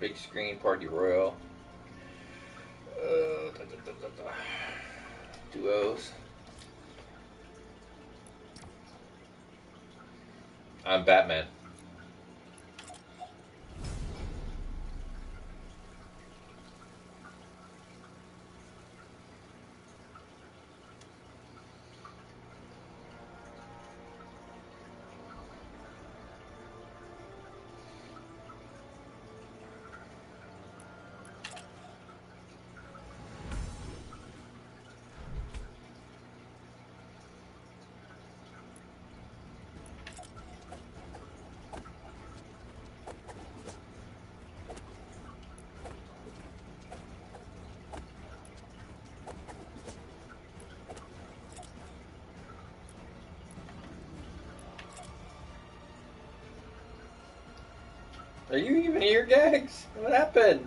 Big screen Party Royale. Uh, da, da, da. Duos. I'm Batman. Are you even here, Gags? What happened?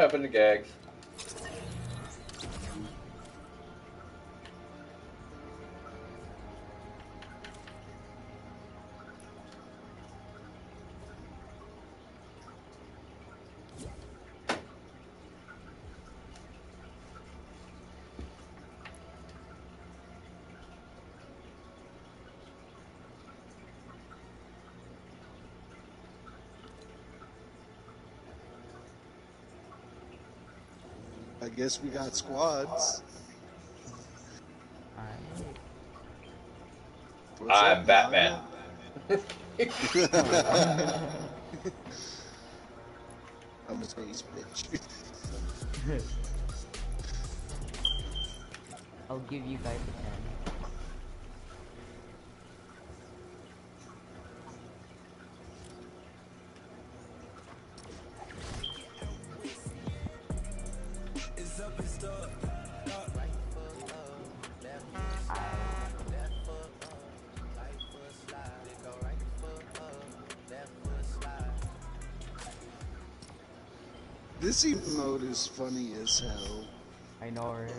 Happened to Gags. Guess we got squads. What's I'm up, Batman. I'm a space bitch. I'll give you guys a 10. This emote is funny as hell. I know, right?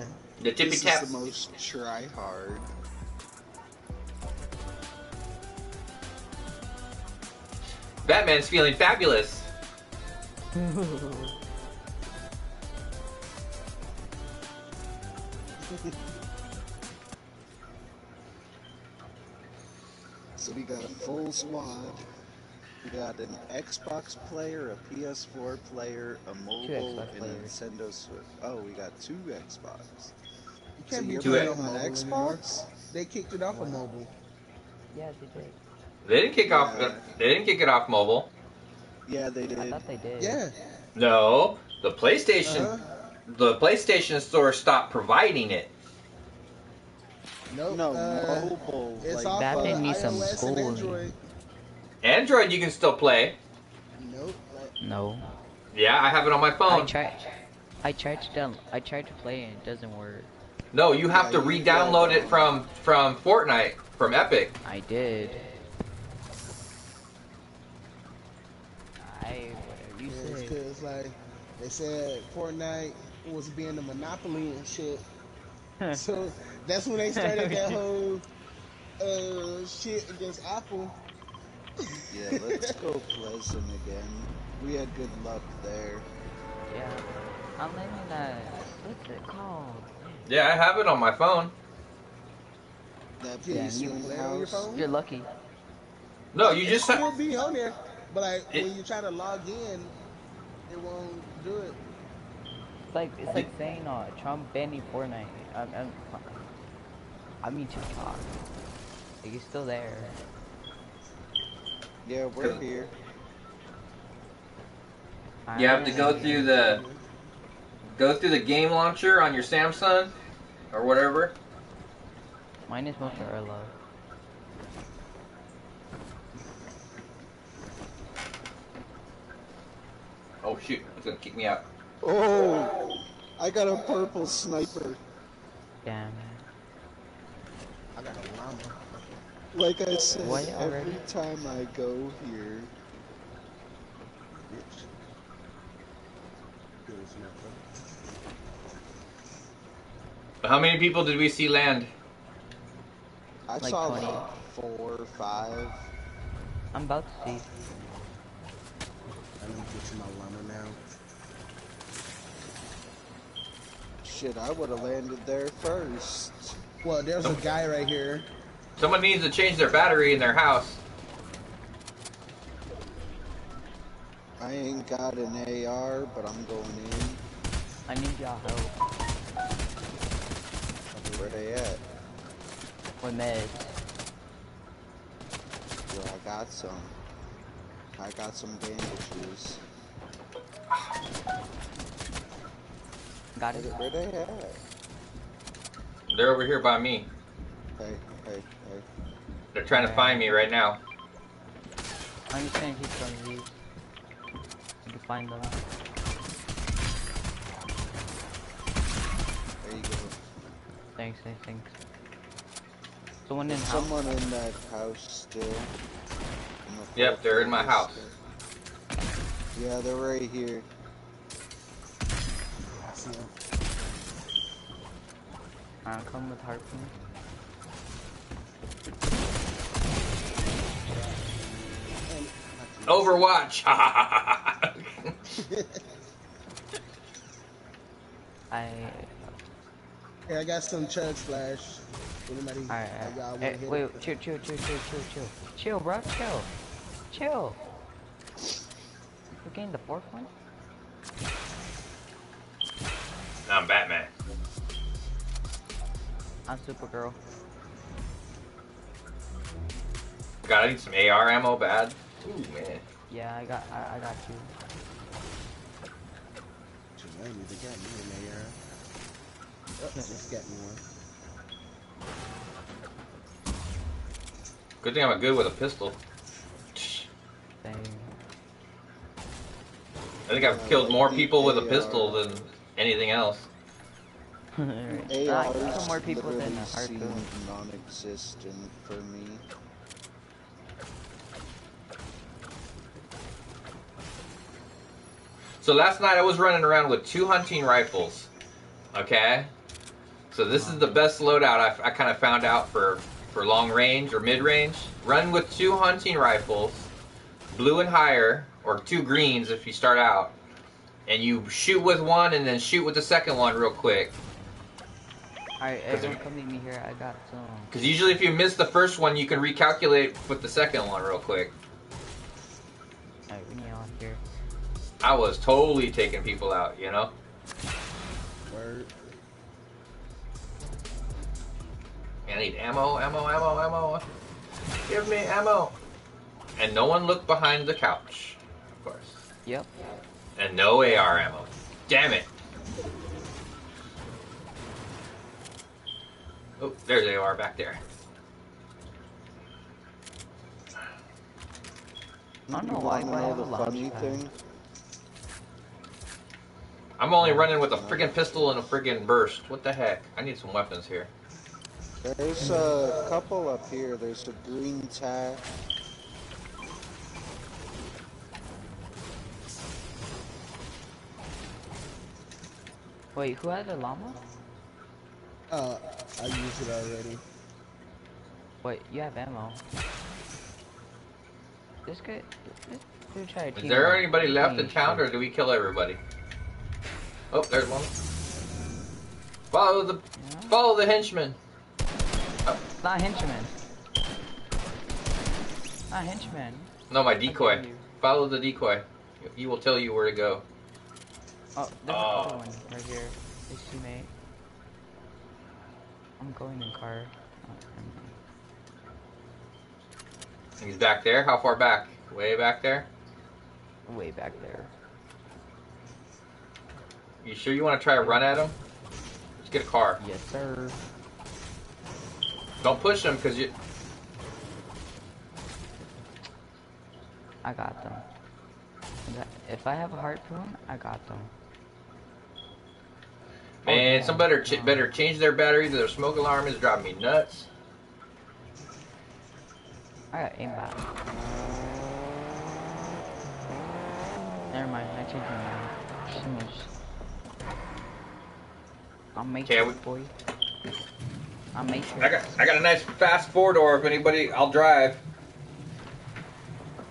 The tippy This tap. is the most try hard. Batman's feeling fabulous. So we got a full squad. We got an Xbox player, a PS4 player, a mobile, Xbox and a players. Nintendo Switch. Oh, we got two Xbox. You can't So be you're playing it. on on anymore. Xbox? They kicked it off of mobile. Yeah, they did. They didn't kick off. They didn't kick it off mobile. Yeah, they did. I thought they did. Yeah. No, the PlayStation. Uh-huh. The PlayStation Store stopped providing it. Nope. No, uh, mobile. It's like, off Batman of needs some iOS and schooling. Android. Android, you can still play. Nope. Like, No. Yeah, I have it on my phone. I phone. tried. I tried to down. I tried to play it. It doesn't work. No, you have Yeah, to re-download it from from Fortnite from Epic. I did. I whatever you yeah, say. because like they said Fortnite was being a monopoly and shit. so that's when they started that whole uh shit against Apple. Yeah, let's go play some again. We had good luck there. Yeah. I'm living that. What's it called? Yeah, I have it on my phone. That Yeah, PC you in the play on your house. phone? You're lucky. No, you just it have. will be on there, but like It- when you try to log in, it won't do it. It's like it's like saying uh Trump banning Fortnite. I'm, I'm, I mean TikTok. Like it's still there. Yeah, we're here. You have to go through the go through the game launcher on your Samsung or whatever. Mine is Motorola. Oh shoot, it's gonna kick me out. Oh, I got a purple sniper. Damn. I got a llama. Like I said, every time I go here, Bitch. Good as nothing. How many people did we see land? I Like saw 20. like four or five. I'm about to see. I need to get to my llama now. Shit, I would have landed there first. Well, there's a guy right here. Someone needs to change their battery in their house. I ain't got an AR, but I'm going in. I need y'all help Where they at? with meds. Yeah, I got some. I got some bandages. Got it. where they at? They're over here by me. Hey, hey, hey. They're trying to find me right now. I'm just gonna keep some of these. You can find them. Thanks, thanks, thanks. Someone in There's house. someone in that house still. The Yep, they're in my house. still. Yeah, they're right here. I see him. Uh, come with harpoon. And Overwatch. I. Here, I got some chug splash. Anybody? Alright, uh, y'all alright. Hey, wait, it? chill, chill, chill, chill, chill, chill. Chill, bro, chill. Chill. We're getting the fourth one? I'm Batman. I'm Supergirl. God, I need some AR ammo bad. Ooh man. Yeah, I got, I, I got you. I ain't even got me an AR. Just got me. Good thing I'm good with a pistol. Dang. I think I've killed more people with a pistol than anything else. Alright. I kill more people than a seem harpoon. non-existent for me. So last night I was running around with two hunting rifles. Okay? So this is the best loadout I, I kind of found out for, for long range or mid range. Run with two hunting rifles, blue and higher, or two greens if you start out. And you shoot with one and then shoot with the second one real quick. Alright, everyone come meet me here. I got some. Because usually if you miss the first one, you can recalculate with the second one real quick. Alright, we need on here. I was totally taking people out, you know? Word. I need ammo, ammo, ammo, ammo. Give me ammo. And no one looked behind the couch, of course. Yep. And no AR ammo. Damn it. Oh, there's AR back there. I don't know You why, wanna I have a the funny thing? I'm only running with a friggin' pistol and a friggin' burst. What the heck? I need some weapons here. There's a couple up here. There's a green tag. Wait, who had a llama? Uh, I used it already. Wait, you have ammo. This guy, this dude tried to Is there up. anybody left in town, or do we kill everybody? Oh, there's one. Follow the Yeah. follow the henchman. Not henchman. Not henchman. No, my decoy. Follow the decoy. He will tell you where to go. Oh, there's Oh. another one right here. His teammate. I'm going in car. Oh. He's back there. How far back? Way back there. Way back there. You sure you want to try to run at him? Let's get a car. Yes, sir. Don't push them, because you. I got them. If I- have a harpoon, I got them. Man, yeah. some better ch- uh-huh. better change their battery to their smoke alarm is driving me nuts. I got aimbot. Never mind, I changed my mind. I'll make Okay, it, boy. I'll make it. I got I got a nice fast four door. If anybody, I'll drive.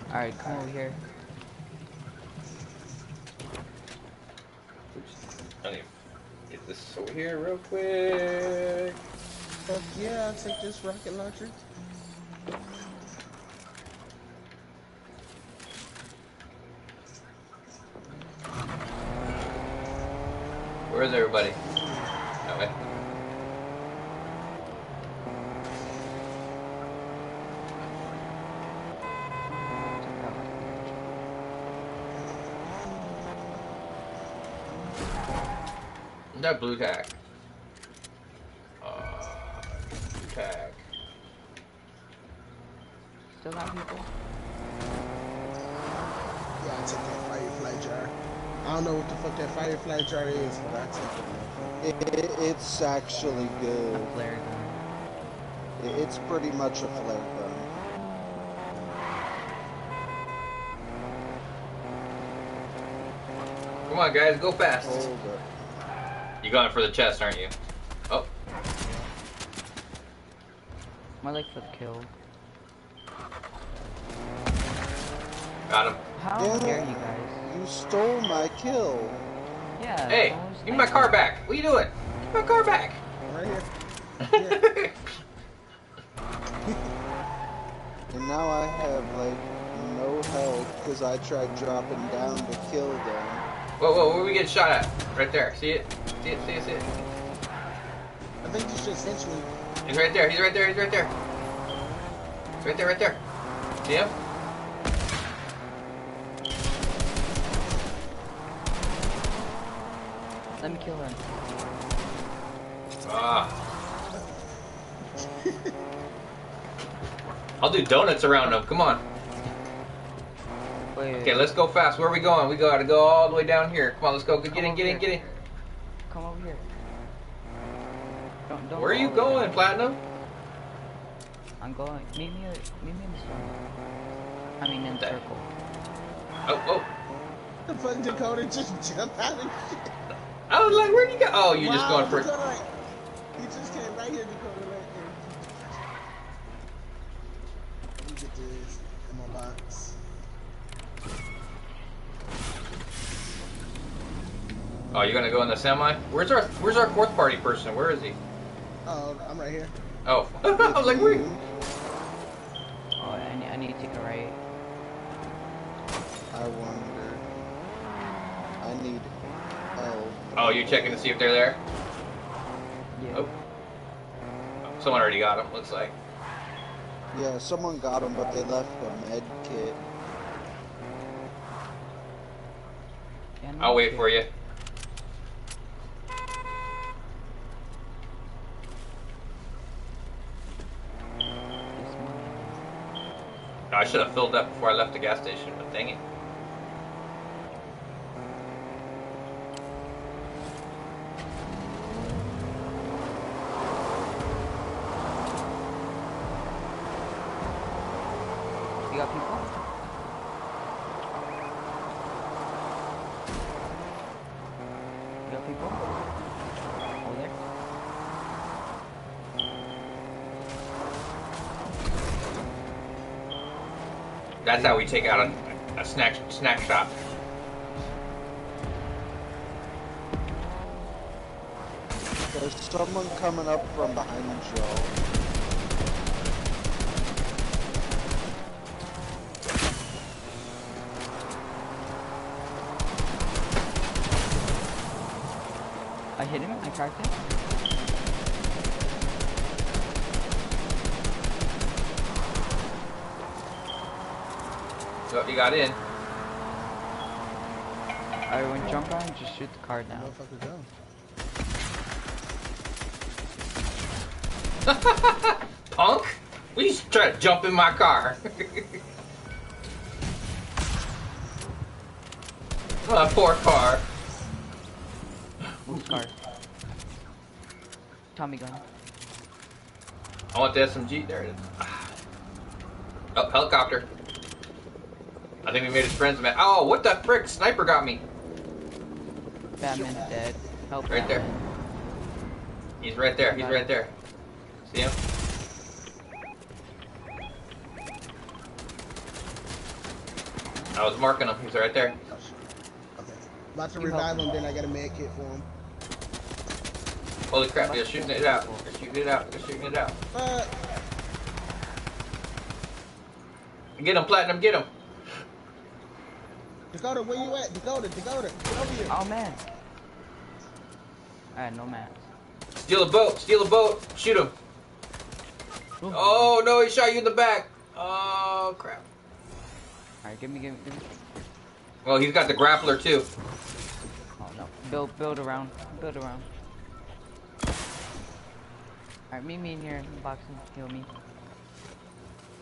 Alright, come over here. I need to get this over here real quick. Fuck yeah, I'll take this rocket launcher. Where is everybody? That way. That blue tag. Uh, blue tag. Still got people? Yeah, I take that firefly jar. I don't know what the fuck that firefly jar is, but I take it. It, it's actually good. A flare gun. It- It's pretty much a flare gun. Come on, guys, go fast. Hold up. You going for the chest, aren't you? Oh, My like for the kill. got him. How Yeah. dare you guys? You stole my kill. Yeah. Hey, give me my sniping. car back. What are you doing? Give me my car back. Right here. And now I have like no health because I tried dropping down to kill them. Whoa, whoa, where we getting shot at? Right there. See it? See it? See it? See it? I think this just henchmen. He's right there. He's right there. He's right there. He's right there. Right there. See him? Let me kill him. Ah. I'll do donuts around him. Come on. Wait, wait, Okay, let's go fast. Where are we going? We gotta go all the way down here. Come on, let's go. Get in, get in, get in. Come over here. Don't, don't Where are you all the way going, down. Platinum? I'm going. Meet me. Meet me in the storm. I mean, in the Okay. circle. Oh, oh. The fuck Dakota just jumped out of shit. I was like, where'd you go? Oh, you're just Wow, going for it. Dakota, like, he just came right here, Dakota. Right here. Let me get this in my box. Oh, you're gonna go in the semi? Where's our Where's our fourth party person? Where is he? Oh, I'm right here. Oh, I was like, where? Oh, I need, I need to take a right. I wonder. I need help. Oh, you're checking to see if they're there. Yeah. Oh. Someone already got him. Looks like. Yeah, someone got him, but they left a med kit. I'll wait for you. Yes, ma'am. I should have filled up before I left the gas station, but dang it. You got people? You got people? Over there? That's how we take out a, a snack snack shop. The There's someone coming up from behind Joe. I hit him. I cracked him. Oh, you got in. Alright, when jump on, just shoot the car now. Punk? We used to try to jump in my car. Oh, my poor car. Whose car? Tommy gun. I want the SMG. There it is. Ah. Oh, helicopter. I think we made his friends mad. Oh, what the frick? Sniper got me. Batman's dead. Help Right there. He's right there. He's right there. See him? I was marking him. He's right there. Okay. About to You revive him, then I got a med kit for him. Holy crap! They're shooting it out. They're shooting it out. They're shooting it out. Fuck. Get him, platinum. Get him. Dakota, where you at? Dakota, Dakota, get over here. Oh man. I had no mats. Steal a boat. Steal a boat. Shoot him. Oh no! He shot you in the back. Oh crap. Alright, give me, give me, give me. Well, he's got the grappler too. Oh no. Build, build around. Build around. Alright, meet me in here in the box and heal me.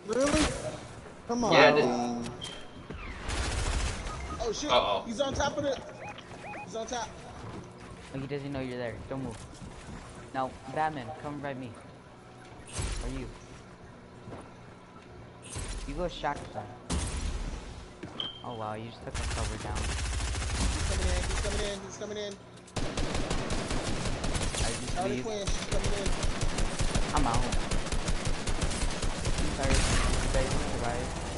Really? Come on, Yeah, I did. Dean. Oh shit. Uh-oh. He's on top of the. He's on top. Like he doesn't know you're there. Don't move. Now, Batman, come revive me. Are you. You go shotgun. Oh wow, you just took a cover down. He's coming in. He's coming in. He's coming in. I just Harley leave. Quinn, she's coming in. I'm out. Sorry, sorry to survive. Can you rest me,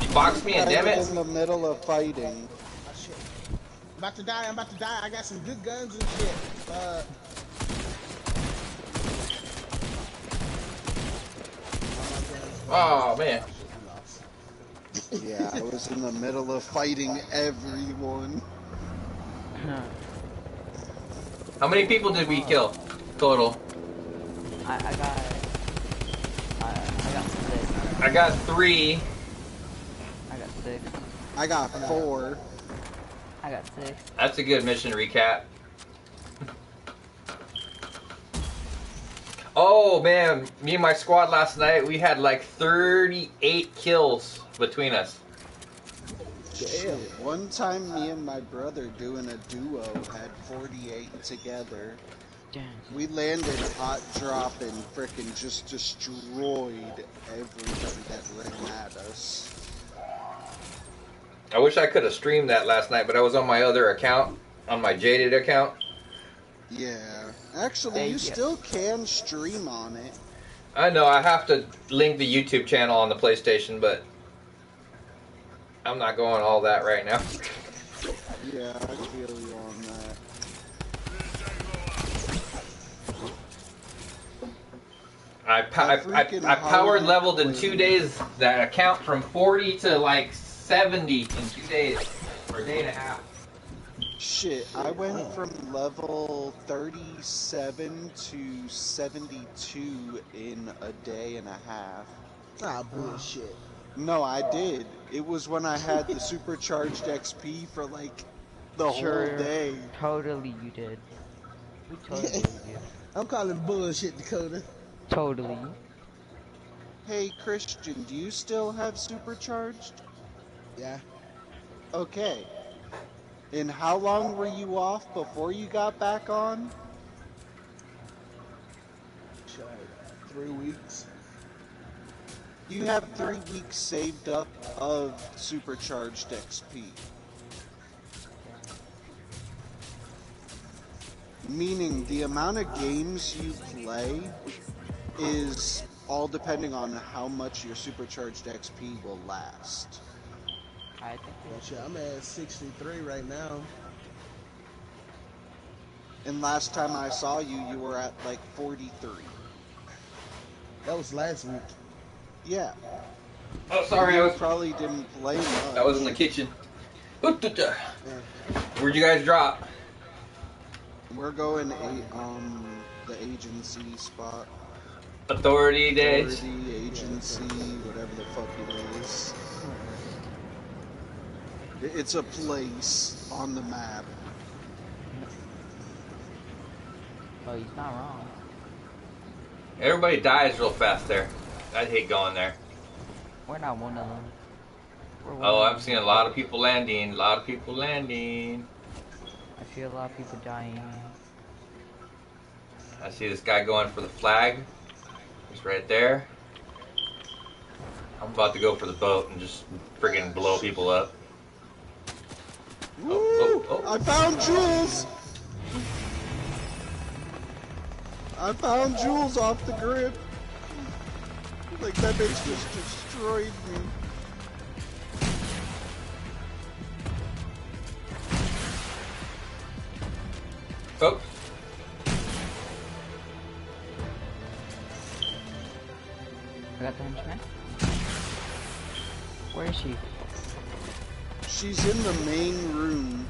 You boxed me in, damn Guys it. in the middle of fighting. Oh shit. I'm about to die. I'm about to die. I got some good guns and shit. Uh. Oh man. Yeah, I was in the middle of fighting everyone. How many people did we kill total? I, I got. I, I got six. I got three. I got six. I got four. I got six. That's a good mission recap. Oh man, me and my squad last night, we had like 38 kills between us. Shit. One time, me and my brother doing a duo had 48 together. Damn. We landed a hot drop and frickin' just destroyed everybody that ran at us. I wish I could have streamed that last night, but I was on my other account, on my Jaded account. Yeah. Actually, Hey, you yeah. still can stream on it. I know I have to link the YouTube channel on the PlayStation, but I'm not going all that right now. Yeah, I feel you on that. I, po- I, I, I power leveled in two days that account from 40 to like 70 in two days, or a day and a half. Shit, I went from level 37 to 72 in a day and a half. Ah, bullshit. No, I did. It was when I had the supercharged XP for like the Sure. whole day. Totally you did. We totally did. I'm calling bullshit, Dakota. Totally. Hey, Christian, do you still have supercharged? Yeah. Okay. And how long were you off before you got back on? Three weeks. You have three weeks saved up of supercharged XP. Meaning the amount of games you play is all depending on how much your supercharged XP will last. I think But shit, I'm at 63 right now. And last time I saw you, you were at like 43. That was last week. Yeah. Oh, sorry, I was probably didn't play much. I was in the kitchen. Where'd you guys drop? We're going a, um the agency spot. Authority days. Authority, agency, whatever the fuck it is. It's a place on the map. Oh, he's not wrong. Everybody dies real fast there. I'd hate going there. We're not one of them. We're one Oh, of I've seen a lot of people landing. A lot of people landing. I see a lot of people dying. I see this guy going for the flag. He's right there. I'm about to go for the boat and just friggin' blow people up. Oh, oh, Woo! oh, oh. I found Jules! I found Jules off the grid. Like that bitch just destroyed me. Oh, I got the henchman. Where is she? She's in the main room.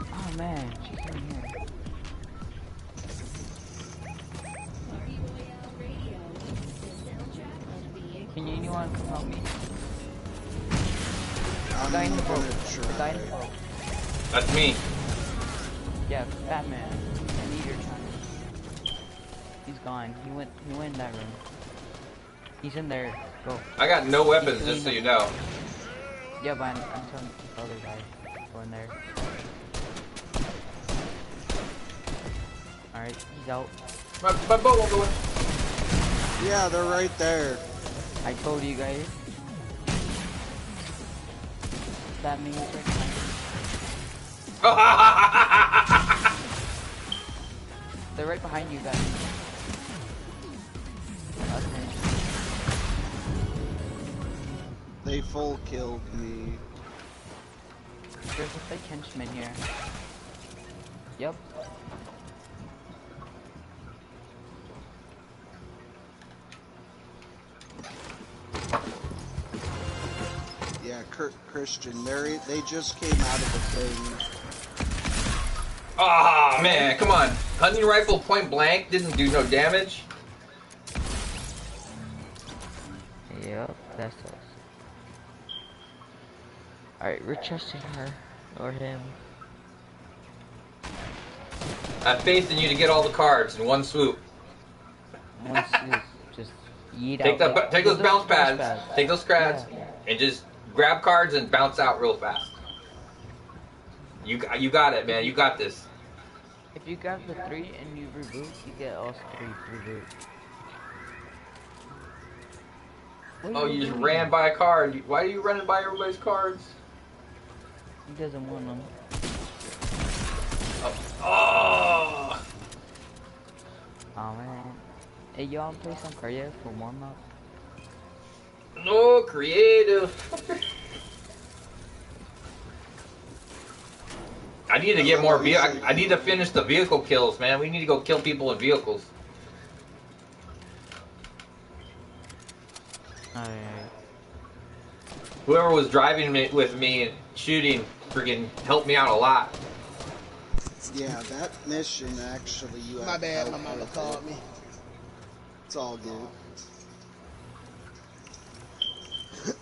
Oh man, she's in here. Can you anyone come help me? I'm The guy in the gonna boat. The guy in the boat. that's me. Yeah, Batman. I need your time. He's gone. He went. He went in that room. He's in there. Go. I got no weapons, just so you know. Yeah, but I'm, I'm telling this other guy. Go in there. Alright, he's out. My, my boat won't go in. Yeah, they're right there. I told you guys. That means right. They're right behind you guys. They full killed me. There's a fake henchman here. Yep. Yeah, Kurt Christian. They they just came out of the thing. Ah, man, come on. Hunting rifle point blank didn't do no damage. Yep, that's us. Alright, we're trusting her. Or him. I have faith in you to get all the cards in one swoop. You just yeet Take out. the take those bounce pads, take those scrads, Yeah. and just grab cards and bounce out real fast. You got- you got it, man. You got this. If you grab the three and you reboot, you get all three reboot. What Oh, are you just ran by a card. Why are you running by everybody's cards? He doesn't want them. Oh, oh. Oh man. Hey, wanna play some creative for warm up? no creative. I need to get more. Ve- I, I need to finish the vehicle kills, man. We need to go kill people in vehicles. Alright. Whoever was driving me, with me shooting, freaking helped me out a lot. Yeah, that mission actually you My bad, my help mama called it. me. It's all good.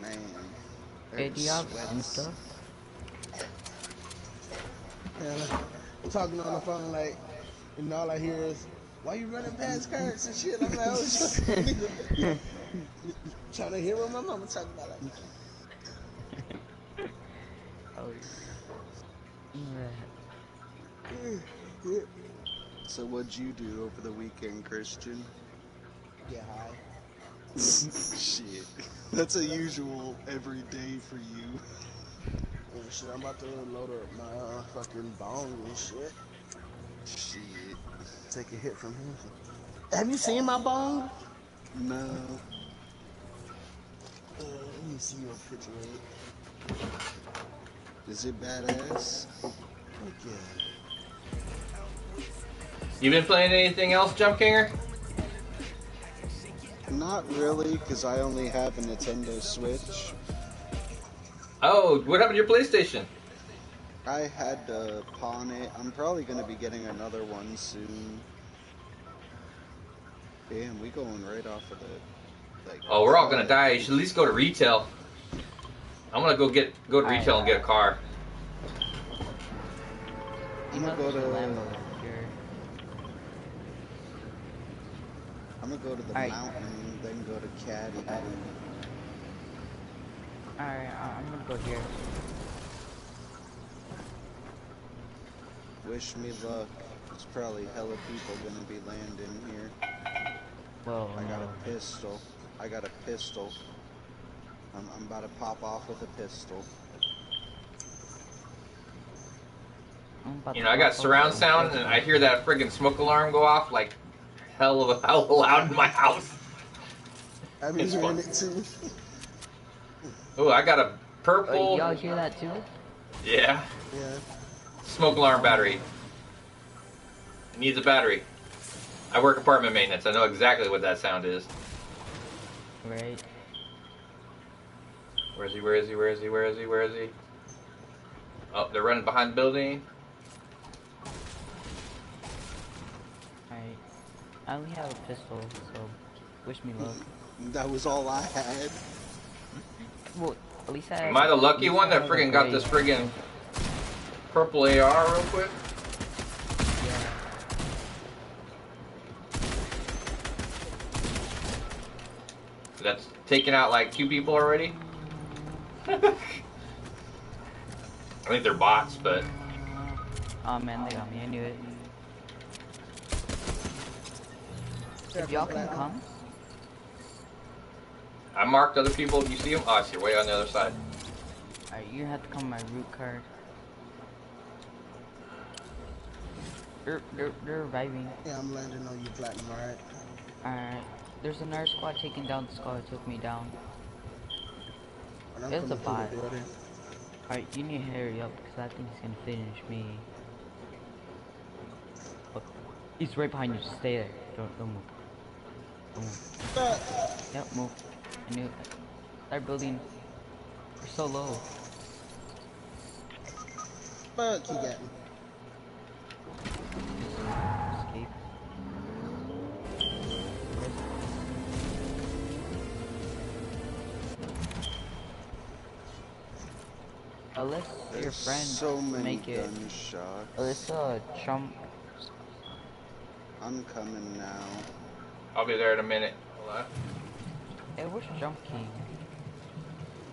Man. Hey, do you have there's stuff? And I'm talking on the phone like, and all I hear is, "Why you running past carts and shit?" I'm like, "Oh shit." Trying to hear what my mama talking about. Like, Oh. Yeah. So what'd you do over the weekend, Christian? get high. Shit. That's a usual every day for you. Oh, shit, I'm about to load up my uh, fucking bong and shit. Shit. Take a hit from him. Have you seen my bong? No. Uh, let me see your picture. Right? Is it badass? Fuck yeah. You been playing anything else, Jump Kinger? Not really, because I only have a Nintendo Switch. Oh, what happened to your PlayStation? I had to pawn it. I'm probably going to be getting another one soon. Damn, we going right off of the. Like, Oh, we're all gonna die. You should at least go to retail. I'm gonna go get go to retail and get a car. I'm gonna go to. Lambo here. I'm gonna go to the Alright. mountain, then go to Caddy. Alright, uh, I'm gonna go here. Wish me luck. It's probably hella people gonna be landing here. Whoa, I got no. a pistol. I got a pistol. I'm, I'm about to pop off with a pistol. You know, I got surround sound and I hear that friggin' smoke alarm go off like hell of a hell loud in my house. I've been It's hearing fun. it too. Oh, I got a Oh, purple. y'all hear that too? Yeah, Yeah. Smoke alarm battery. It needs a battery. I work apartment maintenance. I know exactly what that sound is. Right. Where is he? Where is he? Where is he? Where is he? Where is he? Oh, they're running behind the building. Alright. I only have a pistol, so wish me luck. That was all I had. Well, at least I Am I the lucky one that have friggin' got this friggin' purple AR real quick? Yeah. That's taken out like two people already. I think they're bots, but Oh man, they got me. I knew it. If y'all can come, I marked other people. You see them? Oh, I see. Way on the other side. alright, you have to come my root card. They're, they're, they're reviving. Yeah, I'm landing on you, platinum. All right. Alright. There's another squad taking down the squad that took me down. It's a bot. Alright, you need to hurry up because I think he's gonna finish me. Look, he's right behind you. Just stay there. Don't don't move. Don't move. Fuck. Yep, move. I knew it. They're building. We're so low. Fuck, he got me. Escape. Unless your There's friend so many make it. gunshots. Alyssa, Trump. I'm coming now. I'll be there in a minute. Hold on. Hey, where's Jump King?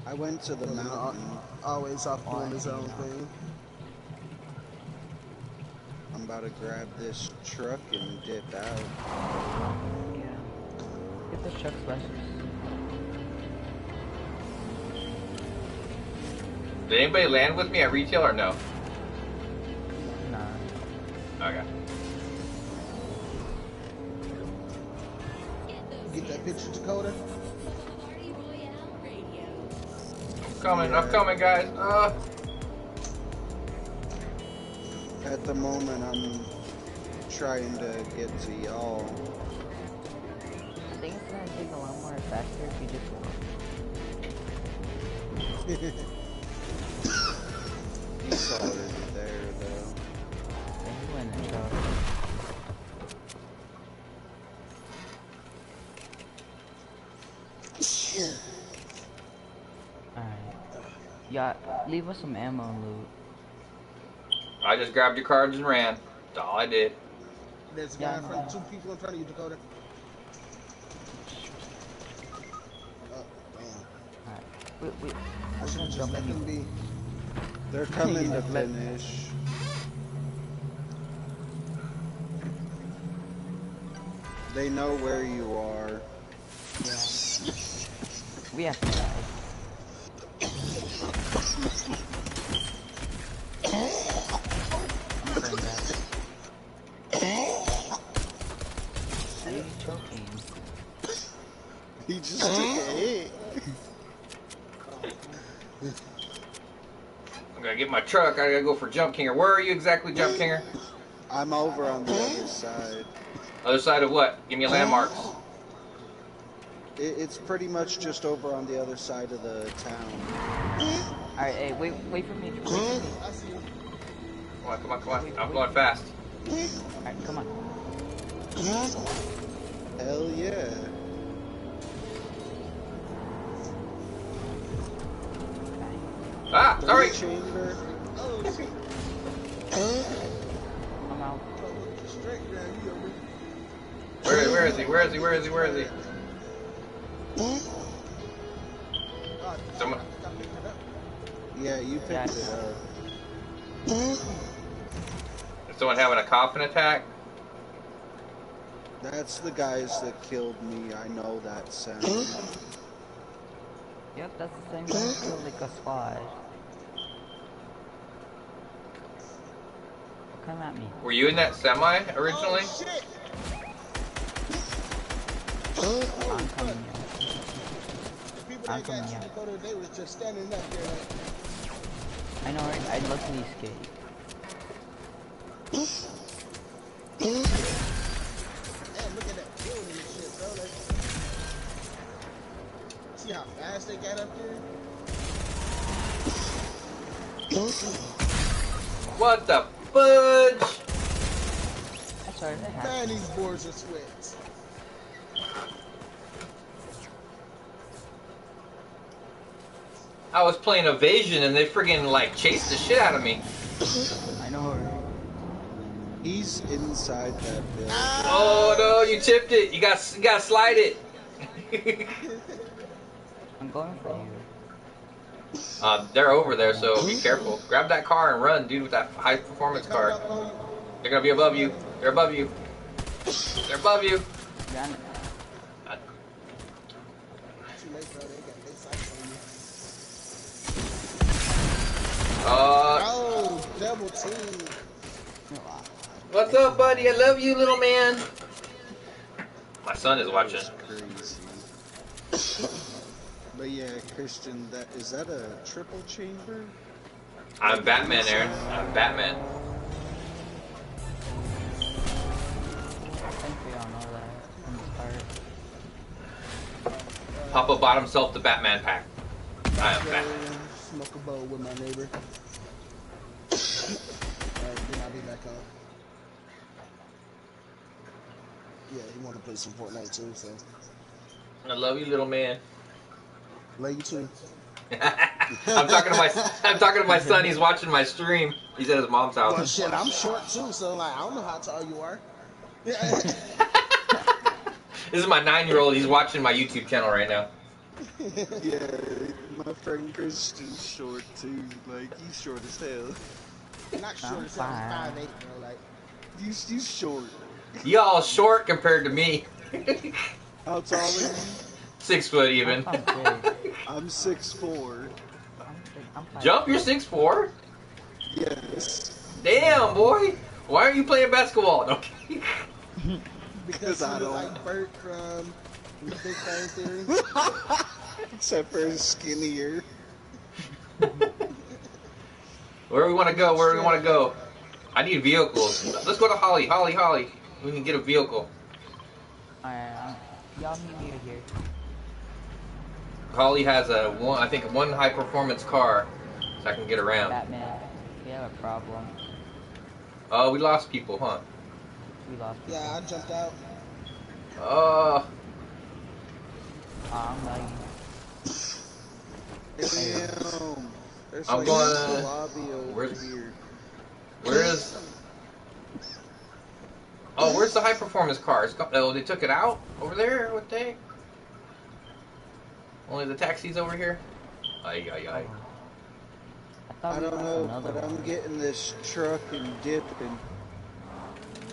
I went to the Doesn't mountain. Always off Oh, doing his own see. thing. I'm about to grab this truck and dip out. Yeah. Get the truck splashes. Did anybody land with me at retail or no? Nah. Okay. Get that picture, Dakota. I'm coming. I'm coming, guys. Uh, At the moment, I'm trying to get to y'all. I think it's gonna take a lot more faster if you just walk. He's already there, though. You win the truck. Alright. Yeah, leave us some ammo and loot. I just grabbed your cards and ran. That's all I did. There's a guy in front, know. two people in front of you, Dakota. Oh, damn. Alright. Wait, wait. I should have just let them be. They're coming to finish. They know where you are. Yeah. We have to die. I'm going back. Why are you choking? just took a hit. I'm gonna get my truck. I gotta go for Jump Kinger. Where are you exactly, Jump Kinger? I'm over on the other side. Other side of what? Give me landmarks. It, it's pretty much just over on the other side of the town. Alright, hey, wait, wait for me. Wait for me. I see you. Come on, come on, come on. I'm going fast. Alright, come on. Hell yeah. Ah, sorry. Chamber. Oh. I'm out. Straight down, you over. Where, where is he? Where is he? Where is he? Where is he? Someone- I picked it up. Yeah, you picked Yes. it up. Is someone having a coffin attack? That's the guys that killed me. I know that sound. Yep, that's the same guy who killed like a squad. Come at me. Were you in that semi originally? Oh, shit. I'm coming in. People I'm that coming got out. you Dakota, was just standing up there like, I know, right? I luckily escaped. What the fudge? That's alright, that Man, these boards are sweat. I was playing evasion and they friggin' like chased the shit out of me. I know, right? He's inside that building. Oh no, you tipped it. You got you got to slide it. I'm going for you. uh, they're over there, so be careful. Grab that car and run, dude, with that high performance car. up on you. They're gonna be above you. They're above you. They're above you. Gun it. Too late, bro. They got they sights on you. Uh, Oh, double team. No, what's up, buddy? I love you, little man. My son is watching. Crazy. But yeah, Christian, that is that a triple chamber? I'm Batman, Aaron. I'm Batman. I think we all know that from the start. Papa bought himself the Batman pack. I am Batman. Go Smoke a bowl with my neighbor. Alright, then I'll be back on. Yeah, he want to play some Fortnite too, so. I love you, little man. Love you too. I'm talking to my I'm talking to my son. He's watching my stream. He's at his mom's Well, house. shit, I'm short too, so like, I don't know how tall you are. Yeah. This is my nine-year-old. He's watching my YouTube channel right now. Yeah, my friend Christian's short too. Like he's short as hell. Not short I'm as hell, fine. five eight, bro. Like, He's he's short. Y'all short compared to me. How tall are you? Six foot even. I'm. I'm six four. I'm. I'm. Jump, you're six four. Yes. Damn, boy. Why aren't you playing basketball? Okay. because I don't- like Bert from Big Bang Theory. Except for his skinnier. Where do we want to go? Where do we want to go? I need vehicles. Let's go to Holly. Holly, Holly. We can get a vehicle. Alright, y'all meet me here. Holly has a one. I think one high performance car, so I can get around. Batman, we have a problem. Oh, we lost people, huh? We lost people. Yeah, I jumped out. Oh, Oh, I'm lagging. Damn. There's I'm like going, a uh, lobby over where's- here. where is? Oh, where's the high performance cars? Oh, they took it out over there. What the heck? Only the taxis over here. Ay ay ay. I I don't know, another but I'm getting this truck and dipping.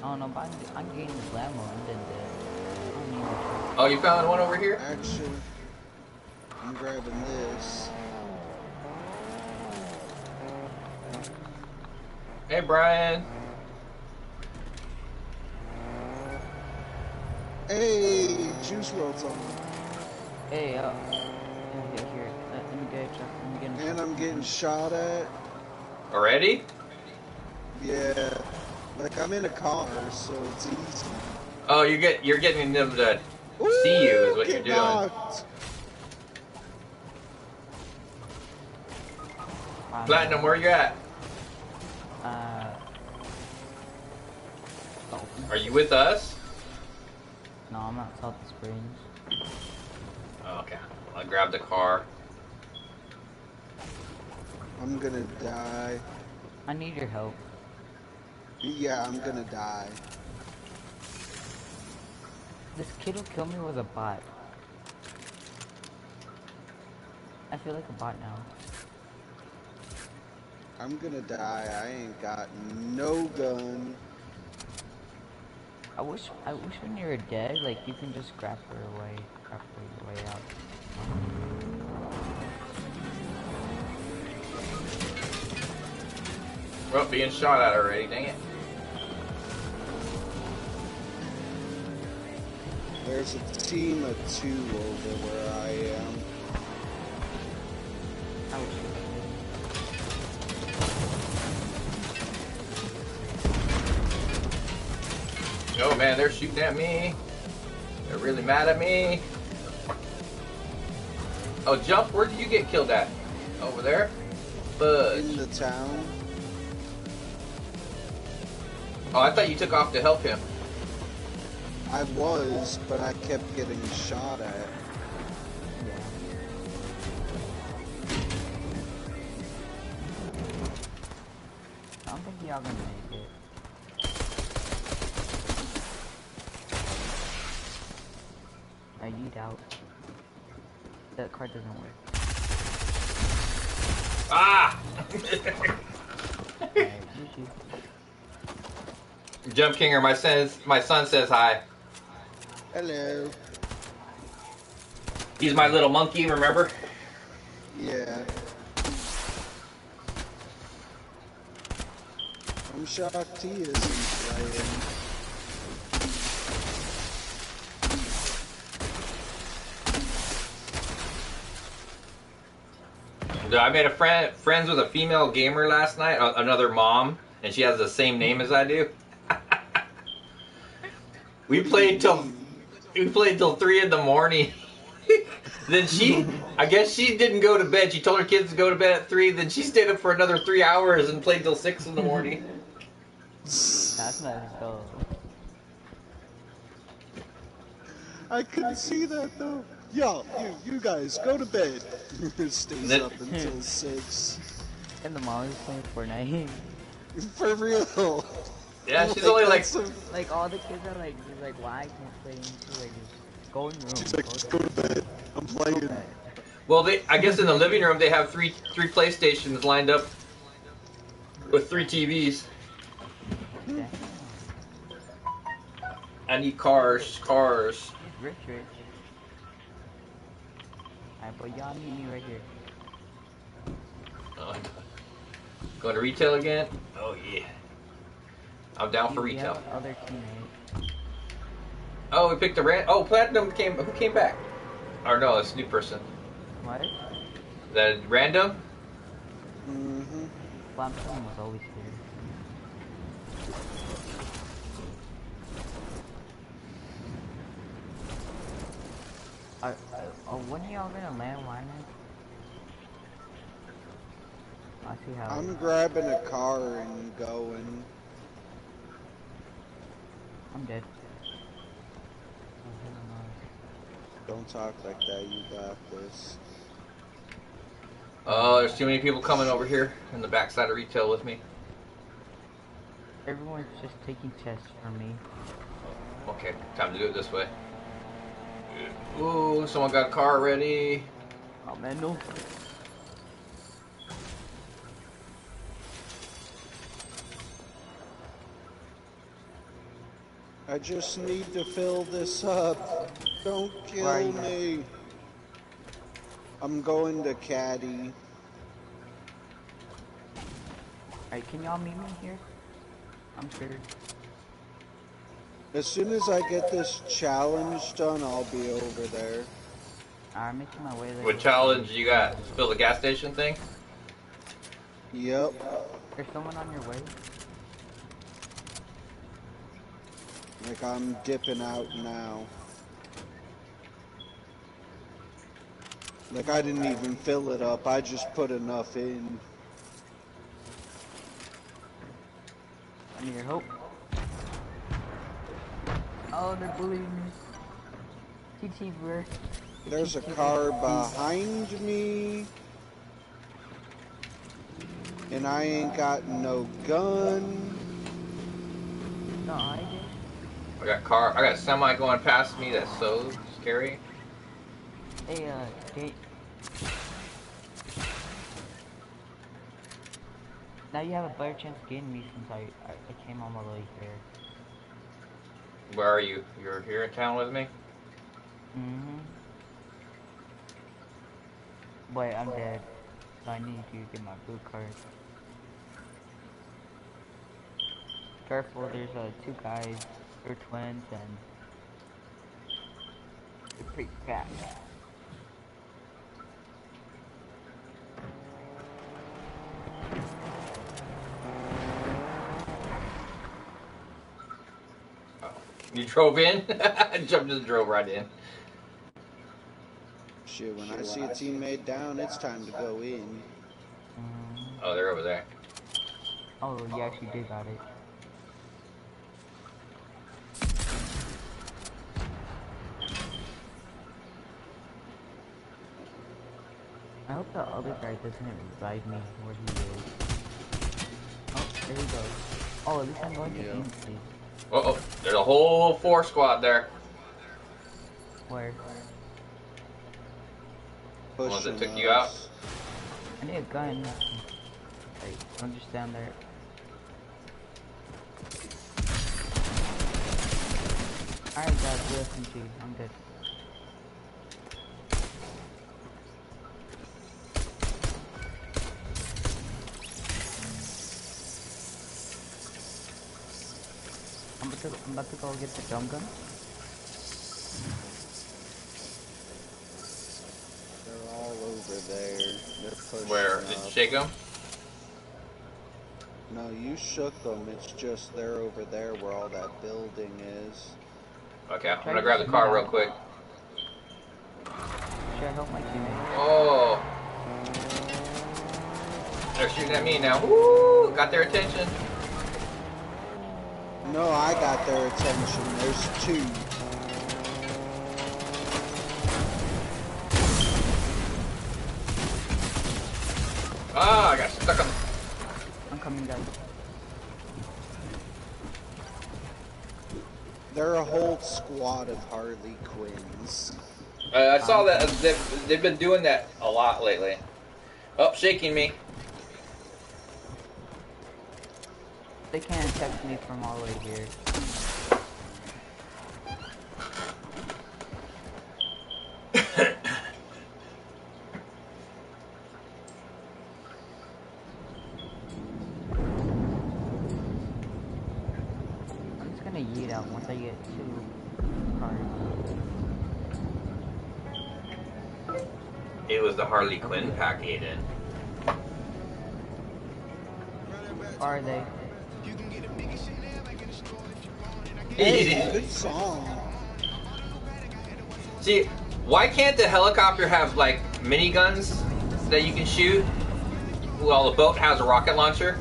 I don't know, but I'm, I'm getting this Lambo and then the. I don't oh, need the truck. Oh, you found one over here? Actually, I'm grabbing this. Hey, Brian. Hey, Juice WRLD's on. Hey, uh, here, here, let, let me get a truck. Let me get a And truck. I'm getting shot at. Already? Yeah. Like I'm in a car, so it's easy. Oh, you get you're getting them to see you is what Ooh, you're get doing. knocked. Um, Platinum, where you at? Uh. Are you with us? No, I'm not Salty Springs. Oh, okay. I grabbed grab the car. I'm gonna die. I need your help. Yeah, I'm gonna die. This kid who killed me was a bot. I feel like a bot now. I'm gonna die. I ain't got no gun. I wish, I wish when you're dead, like you can just grab her away, grab her way out. Well, being shot at already, dang it. There's a team of two over where I am. I Oh man, they're shooting at me. They're really mad at me. Oh, jump, where did you get killed at? Over there? Fudge. In the town. Oh, I thought you took off to help him. I was, but I kept getting shot at. Yeah. I don't think y'all gonna make it. I yeet out. That card doesn't work. Ah! Alright, Jump Kinger, my says my son says hi. Hello. He's my little monkey, remember? Yeah. I'm shocked he isn't playing. Dude, I made a friend friends with a female gamer last night, a- another mom, and she has the same name as I do. we played till we played till three in the morning. then she, I guess she didn't go to bed. She told her kids to go to bed at three. Then she stayed up for another three hours and played till six in the morning. That's nice though. I couldn't see that though. Yo, you, you guys, go to bed. Stays Then- up until six. And the mom is playing Fortnite. For real. Yeah, oh she's only like some- like all the kids are like, just like, why I can't play? And she's like, just go in the room. She's like, to go to bed. I'm playing. Well, they I guess in the living room they have three three PlayStations lined up with three TVs. Damn. I need cars, cars. He's rich, rich. Alright, but y'all meet me right here. Oh, going to retail again? Oh yeah. I'm down for retail. Other teammate. Oh, we picked a ran. Oh, platinum came. Who came back? Or no, it's a new person. What? That random. Mm-hmm. Blampton was always here. Are, uh, uh, when are y'all gonna land Wyman? I see how. I'm grabbing a car and going. I'm dead. Don't talk like that. You got this. Oh, there's too many people coming over here in the backside of retail with me. Everyone's just taking tests from me. Okay, time to do it this way. Ooh, someone got a car ready. Oh man, no. I just need to fill this up. Don't kill you at? me. I'm going to Caddy. Alright, can y'all meet me here? I'm scared. As soon as I get this challenge done, I'll be over there. I'm making my way there. What challenge you got? Fill the gas station thing? Yep. There's someone on your way. Like I'm dipping out now. Like I didn't even fill it up. I just put enough in. I need your help. Oh, they're bullying me. TT, bro. There's a car behind me. And I ain't got no gun. No, I did. I got car. I got semi going past me. That's so scary. Hey, uh, Kate. Now you have a better chance of getting me since I, I, I came all the way here. Where are you? You're here in town with me. Mm-hmm. Wait, I'm dead. I need you to get my blue card. Careful, there's uh, two guys. They're twins and they're pretty fast. You drove in? Jumped and drove right in. Shit, when I see a teammate down, it's time to go in. Oh, they're over there. Oh, you actually did got it. I hope the other guy doesn't revive me where he is. Oh, there he goes. Oh, at least I'm going to Yeah. Ainsley. Uh oh, there's a whole four squad there. Where? ones that Pushing took you out? I need a gun. Hey, don't just stand there. I got two SMG. I'm good. I'm about to, I'm about to go get the drum gun. They're all over there. They're pushing Where? Did you shake them? No, you shook them. It's just they're over there where all that building is. Okay, I'm gonna grab the car real quick. Should I help my teammate? Oh. They're shooting at me now. Woo! Got their attention. No, I got their attention. There's two. Ah, I got stuck on. I'm coming guys. They're a whole squad of Harley Quinns. Uh, I saw that they've, they've been doing that a lot lately. Oh, shaking me. They can't text me from all the way here. I'm just gonna yeet out once I get two cards. It was the Harley Quinn pack, Aiden. Are they? Hey, good song. See, why can't the helicopter have like mini guns that you can shoot? While the boat has a rocket launcher.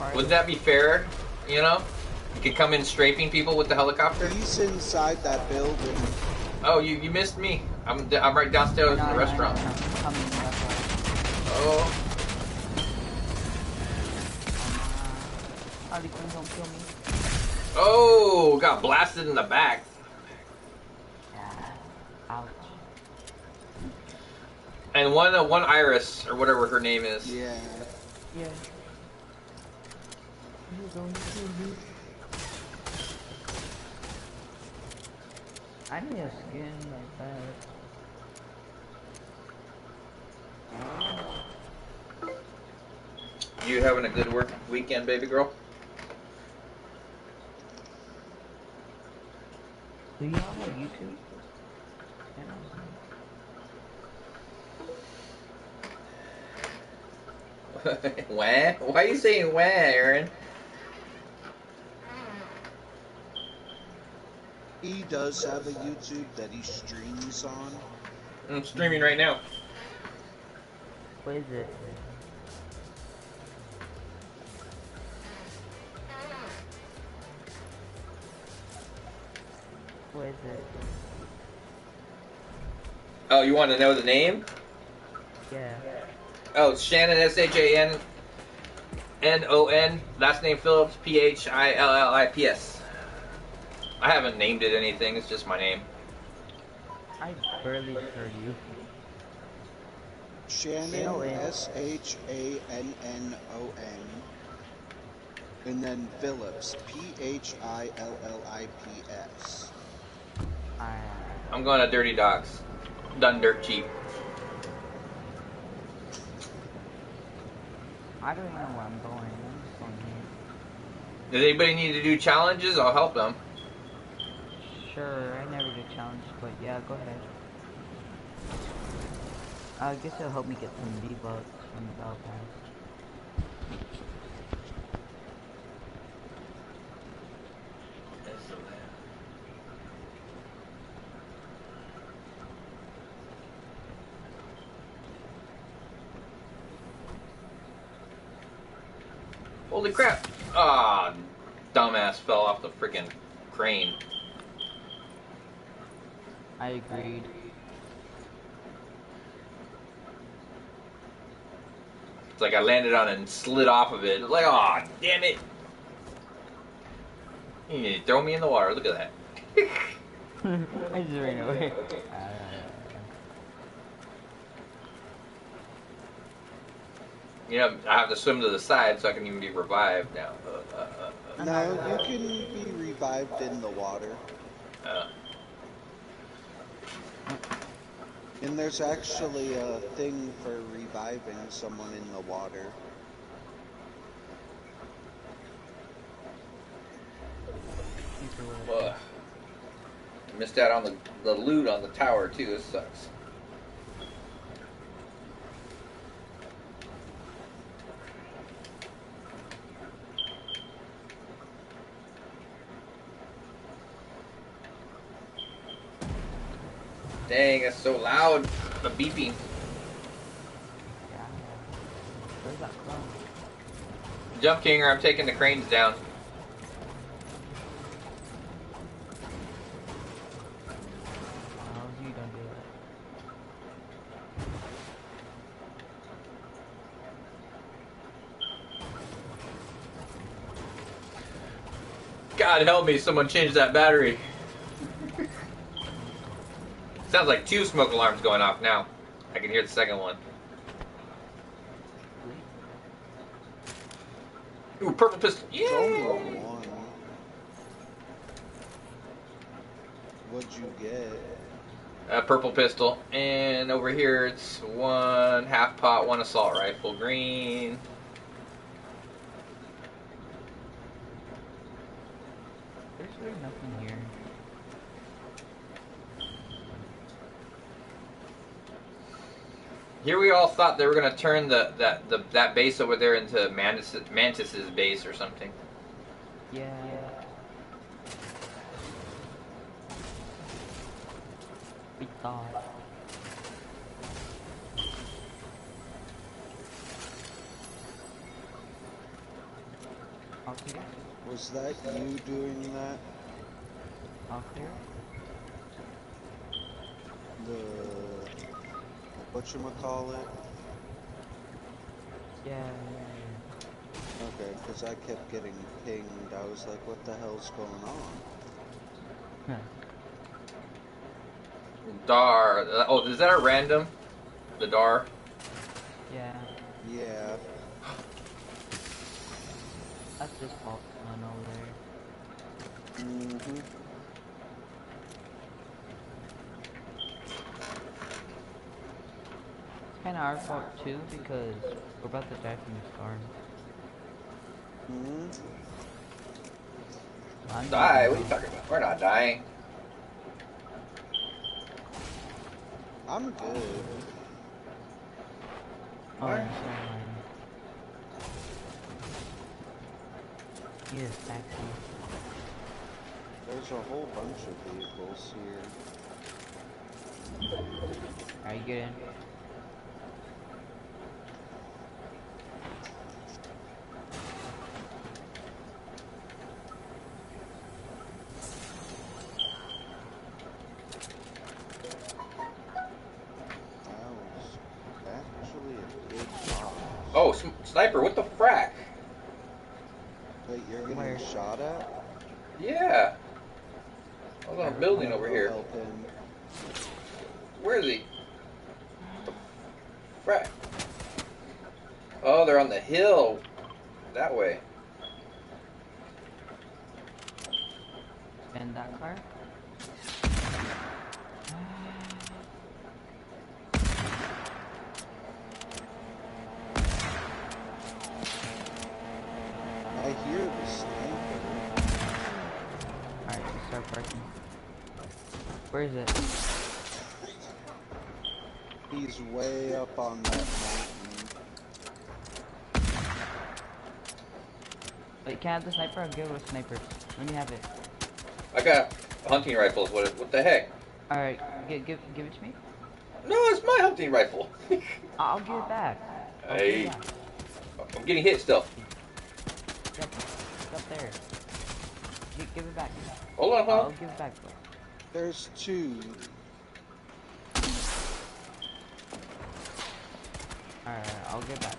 Are Wouldn't that be fair? You know, you could come in strafing people with the helicopter. He's inside that building. Oh, you you missed me. I'm I'm right downstairs in the no, restaurant. No, no. Oh, don't kill me. oh, got blasted in the back. Yeah. Ouch. And one uh, one Iris or whatever her name is. Yeah. Yeah. You don't me. I need a skin like that. You having a good work weekend, baby girl? Do y'all have YouTube? wah? Why are you saying wah, Aaron? He does have a YouTube that he streams on. I'm streaming right now. What is it? Is it? Oh, you want to know the name? Yeah. Oh, it's Shannon S H A N N O N. Last name Phillips P H I L L I P S. I haven't named it anything. It's just my name. I barely heard you. Shannon S H A N N O N. And then Phillips P H I L L I P S. I, I'm going to Dirty Docks. Done dirt cheap. I don't even know where I'm going. I'm just on here. Does anybody need to do challenges? I'll help them. Sure, I never did challenges, but yeah, go ahead. I guess it'll help me get some V-Bucks from the Battle Pass. Holy crap! Ah, dumbass fell off the freaking crane. I agreed. It's like I landed on it and slid off of it. It's like, oh, damn it! You need to throw me in the water. Look at that. I just ran away. You know, I have to swim to the side so I can even be revived now. Uh, uh, uh, No, you can be revived in the water. uh, uh. And there's actually a thing for reviving someone in the water. Ugh. Missed out on the, the loot on the tower too. This sucks. Dang, it's so loud. The beeping. Jump King, or I'm taking the cranes down. God help me, someone changed that battery. Sounds like two smoke alarms going off now. I can hear the second one. Ooh, purple pistol. Yeah. one. What'd you get? A purple pistol. And over here it's one half pot, one assault rifle. Green. There's really nothing here. Here we all thought they were gonna turn the that the that base over there into Mantis Mantis's base or something. Yeah. We thought. All clear? Was that you doing that? All clear? The whatchamacallit? Yeah, yeah, Okay, because I kept getting pinged. I was like, what the hell's going on? yeah. Dar. Oh, is that a random? The Dar. yeah. Yeah, That's just fault. One over there. mm-hmm. It's kind of our fault too because we're about to die from this car. hmm Die? What are you talking about? We're not dying. I'm good. Oh, Alright. I'm sorry. He is taxi. There's a whole bunch of vehicles here. Are you in. That was actually a good box. Oh, sm- sniper! What the frack? Wait, you're getting Where? shot at? Yeah. I was on a building over Go here. help him. Where is he? The frack. Oh, they're on the hill. That way. In that car? I hear the sniper. Alright, just start parking. Where is it? He's way up on that mountain. Wait, can I have the sniper? I'll give it a sniper. Let me have it. I got hunting rifles. What? What the heck? Alright, give, give, give it to me. No, it's my hunting rifle. I'll give it back. I'll hey, it back. I'm getting hit still. It's up, it's up there. Gi- give it back. Hold on, I'll huh? give it back. bro. There's two. Alright, I'll give it back.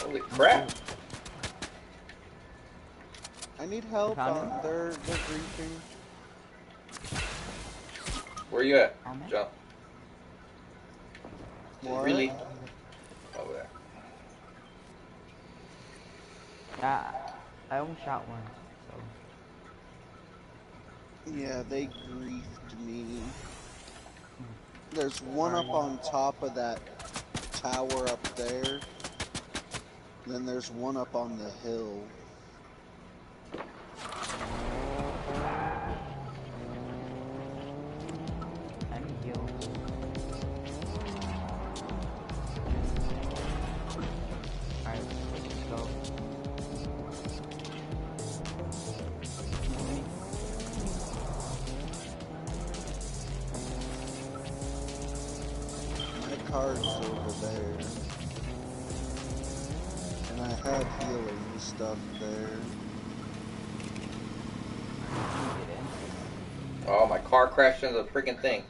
Holy crap! I need help. Found On, it? they're they're griefing. Where you at? On it? Jump. What? Really? Over there. Yeah, I only shot one, so. Yeah, they griefed me. Hmm. There's one up on top of that tower up there. Then there's one up on the hill. Car crashed the freaking thing.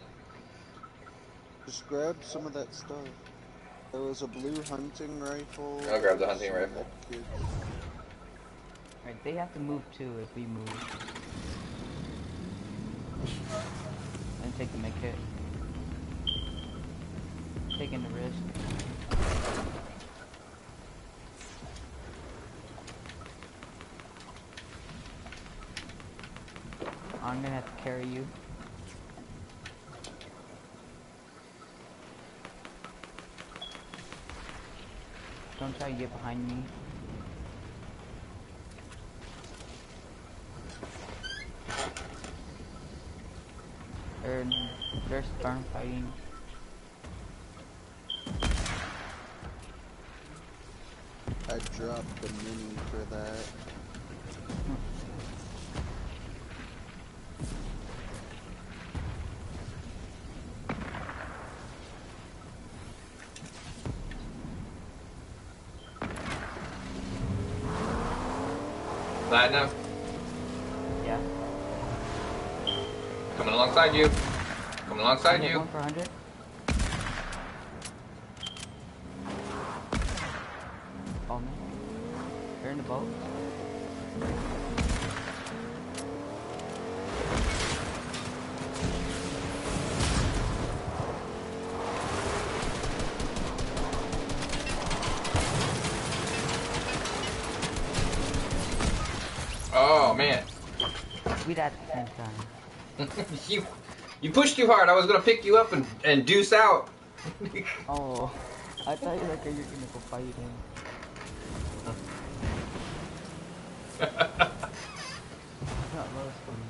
Just grab some of that stuff. There was a blue hunting rifle. I'll grab the hunting rifle. Alright, they have to move too if we move. And take the med kit. Taking the risk. I'm gonna have to carry you. Don't try to get behind me. They're, they're starting fighting. I dropped the mini for that. Platinum, Yeah. coming alongside you. Coming alongside you. Too hard. I was gonna pick you up and and deuce out. Oh, I thought you like, you're gonna go fight him. Not most for me.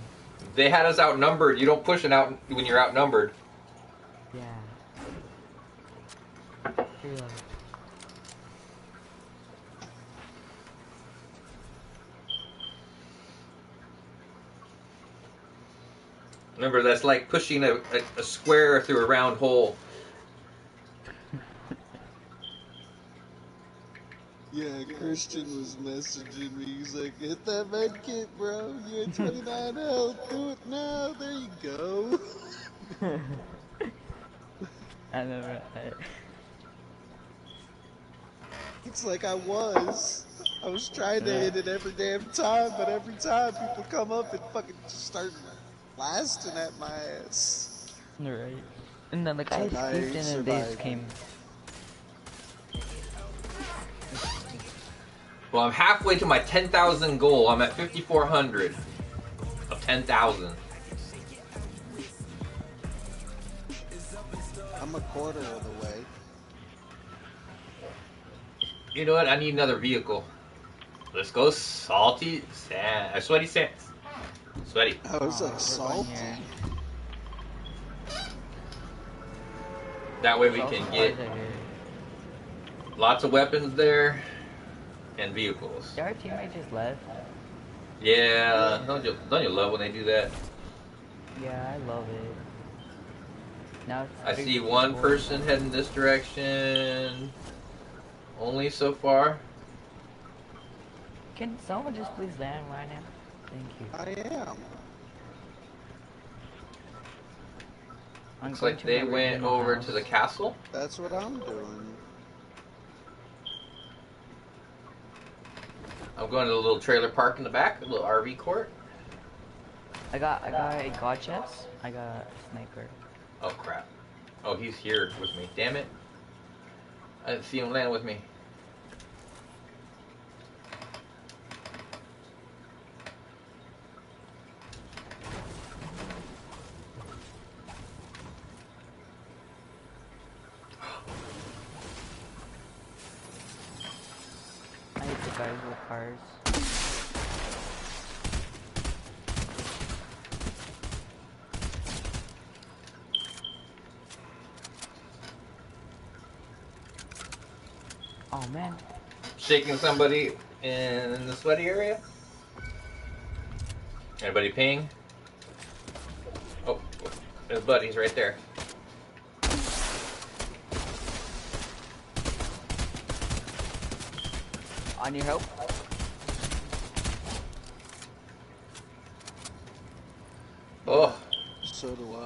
they had us outnumbered. You don't push it out when you're outnumbered. Yeah. Reload. Remember, that's like pushing a, a, a square through a round hole. Yeah, Christian was messaging me. He's like, hit that med kit, bro. You had 29 health. Do it now. There you go. I know, right? It's like I was. I was trying to Yeah. hit it every damn time, but every time people come up and fucking just start blasting at my ass. Right. And then the guy I sneaked in and they just came. Well, I'm halfway to my 10,000 goal. I'm at 5,400 of 10,000. I'm a quarter of the way. You know what? I need another vehicle. Let's go salty sand. Uh, sweaty sands. Sweaty. I was Oh, like, we're going salty. here. That way we Salt can get lots of weapons there and vehicles. Did our teammate just left? Yeah, don't you, don't you love when they do that? Yeah, I love it. Now I see people. one person heading this direction. Only so far. Can someone just please land right now? Thank you. I am. I'm Looks like they went over house. to the castle. That's what I'm doing. I'm going to the little trailer park in the back, a little RV court. I got I got a god chest. I got a sniper. Oh crap. Oh, he's here with me. Damn it. I didn't see him land with me. I hate the guys with cars. Oh man, Shaking somebody in the sweaty area. Anybody ping? Oh, his buddy's right there. I need help. Oh, So do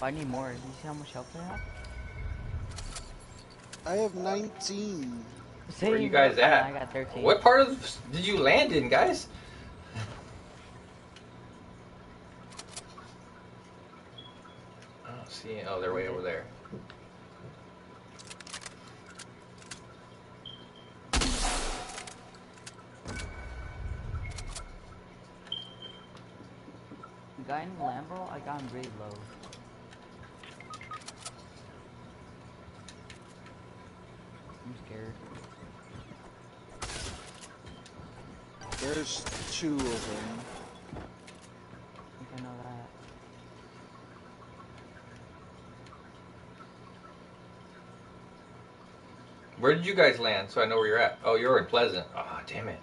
I. I need more. Do you see how much help I have? I have 19. where are you guys at? I got 13. What part of did you land in, guys? I don't see it. Oh, they're way over there. The guy in the Lambo, I got him really low. I'm scared. There's two of them. I think I know that. Where did you guys land? So I know where you're at. Oh, you're in Pleasant. Ah, damn it.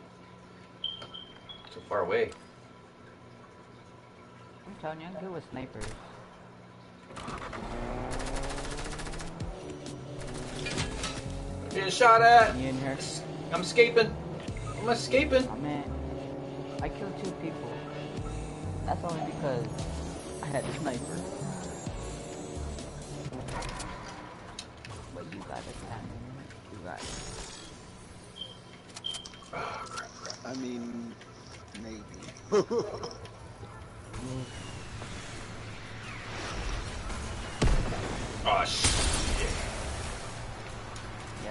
So far away. I'm telling you, I'm good with snipers. I'm getting shot at. You in here? I'm escaping. I'm escaping. Oh man, I killed two people. That's only because I had a sniper. But you got it, man. You got it. Oh, crap, crap. I mean, maybe. Oh, shit.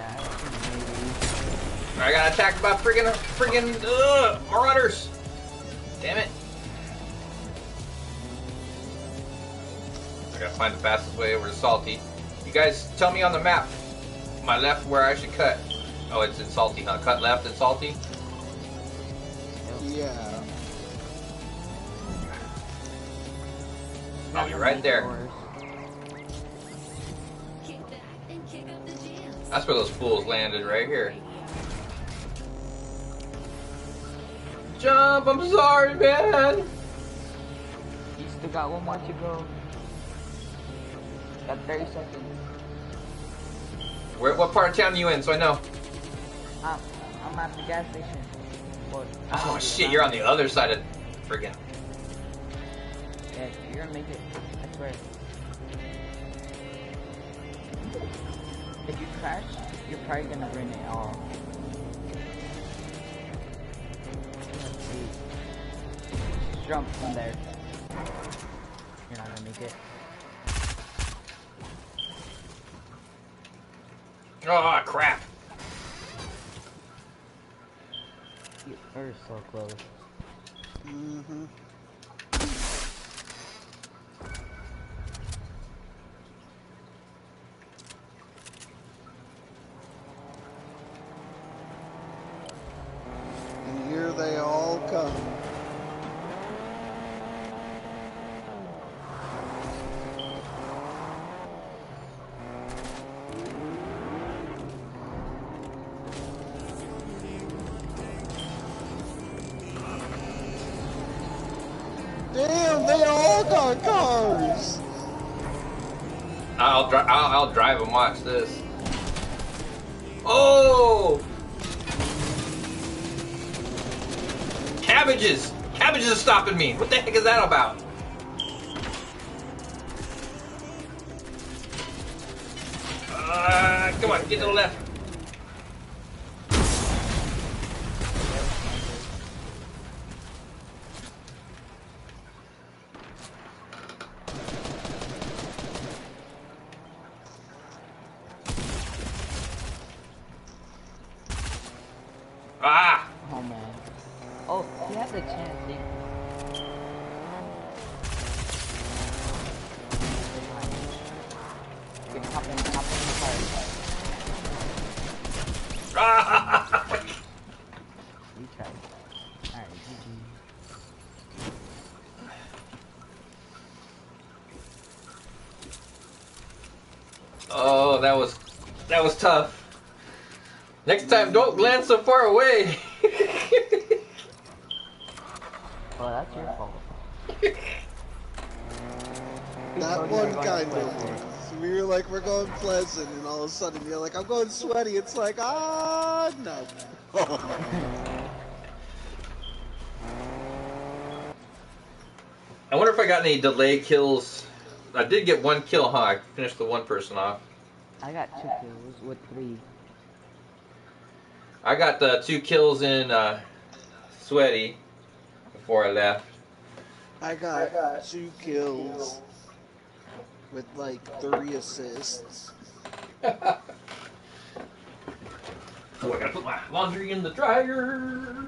I think maybe. I got attacked by friggin' friggin' uh, marauders. Damn it. I gotta find the fastest way over to Salty. You guys tell me on the map, my left where I should cut. Oh, it's in Salty, huh? Cut left in Salty? yeah. I'll be right there. That's where those fools landed, right here. Jump! I'm sorry, man! You still got one more to go. Got 30 seconds. Where, what part of town are you in, so I know? I'm, I'm at the gas station. Well, Oh shit, you're on the other side of friggin' Yeah, you're gonna make it. I swear. Probably gonna ruin it all. Let's see. Jump from there. You're not gonna make it. Oh crap! You are so close. Mm-hmm. They all got cars. I'll, dri- I'll, I'll drive and watch this. Oh! Cabbages! Cabbages are stopping me! What the heck is that about? Uh, come on, get to the left. Ah! Oh man. Oh, he has a chance. He... Good, hop in, hop in the car. Ah! We tried. Alright, GG. Oh, that was that was tough. Next time, don't land so far away. Well, that's your fault. That told you you one were going kind of. We were like, we're going pleasant, and all of a sudden you're like, I'm going sweaty. It's like, ah, no. I wonder if I got any delay kills. I did get one kill, huh? I finished the one person off. I got two kills with three. I got the two kills in uh, sweaty before I left. I got two kills with like three assists. Oh, I gotta put my laundry in the dryer.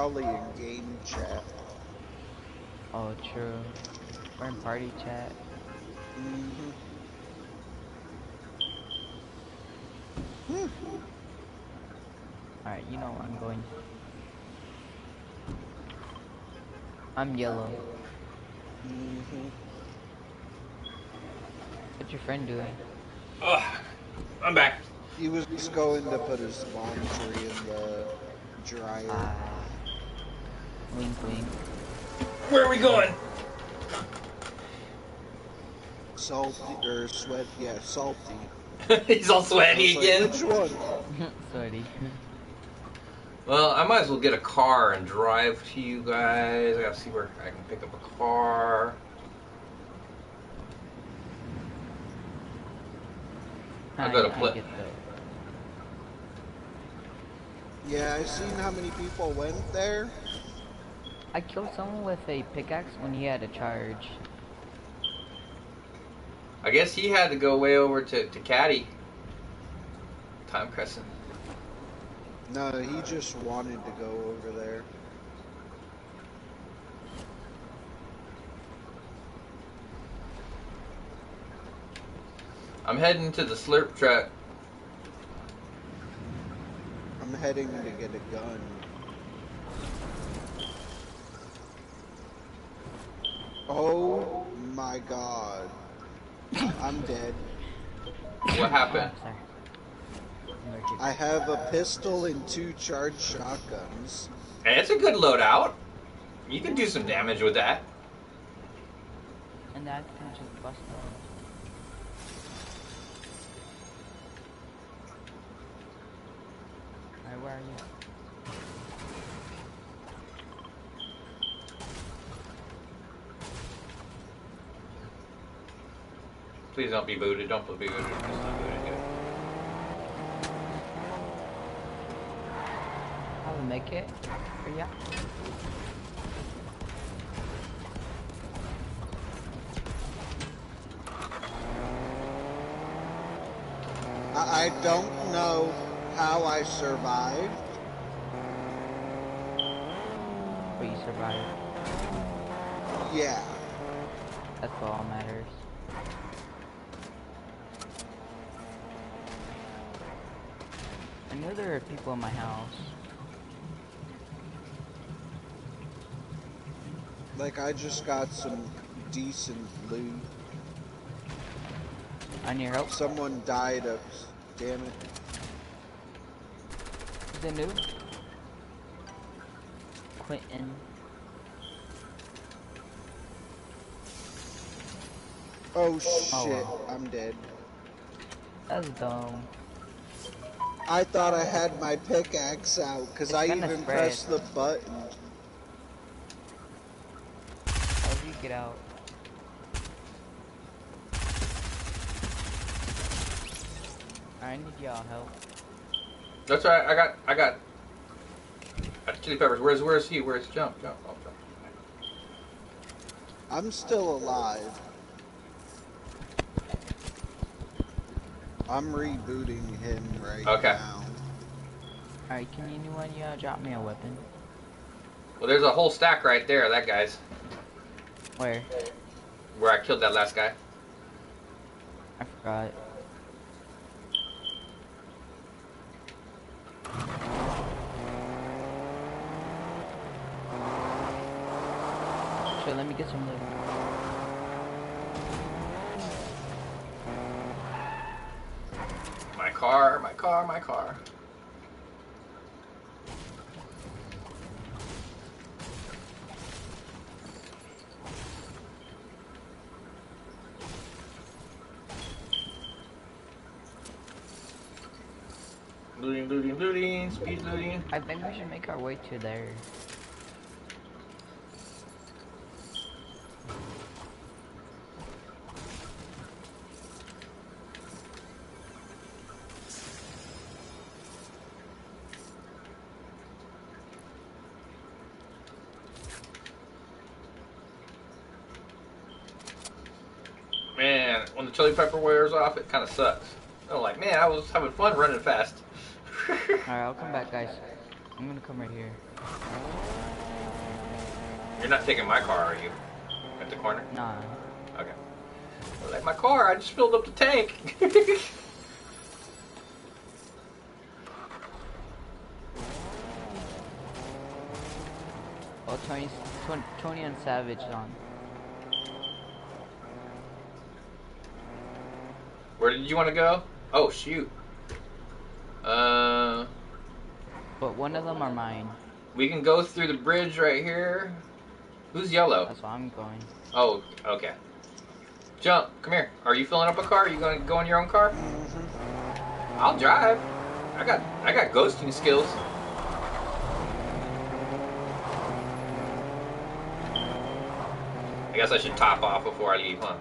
Probably in game chat. Oh, true. We're in party chat. Mm-hmm. Hmm. Alright, you know where I'm going. I'm yellow. Mm-hmm. What's your friend doing? Ugh, I'm back. He was going to put his laundry in the dryer. Ah. Wink wink. Where are we going? Salty or sweat? Yeah, salty. He's all sweaty like, again. Which one? Sorry. Well, I might as well get a car and drive to you guys. I gotta see where I can pick up a car. I gotta play- Yeah, I've seen how many people went there. I killed someone with a pickaxe when he had a charge. I I guess he had to go way over to, to Catty. Time Crescent. No, he just wanted to go over there. I'm heading to the slurp truck. I'm heading to get a gun. Oh my god. I'm dead. What happened? Sorry. Emergency. I have a pistol and two charged shotguns. Hey, it's a good loadout. You can do some damage with that. And that can just bust out. Alright, where are you? Please don't be booted. Don't be booted. Just don't boot it. Have a make it for ya. I, I don't know how I survived. But you survived. Yeah. That's all that matters. I know there are people in my house. Like I just got some decent loot. I need help. Someone died of damn it. Is it new? Quentin. Oh, oh shit, wow. I'm dead. That's dumb. I thought I had my pickaxe out because I even spread. pressed the button. How did you get out? I need y'all help. That's right. I got. I got. I got chili peppers. Where's Where's he? Where's jump? Jump. Oh, jump. I'm still alive. I'm rebooting him right Okay. now. Alright, can anyone uh, drop me a weapon? Well, there's a whole stack right there. That guy's Where? where I killed that last guy. I forgot. Sure, let me get some loot. My car. My car. Looting, looting, looting, speed looting. I think we should make our way to there. Man, when the chili pepper wears off, it kind of sucks. I'm like, man, I was having fun running fast. Alright, I'll come back, guys. I'm gonna come right here. You're not taking my car, are you? At the corner? Nah. Okay. Well, like my car, I just filled up the tank. Oh, Tony, Tony, Tony and Savage on. Where did you want to go? Oh shoot. Uh, But one of them are mine. we can go through the bridge right here. Who's yellow? That's why I'm going. Oh, okay. Jump. Come here. Are you filling up a car? Are you going to go in your own car? I'll drive. I got I got ghosting skills. I guess I should top off before I leave, huh?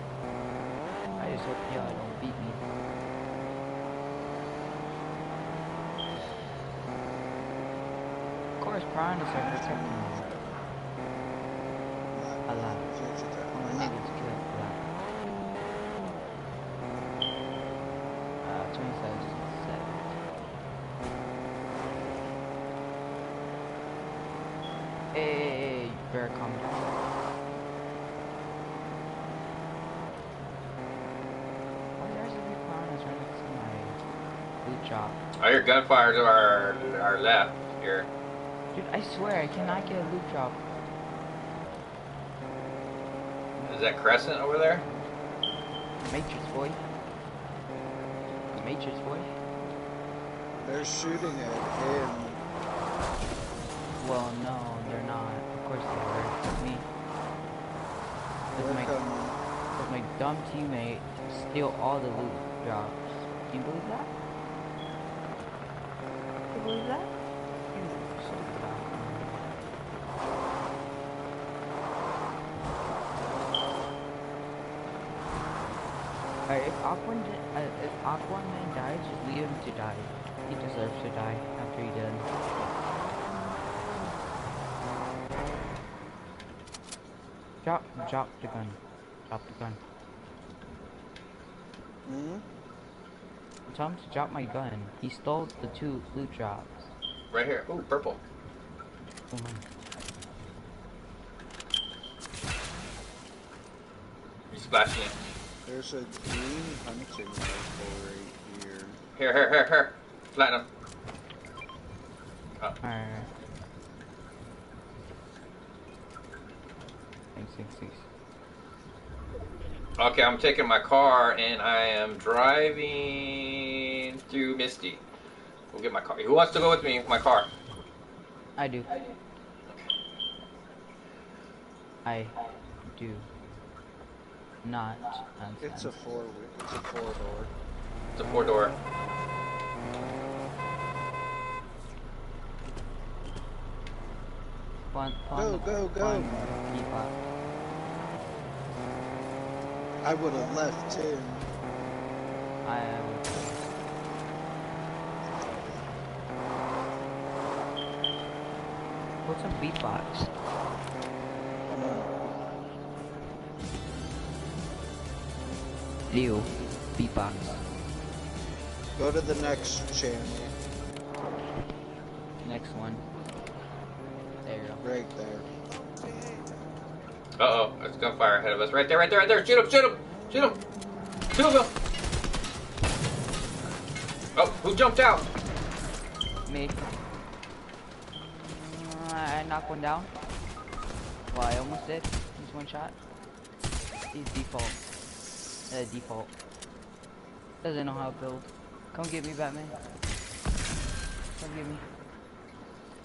I just hope y'all don't beat me. Of course piranhas are protecting me. A lot. Oh, my niggas killed a lot. Uh, 27, 27. Hey, hey, hey, you better calm down. Why there's a few piranhas right next to my loot drop? I hear gunfire to our our left here. Dude, I swear I cannot get a loot drop. Is that Crescent over there? Matrix boy. Matrix boy. They're shooting at him. Well, no, they're not. Of course they were. It's me. With They're my, with my dumb teammate steal all the loot drops. Can you believe that? Alright, if Aquaman, uh, if Aquaman dies, just leave him to die. He deserves to die after he did. Drop, drop the gun. Drop the gun. Tell him to drop my gun. He stole the two loot drops. Right here. Ooh, purple. Come on. He's splashing it. There's a green hunting rifle right here. Here, here, here, here. Platinum. Oh, Alright. Thanks, thanks, thanks. Okay, I'm taking my car and I am driving through Misty. We'll get my car. Who wants to go with me? My car. I do. I do. Not. It's a four. It's a four door. It's a four door. Fun, Go, go, go. I would have left him. I am. What's a beatbox? Leo, beatbox. Go to the next channel. Next one. There you go. Right there. Uh oh, there's gunfire ahead of us. Right there, right there, right there. Shoot him, shoot him, shoot him, shoot him. Bill. Oh, who jumped out? Me. I knocked one down. Well, I almost did. Just one shot. He's default. Uh, default. Doesn't know how to build. Come get me, Batman. Come get me.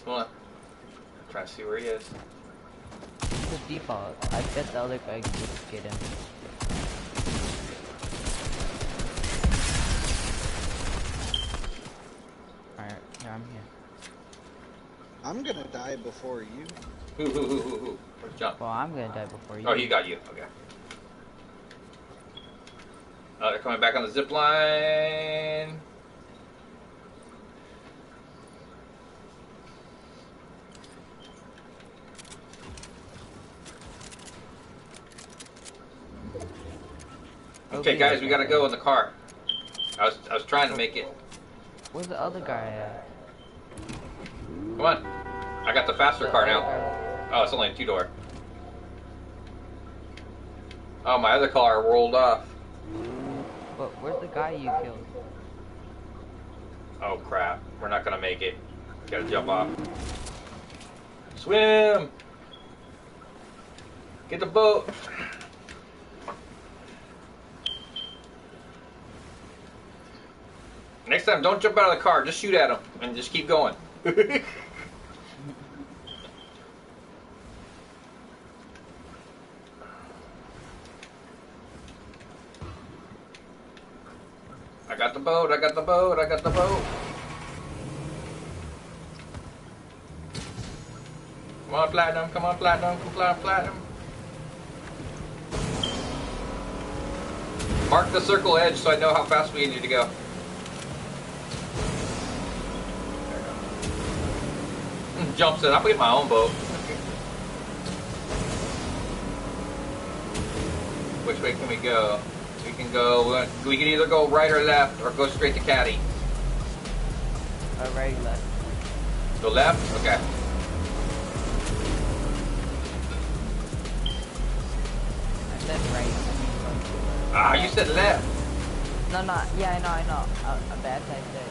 On. Trying to see where he is. It's default. I bet the other guy can just get him. Alright, here, I'm here. I'm gonna die before you. Who, who, who, who, who? Where's jump? Well, I'm gonna die before you. Oh, he got you. Okay. Oh, they're coming back on the zip line. Okay, guys, we gotta go in the car. I was, I was trying to make it. Where's the other guy at? Come on. I got the faster car now. Oh, it's only a two door. Oh, my other car rolled off. But where's the guy you killed? Oh crap, we're not gonna make it. Gotta jump off. Swim! Get the boat! Next time, don't jump out of the car, just shoot at him and just keep going. boat, I got the boat, I got the boat. Come on, Platinum, come on, Platinum, come on, Platinum. Mark the circle edge so I know how fast we need to go. Go. jumps in. I'll get my own boat. Which way can we go? Can go. We can either go right or left, or go straight to Catty. Uh, right, left. Go left. Okay. I said right. I. Ah, you said left. No, no, yeah, I know, I know. Uh, a bad guy said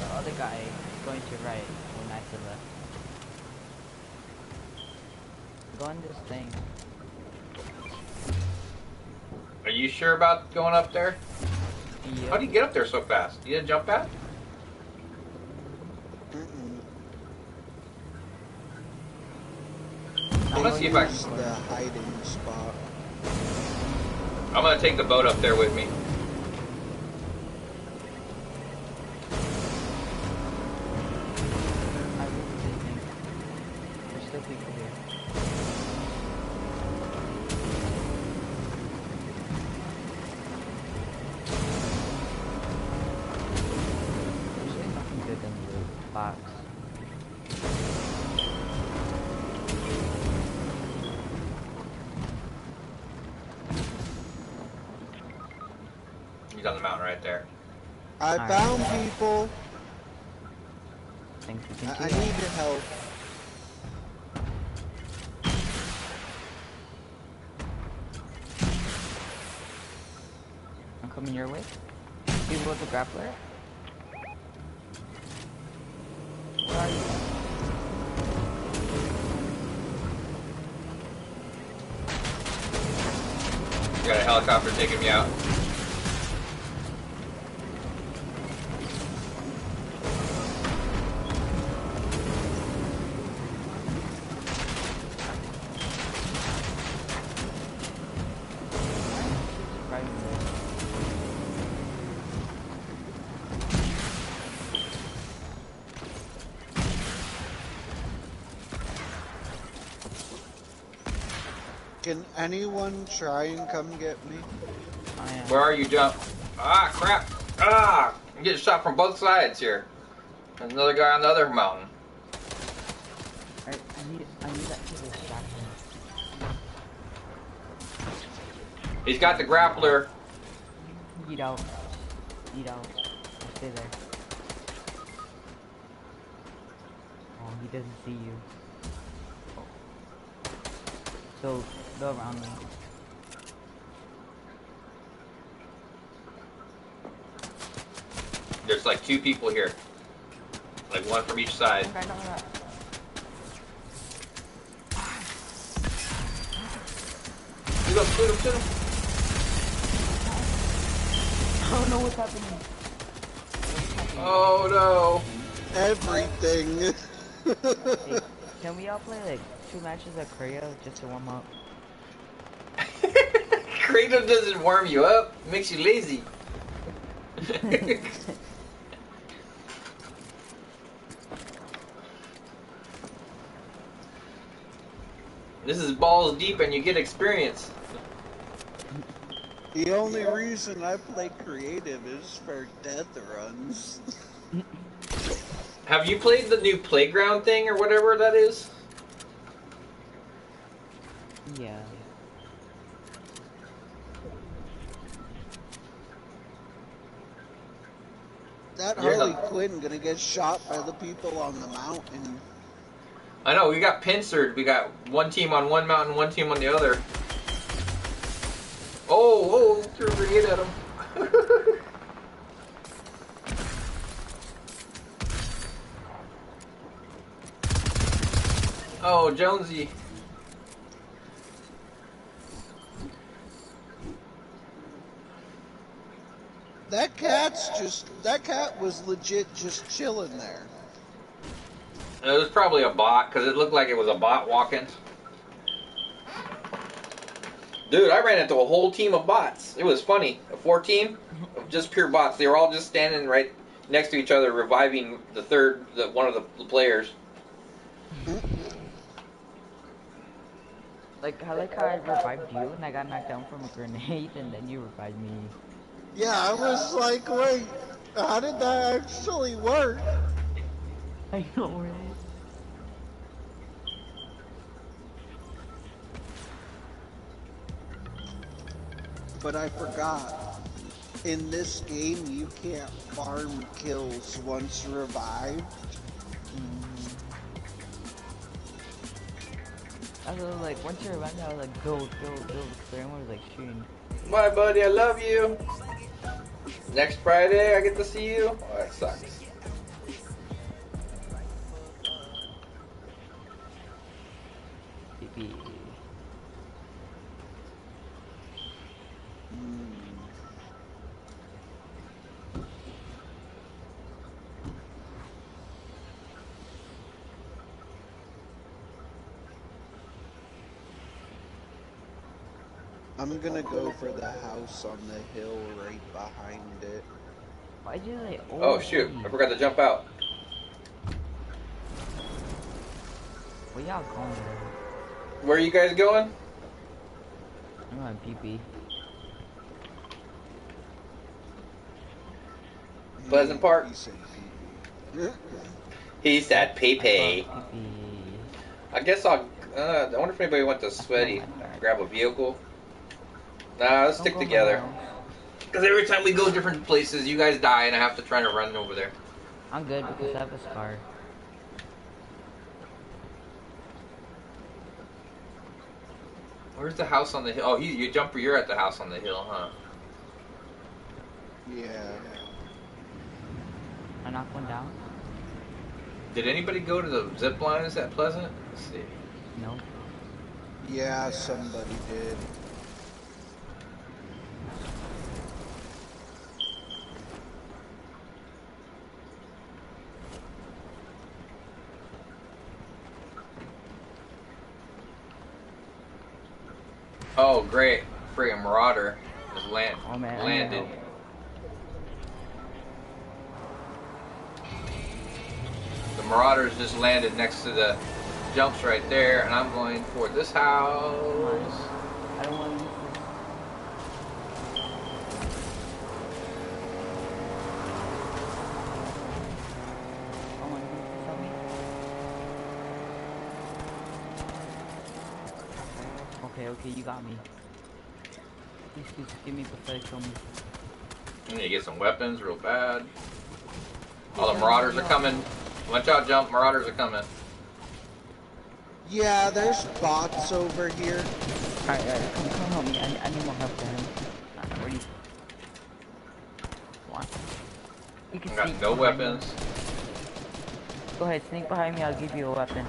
the other guy going to right when I said left. Go on this thing. Are you sure about going up there? Yeah. How do you get up there so fast? You didn't jump pad? Mm-mm. I'm gonna see if I Use can. the hiding spot. I'm gonna take the boat up there with me. Taking me out. Can anyone try and come get me? Where are you, jump? Ah, crap. Ah, I'm getting shot from both sides here. There's another guy on the other mountain. I, I need I need that to distract. He's got the grappler. You don't. You don't. Stay there. Oh, he doesn't see you. So, go around me. There's like two people here. Like one from each side. Okay, no, no. Shoot him, shoot him, shoot him. I don't know what's happening. Oh no. Everything. Hey, can we all play like two matches of Creo just to warm up? Kratos doesn't warm you up, makes you lazy. this is balls deep and you get experience. the only reason I play creative is for death runs. Have you played the new playground thing or whatever that is? Yeah. That Harley not- Quinn gonna get shot by the people on the mountain. I know, we got pincered. We got one team on one mountain, one team on the other. Oh, oh, threw a grenade at him. oh, Jonesy. That cat's just that cat was legit just chilling there. It was probably a bot because it looked like it was a bot walking. Dude, I ran into a whole team of bots. It was funny. A four team of just pure bots. They were all just standing right next to each other, reviving the third, the, one of the players. Like, I like how I revived you and I got knocked down from a grenade and then you revived me. Yeah, I was like, wait, how did that actually work? I know, right? But I forgot. In this game, you can't farm kills once revived. I was like, once you're around, I was like, go, go, go. because everyone was like shooting. Bye, buddy. I love you. Next Friday, I get to see you. Oh, that sucks. Gonna go for the house on the hill right behind it. Why'd you like, Oh, shoot. I forgot to jump out. Where y'all going? Where are you guys going? I'm on PP. Pleasant Park. He said pee-pee. PP. PP. I guess I'll. Uh, I wonder if anybody went to Sweaty. Grab a vehicle. Nah, let's Don't stick go in my together. Because every time we go different places, you guys die, and I have to try to run over there. I'm good because I have a scar. Where's the house on the hill? Oh, you, you jumper, you're at the house on the hill, huh? Yeah. I knocked one down. Did anybody go to the zip line? Is that Pleasant? Let's see. No. Yeah, somebody did. Oh, great. Friggin' Marauder is land, Oh man, landed. The Marauders just landed next to the jumps right there, and I'm going for this house. I don't want to lose this. Oh my goodness, help me. Okay, okay, you got me. Please, please, give me before they kill me. I need to get some weapons real bad. All the Marauders are coming. Watch out, jump. Marauders are coming. Yeah, there's bots over here. Alright, alright, come, come help me. I, I need more help for him. Where do you... Come on. You can I got no behind me. weapons. Go ahead, sneak behind me. I'll give you a weapon.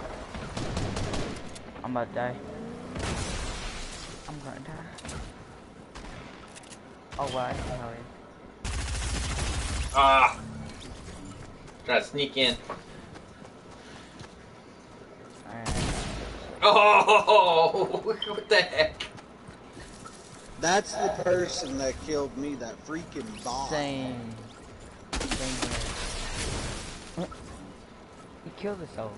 I'm about to die. I'm gonna die. Oh wow, I see how it is. Ah! Try to sneak in. Alright. Oh! What the heck? That's the person that killed me, that freaking bot. Same. Same. He killed himself.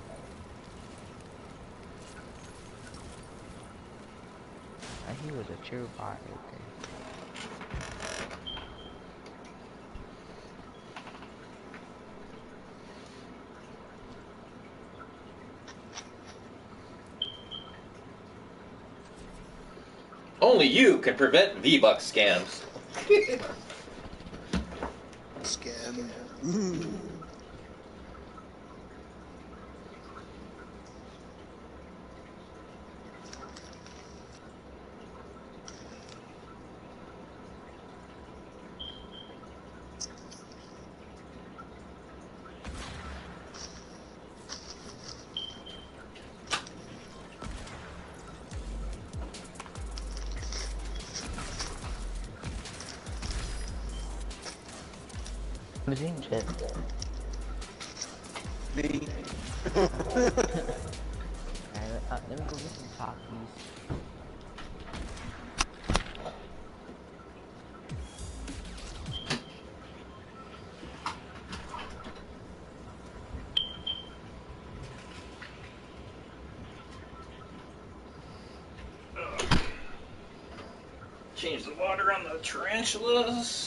Uh, he was a true bot right there. Only you can prevent V-Buck scams. Scam. Shit? Me. Alright, uh, let me go get some. Change the water on the tarantulas.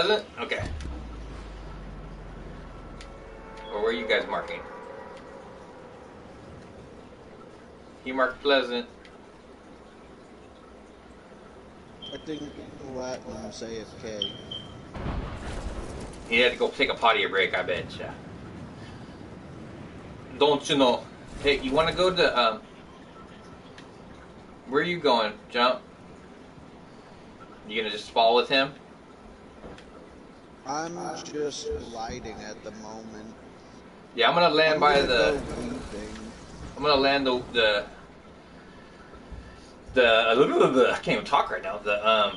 Pleasant? Okay. Or were you guys marking? You marked Pleasant. I think Platinum's AFK. He had to go take a potty break, I bet ya. Don't you know? Hey, you want to go to, um, where are you going, Jump? You gonna just fall with him? I'm just gliding at the moment. Yeah, I'm gonna land I'm by gonna the, go. I'm gonna land the, the, the, I can't even talk right now, the, um,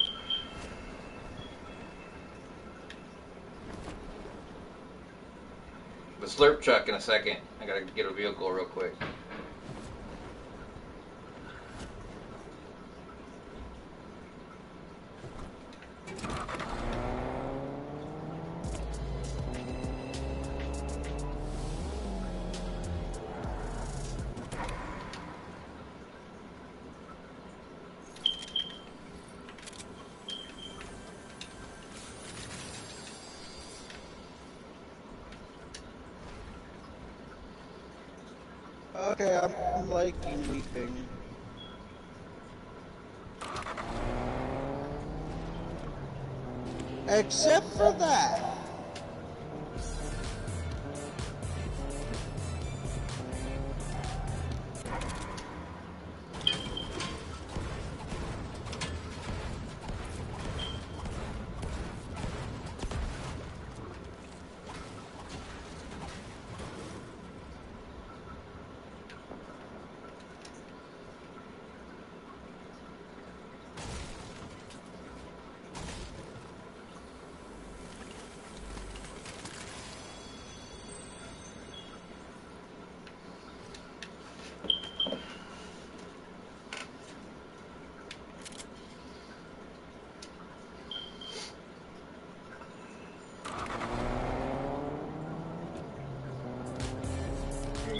the slurp truck in a second. I gotta get a vehicle real quick.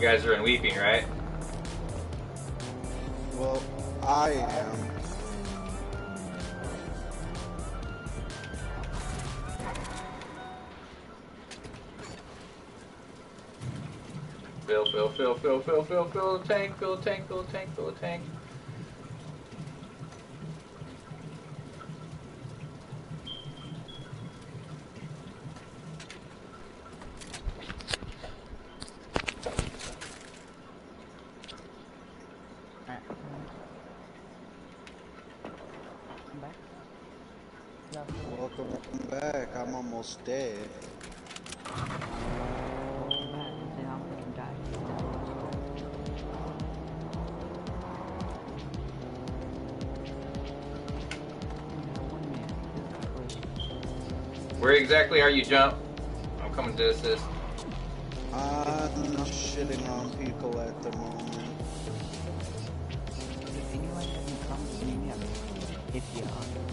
Guys are in weeping, right? Well, I am. Fill, fill, fill, fill, fill, fill, fill the tank, fill the tank, fill the tank, fill the tank. Alright. Come back. Yeah, Welcome back. I'm almost dead. welcome back. Then I'll fucking die. Yeah, one minute. This is glitchy. Where exactly are you, Jump? I'm coming to assist. I'm shitting on people at the moment. If anyone doesn't come to me, if you are.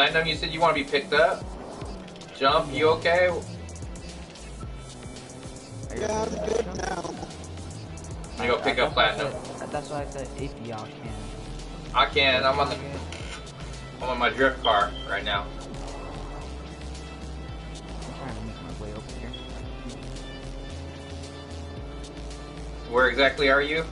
Platinum, you said you want to be picked up? Jump, you okay? Yeah, I'm good now. I'm gonna go pick up That's why I Platinum. said- That's why I said if y'all can. I can. I'm on the. I'm on my drift car right now. I'm trying to make my way over here. Where exactly are you?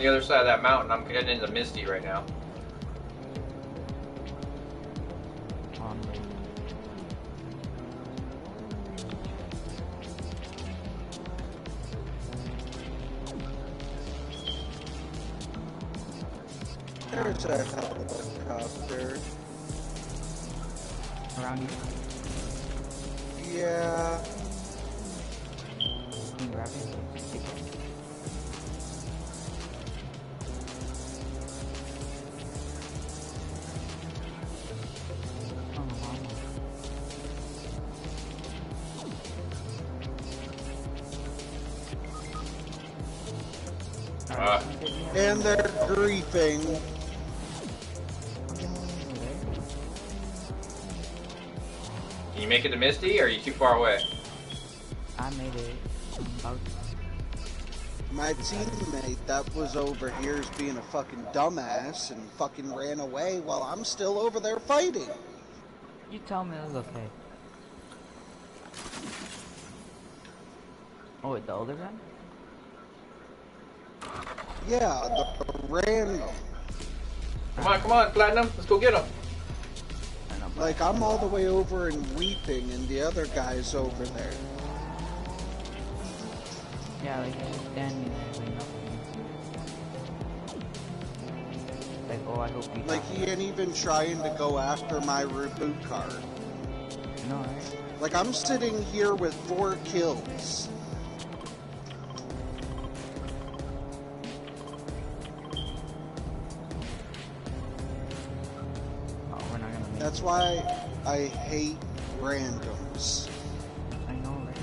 On the other side of that mountain. I'm getting into Misty right now. Far away? I made it. I'm about My teammate that was over here is being a fucking dumbass and fucking ran away while I'm still over there fighting. You tell me it was okay. Oh, wait, the older guy? Yeah, the random. Come on, come on, Platinum. Let's go get him. I know, but Like I'm all the way over and weeping, and the other guy's over there. yeah, like just standing there doing nothing. Like, oh, I hope you. Like he ain't even trying to go after my reboot card. No, right? Like I'm sitting here with four kills. That's why I hate randoms. I know, right?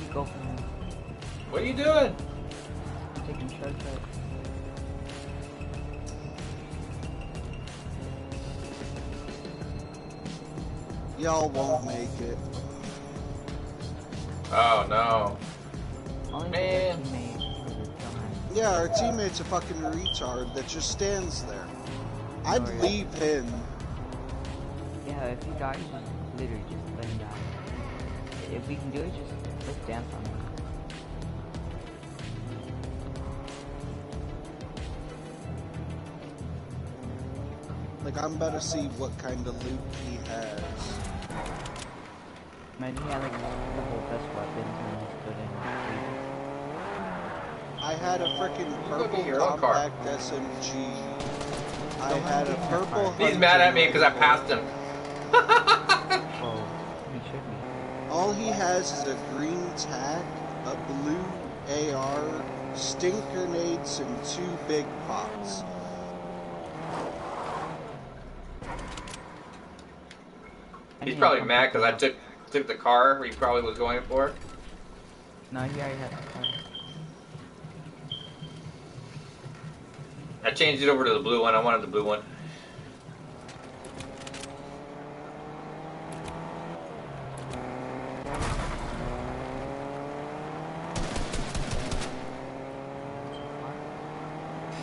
You go for him. What are you doing? Taking shortcut. Y'all won't make it. Oh no. Only Man. Yeah, our teammate's a fucking retard that just stands there. Oh, I'd Oh, yeah. leave him. Yeah, if he dies, just literally just let him die. If we can do it, just let's dance on him. Like I'm about to see what kind of loot he has. Imagine he had like the whole best weapons and he stood in I had a freaking purple your own car. compact SMG. I Don't had a purple. He's mad at me because I passed him. Well, he should be. All he has is a green tack, a blue AR, stink grenades, and two big pots. He's probably mad because I took took the car he probably was going for. No, he already had the car. I changed it over to the blue one. I wanted the blue one.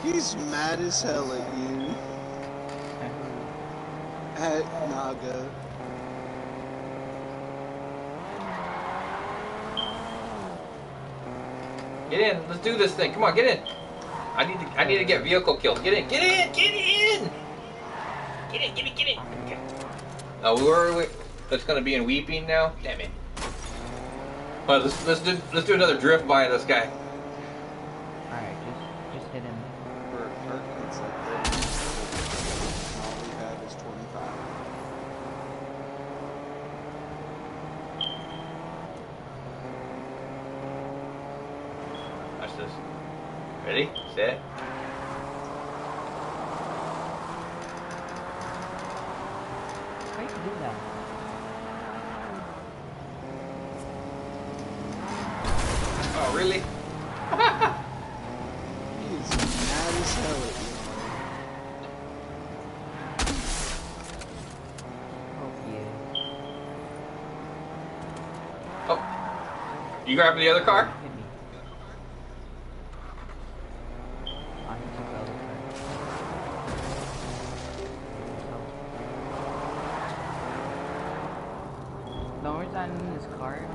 He's mad as hell at you, at Naga. Get in. Let's do this thing. Come on, get in. I need to. I need to get vehicle kills. Get in. Get in. Get in. Get in. Get in. Get in. Okay. Oh, we were. We, it's gonna be in weeping now. Damn it. Well, let's let's do let's do another drift by this guy. Alright, just just hit him. For Turk, it's like 30. All we have is 25. Watch this. Ready? Set. Why you do that? Oh, really? He is mad as hell at you. Oh yeah. You grabbing the other car? Hit me. I can take the other car. The only reason I'm in this car, I'm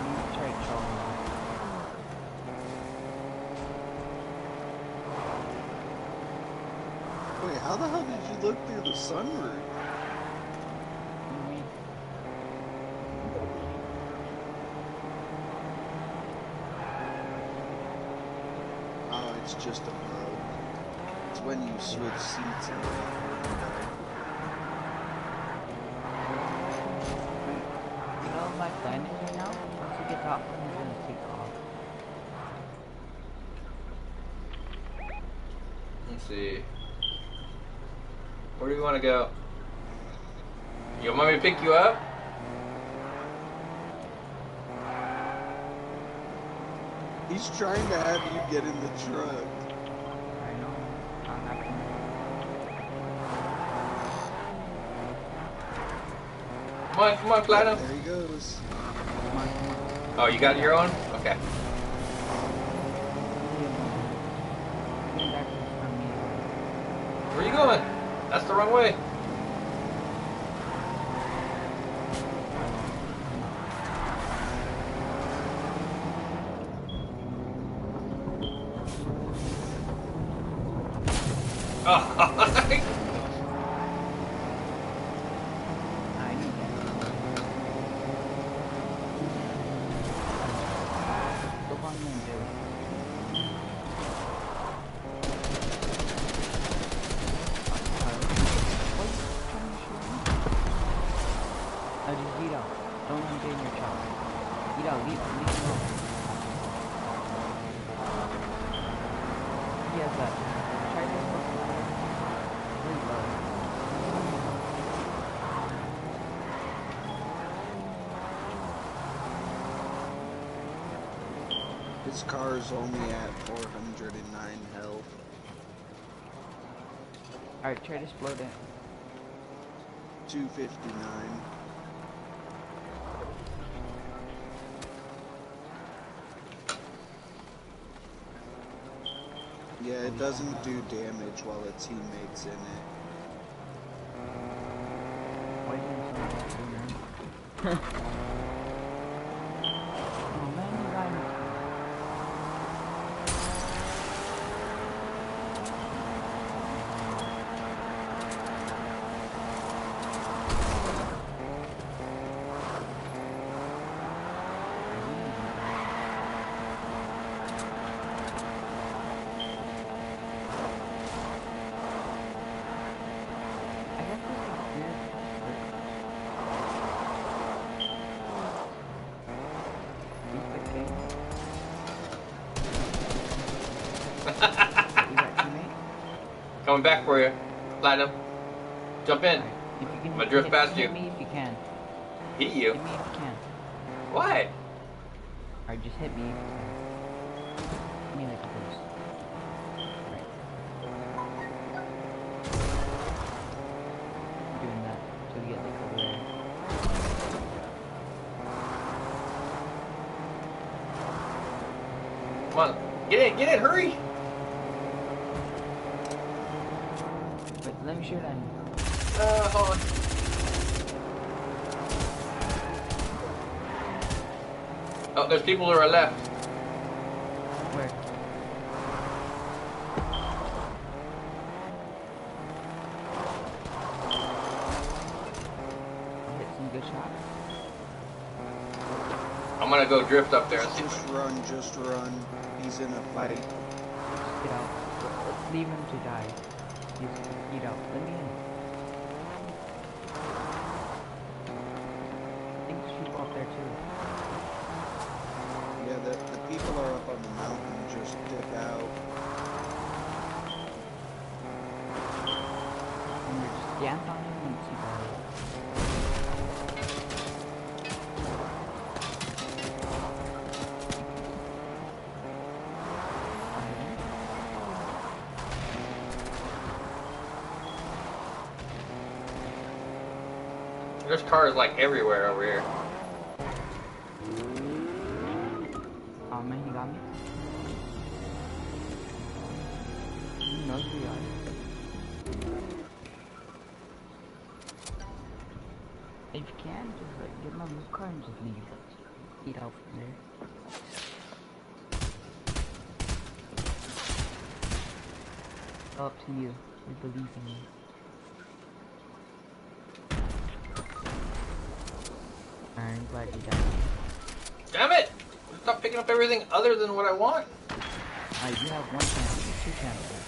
gonna try trolling him. Wait, how the hell did you look through the sunroof? Me. Oh, it's just a bug. It's when you switch seats in the window. You know what my plan is right now? Once he gets off, I'm gonna take off. Let's see. Where do you want to go? You want me to pick you up? He's trying to have you get in the truck. I know. I'm not gonna- Come on, come on, Platinum. There he goes. Come on, come on. Oh, you got your own? Okay. Get back from me. Where you going? That's the wrong way. Oh, I need that. Go on in, dude. Oh, just lead out. Don't let him get in your chop. Lead out, lead out, lead him out. He has that. Try this one. Really low. His only at 409 health. Alright, try to explode it. 259. Yeah, it doesn't do damage while a teammate's in it. Why didn't someone else do that? oh man, you got me. I guess this is weird. He's the king. Is that teammate? Coming back for you. Platinum. Jump in. Alright, If you can I'ma drift hit- past hit you. me if you can. Hit you. Hit me if you can. Why? Alright, just hit me if you can. Hit me like a boost. Alright. I'm doing that till you get like over there. Come on. Get in, get in, hurry. Wait, let me shoot at him. Uh, hold on. Oh, there's people to our left. Where? Hit some good shots. I'm gonna go drift up there. Just run, just run. He's in a fight. Just get out. Leave him to die. Just get out. Let me in. I think there's people up there too. Yeah, the, the people are up on the mountain. Just dip out. And you just dance on him and see that. There's cars like everywhere over here. Oh man, he got me. He knows we are. If you can, just like get my move car and just leave. Get out from there. Up to you. We believe in you. I'm glad you died. Damn it! Stop picking up everything other than what I want. Uh, you have one chance, two chances.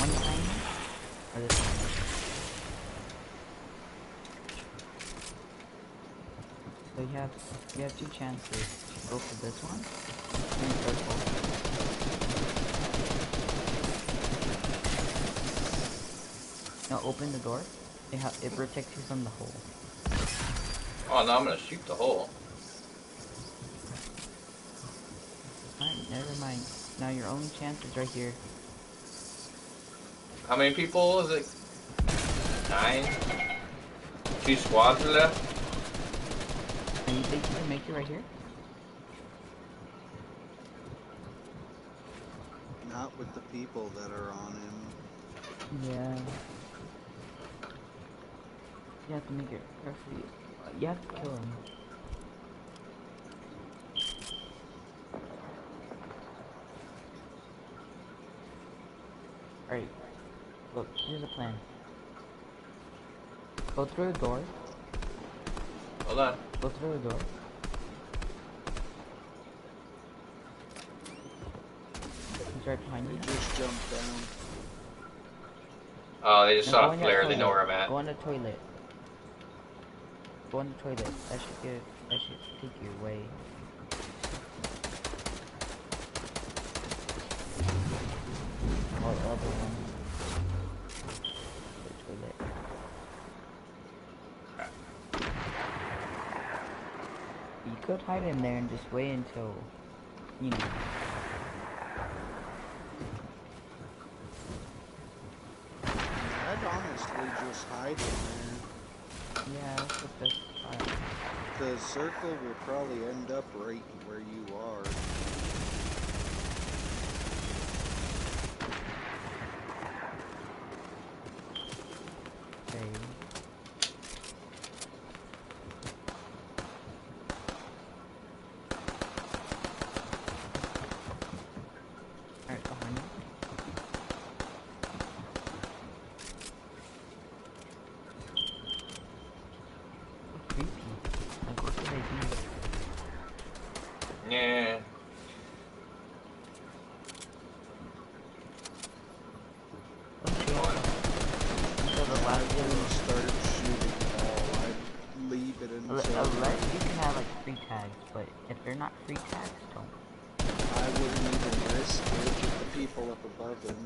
One time or this one. So you have you have two chances. Go for this one. And purple. Now open the door. It ha it protects you from the hole. Oh no, I'm gonna shoot the hole. Alright, Never mind. Now your only chance is right here. How many people is it? Nine? Two squads left? And you think you can make it right here? Not with the people that are on him. Yeah. You have to make it roughly. You have to kill him. Alright. Look, here's a plan. Go through the door. Hold on. Go through the door. He's right behind They you. just jumped down. Oh, they just Now saw a flare. They know where I'm at. Go in the toilet. Go in the toilet. That should get. That should take you away. Other one. The toilet. You could hide in there and just wait until, you know. I'd honestly just hide in Yeah, that's the best part. there. The circle will probably end up right where you are. Okay. Alright, behind you. Creepy. Like, what did they do? Yeah. Okay. Until the I last wouldn't start shooting at all. I'd leave it Unle- until Unless you can have like free tags, but if they're not free tags, don't. I wouldn't even risk it with the people up above him.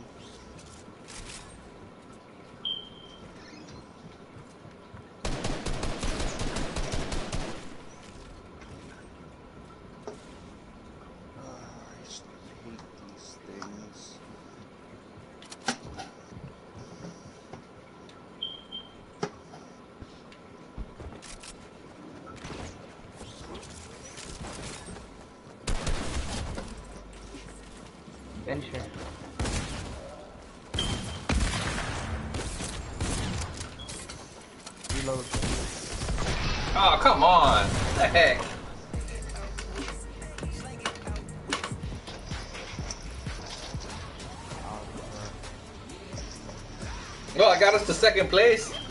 Ah, I just hate these things. Finish. Reload. Oh, come on. What the heck? Well, I got us to second place.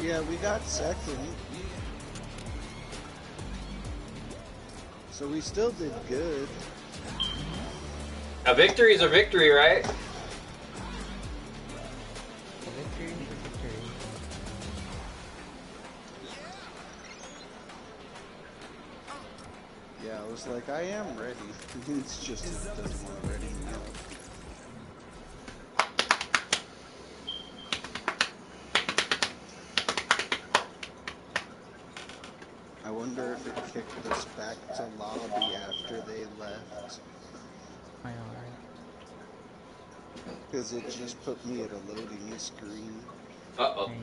Yeah, we got second. So we still did good. A victory is a victory, right? A victory is a victory. Yeah, I was like, I am ready. it's just it doesn't want to ready me up. I wonder if it kicked us back to lobby after they left. I know, right? Because it just put me at a loading screen. Uh oh. Hey.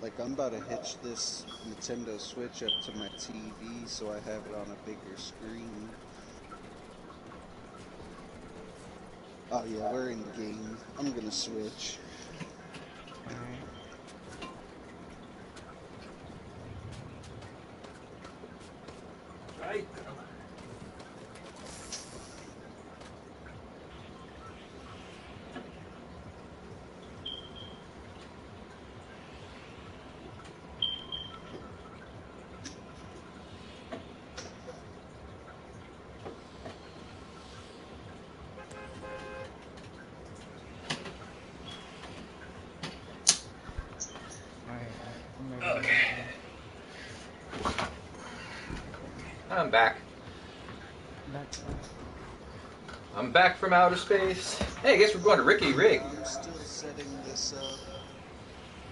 Like, I'm about to hitch this Nintendo Switch up to my TV so I have it on a bigger screen. Oh yeah, we're in the game. I'm gonna switch. Alright. Right. Alright. I'm ready. Okay. I'm back. That's I'm back from outer space. Hey, I guess we're going to Ricky Rig. I'm still setting this up.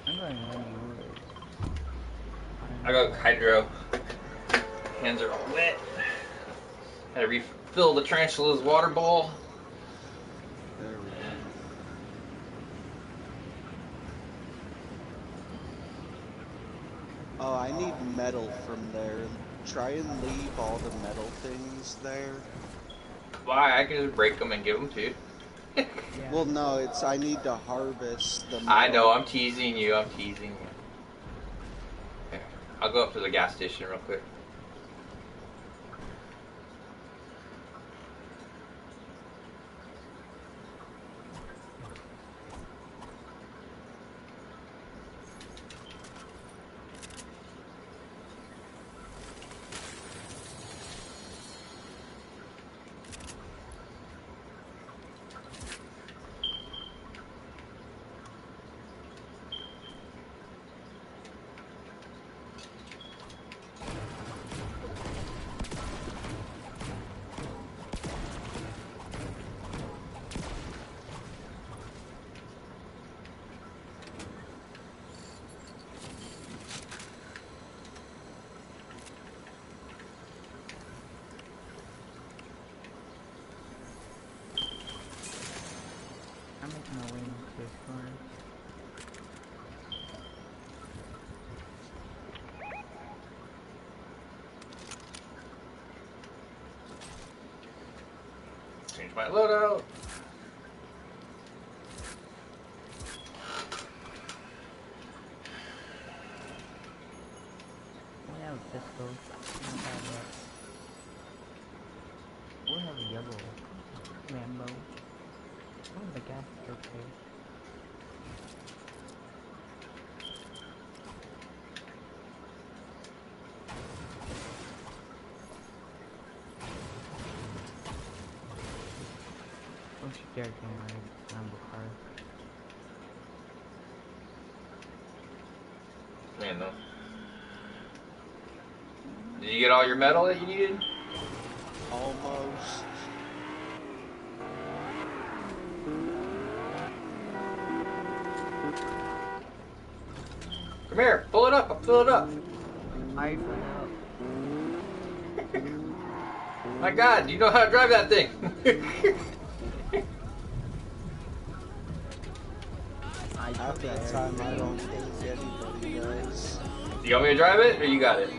I'm going to. I got hydro. Hands are all wet. Had to refill the tarantula's water bowl. There we go. Oh, I need metal from there. Try and leave all the metal things there. Why? I can just break them and give them to you. Yeah. Well, no, it's I need to harvest the. Metal. I know, I'm teasing you. I'm teasing you. Here, I'll go up to the gas station real quick. I'm making my way into this farm. Change my loadout. We have a pistol. Not bad yet. We have a yellow Lambo. Oh, the gas is okay. Oh, she dared me my Lambo car. Man, no. Did you get all your metal that you needed? Almost. Come here, pull it up. I'll fill it up. I. My God, you know how to drive that thing. I Half took the it. time, I don't think anybody does. you want me to drive it, or you got it?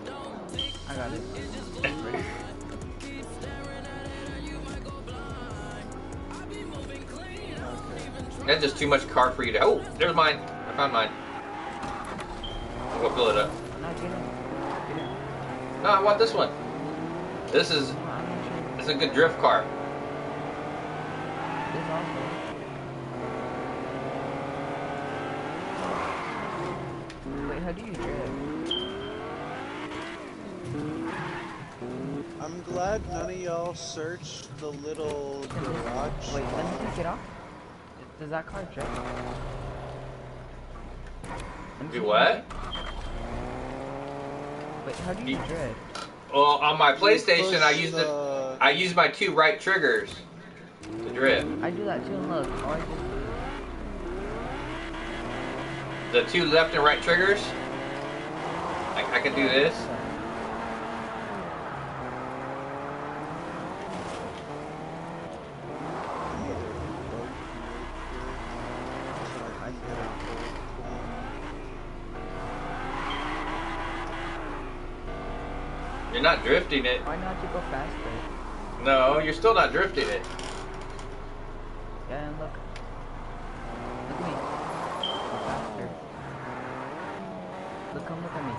Too much car for you to. Oh, there's mine. I found mine. I'll go fill it up. No, get in. Get in. No, I want this one. This is No, I'm not sure. this is a good drift car. This also. Wait, how do you drift? I'm glad none of y'all searched the little garage. Wait, let me take it off. Does that car drift? Let Do what? Wait, how do you You- drift? Well, on my PlayStation, I Push use the the- I use my two right triggers to drift. I do that too. and Look, all I just The two left and right triggers. I, I can do this. You're not drifting it. Why not you go faster? No, you're still not drifting it. Yeah, and look. Look at me. Go faster. Look, come look at me.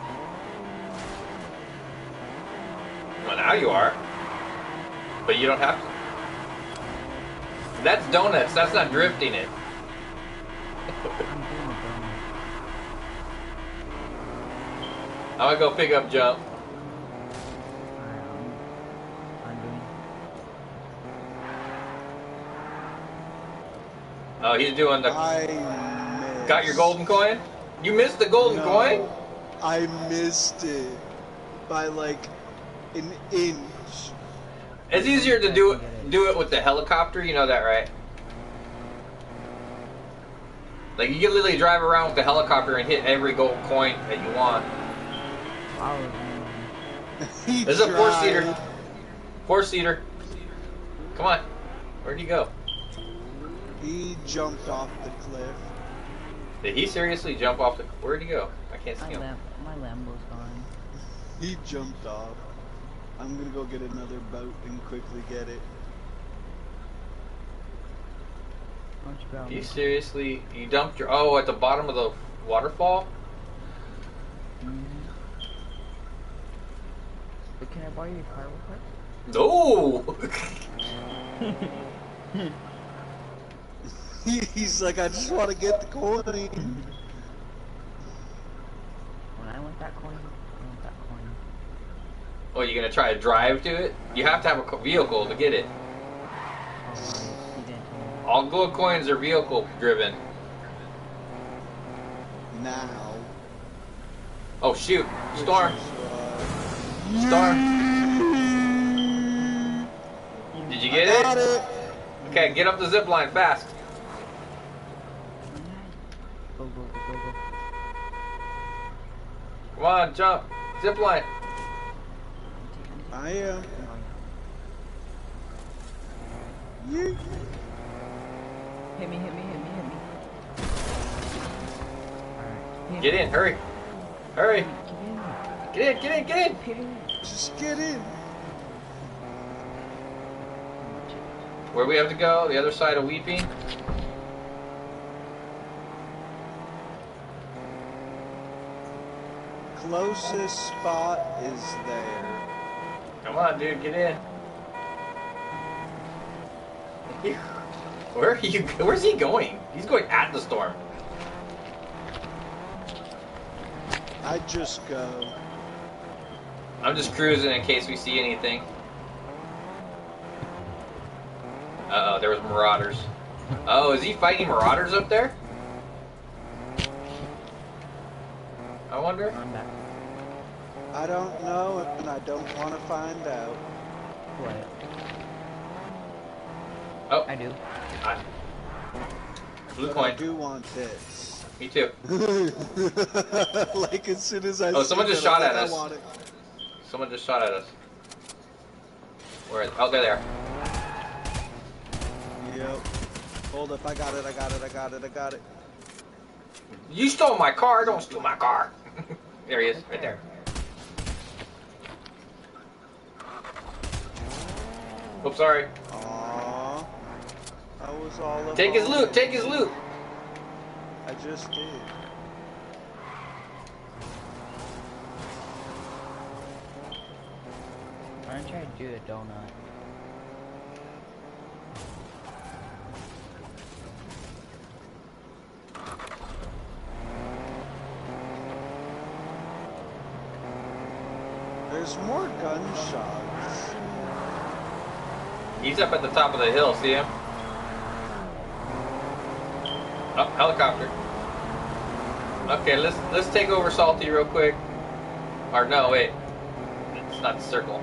Well, now you are. But you don't have to. That's donuts. That's not drifting it. I'm doing it. I'm gonna go pick up jump. Alright, I'm, I'm doing Oh, he's doing the. I missed. Got your golden coin? You missed the golden No, coin? I missed it by like an inch. It's easier to do it do it with the helicopter. You know that, right? Like you can literally drive around with the helicopter and hit every gold coin that you want. He There's a four seater. Four seater. Come on. Where'd he go? He jumped off the cliff. Did he seriously jump off the? Where'd he go? I can't see My, him. lam- my Lambo's gone. He jumped off. I'm gonna go get another boat and quickly get it. You You seriously? You dumped your? Oh, at the bottom of the waterfall? Mhm. But can I borrow your car real quick? No. He- He's like, I just want to get the coin. When I want that coin, I want that coin. oh, you're gonna try to drive to it? You have to have a vehicle to get it. He didn't tell me. All gold coins are vehicle driven. Now. Oh shoot! Storm! Which is, uh, Storm! Did you get it? it. Okay, get up the zip line fast. Come on, jump. Zip line. I uh, am. You. Hit me, hit me, hit me, hit me. Alright. Get in, hurry. Hurry. Get in. Get in, get in, get in. Get in. Just get in. Where we have to go? The other side of Weeping? Closest spot is there. Come on, dude, get in. Where are you? Where's he going? He's going at the storm. I just go. I'm just cruising in case we see anything. Uh oh, there was marauders. Oh, is he fighting marauders up there? I wonder. I'm back. I don't know, and I don't want to find out. What? Oh, I do. I, blue But coin. I do want this. Me too. like as soon as I. Oh, someone just I'm shot like, at I us. want it. Someone just shot at us. Where? Is, oh, there they are. Yep. Hold up, I got it, I got it, I got it, I got it. You stole my car. Don't steal my car. there he is, right there. Oops, sorry. Aww. I was all up Take his loot. it. Take his loot. I just did. I'm trying to do a donut. There's more gunshots. He's up at the top of the hill. See him? Oh, helicopter. Okay, let's let's take over Salty real quick. Or no, wait. It's not the circle.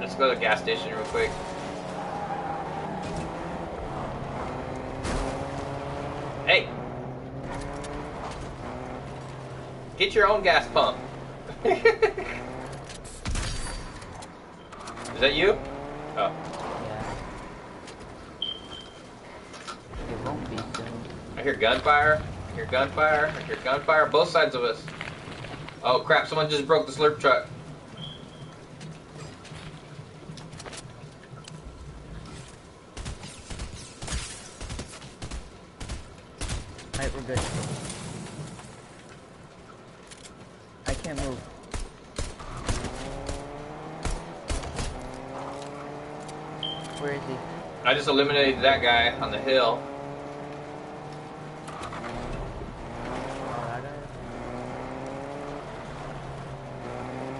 Let's go to the gas station real quick. Hey! Get your own gas pump. Is that you? Oh. Yeah. It won't be soon. I hear gunfire. I hear gunfire. I hear gunfire. Both sides of us. Oh crap! Someone just broke the slurp truck. Alright, we're good. I can't move. Where is he? I just eliminated that guy on the hill. That guy?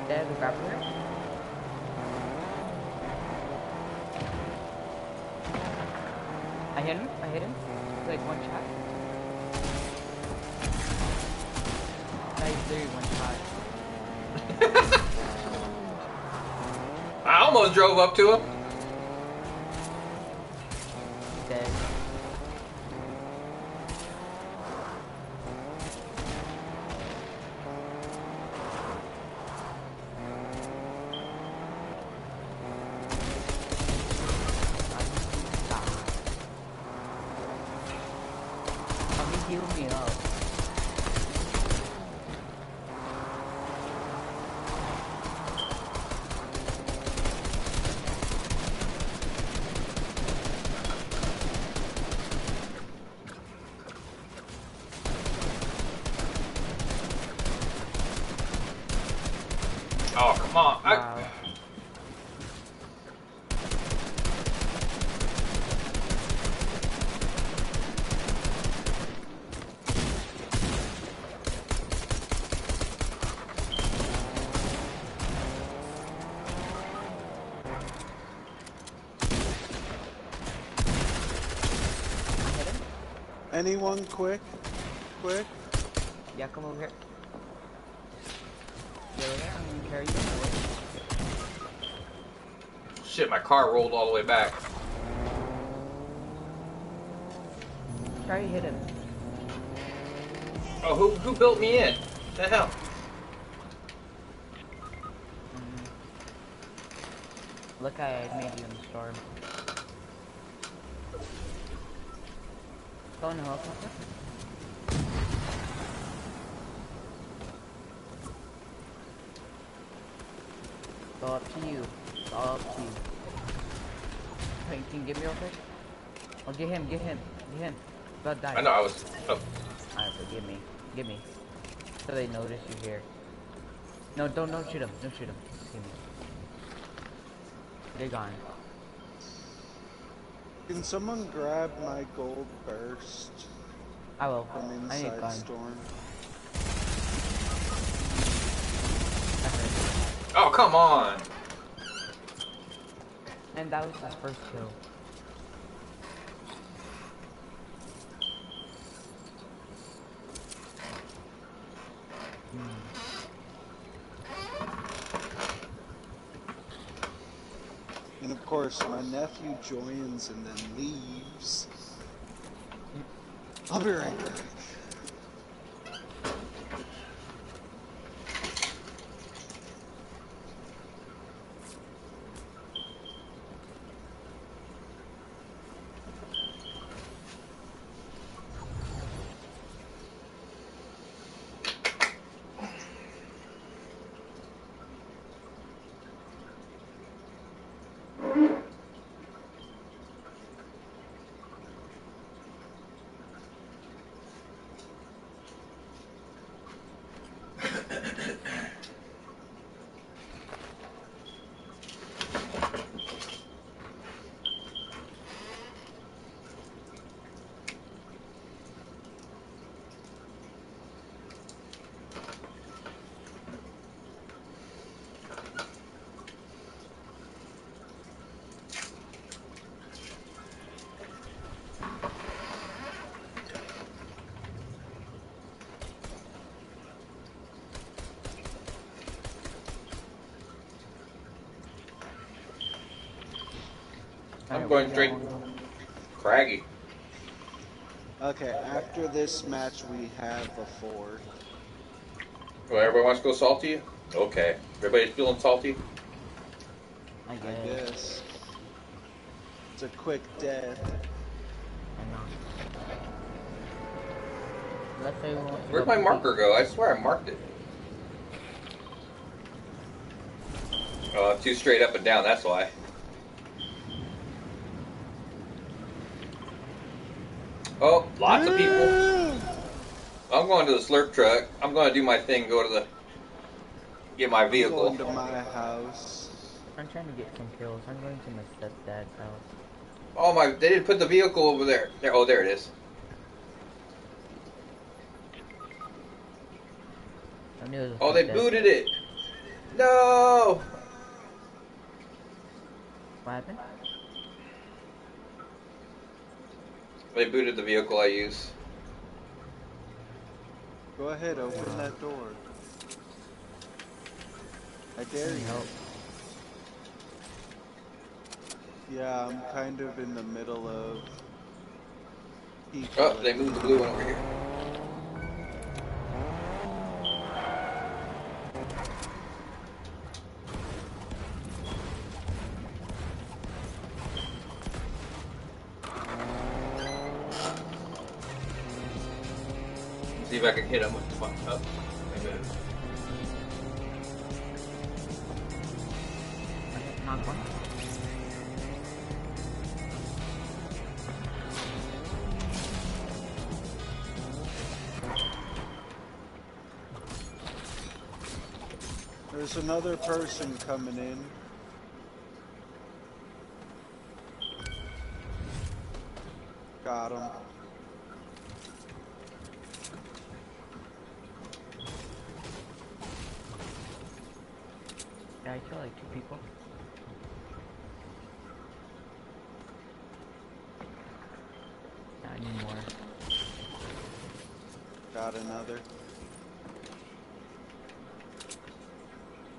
There's a grappler? I hit him, I hit him. Like one shot. Literally one shot. almost drove up to him. Dead. Help me heal me up. Oh, come on. I, Wow. Anyone quick? Quick? Yeah, come over here. Get over there, I'm gonna carry you away. shit, my car rolled all the way back. Try to hit him. Oh, who who built me in? The hell? Look, I made you in the storm. Go in the helicopter. Go up to you. Go up to you. Hey, can you get me real quick? Oh, get him, get him, get him. About to die. I know I was. Oh, Alright, but give me, give me. So they notice you here. No, don't, don't shoot him, don't shoot him. Give me. They're gone. Can someone grab my gold burst I will. from I need inside gun. storm? Oh, come on. And that was his first kill. And of nephew joins and then leaves. I'll be right back. I'm going we straight- Craggy. Okay, after this match, we have a four. Well, everybody wants to go salty? Okay. Everybody's feeling salty? I I guess. guess. It's a quick death. I know. Let's say we want to Where'd my marker go? I swear I marked it. Uh, oh, too straight up and down, that's why. Oh, lots of people. I'm going to the slurp truck. I'm going to do my thing, go to the. Get my I'm vehicle. going to my house. I'm trying to get some kills. I'm going to my stepdad's house. Oh my, they didn't put the vehicle over there. There, oh, there it is. I knew it was Oh, they stepdad. booted it. No. What happened? They booted the vehicle I use. Go ahead, open that door. I dare you. help. Yeah, I'm kind of in the middle of. Oh, they moved the blue one over here. Another person coming in. Got him. Yeah, I killed like two people. Not anymore. Got another.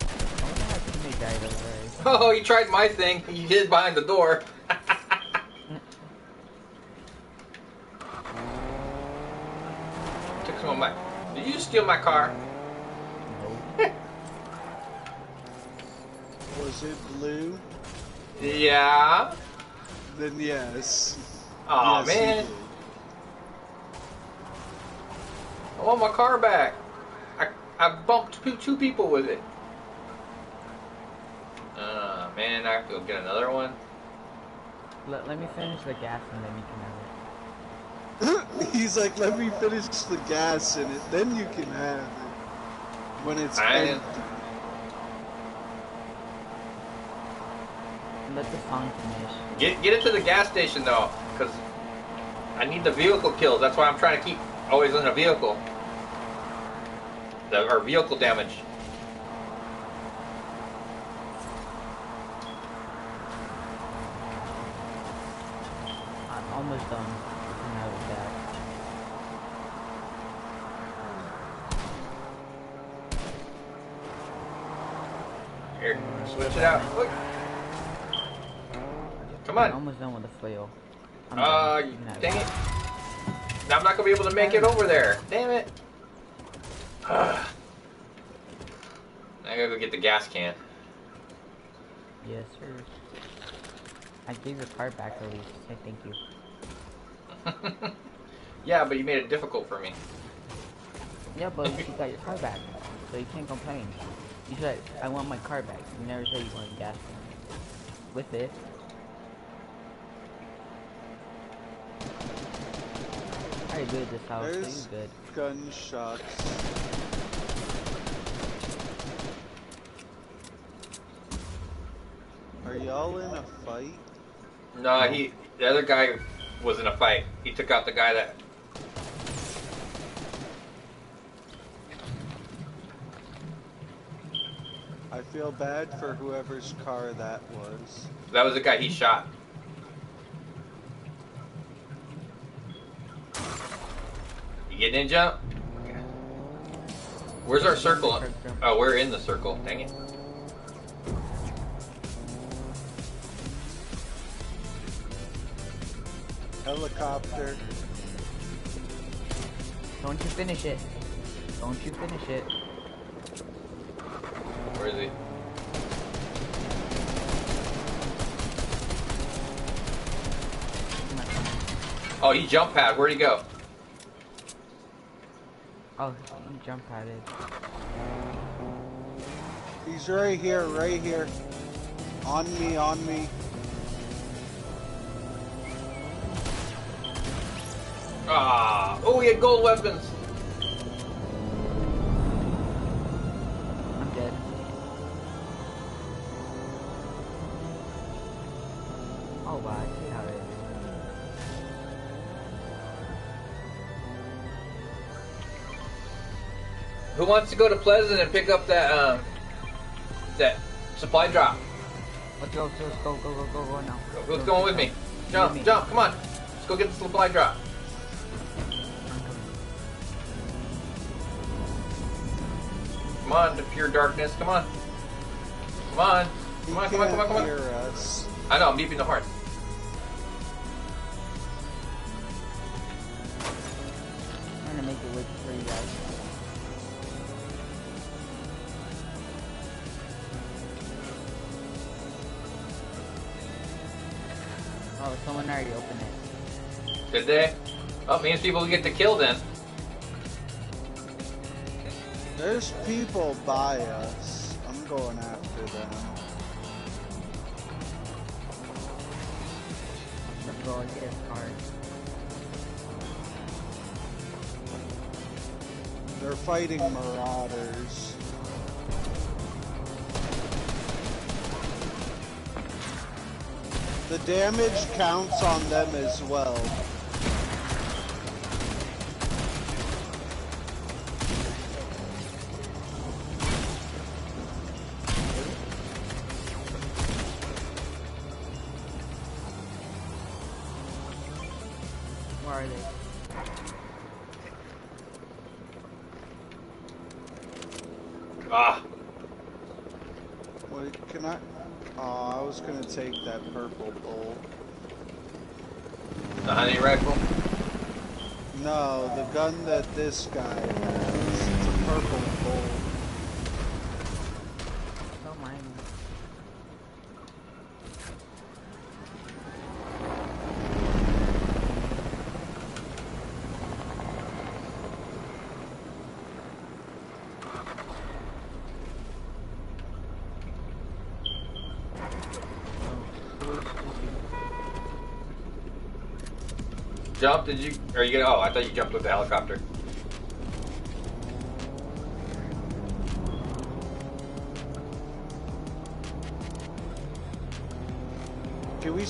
I wonder how teammate died over there. Oh, you tried my thing. You hid behind the door. Took some of my. Did you steal my car? Nope. Was it blue? Yeah. Then yes. Oh Yes, man. I want my car back. I I bumped two people with it. Man, I have to go get another one. Let, let me finish the gas and then you can have it. He's like, let me finish the gas in it, then you can have it. When it's I- empty. Let the song finish. Get get it to the gas station though, cause I need the vehicle kills. That's why I'm trying to keep always in a vehicle. The or vehicle damage. I'm almost done. You can have it back. Here, switch it out. Look. Come on. I'm almost done with the flail. I'm Uh, dang it. Now I'm not gonna be able to make it over there. Damn it. Ugh. I gotta go get the gas can. Yes, sir. I gave your car back at least. Say thank you. yeah, but you made it difficult for me. Yeah, but you got your car back, so you can't complain. You said, I want my car back. You never said you wanted gas. With it. I already good this house, so There's- you good. Gunshots. Are y'all in a fight? No, he the other guy was in a fight. He took out the guy that feel bad for whoever's car that was. that was the guy he shot. You getting in, jump? Where's our circle? Oh, we're in the circle. Dang it. Helicopter. Don't you finish it. Don't you finish it. Where is he? Come on, come on. Oh, he jump pad. Where'd he go? Oh, you jump padded. He's right here, right here. On me, on me. Ah. Oh, he had gold weapons. Wants to go to Pleasant and pick up that um that supply drop? Let's go, let's go, go, go, go, go now. Go, Who's going with me? Jump, With me. jump, come on. Let's go get the supply drop. Come on, to pure darkness. Come on. Come on. Come on, come on, come on, come on. I know, I'm beeping the horn. I'm gonna make it wait for you guys. Already opened it. Did they? Oh, means people get to kill then. There's people by us. I'm going after them. Let's go and get his card. They're fighting marauders. The damage counts on them as well. This guy has. It's a purple bull. Don't mind me. Jump? Did you? Or you get? Oh, I thought you jumped with the helicopter.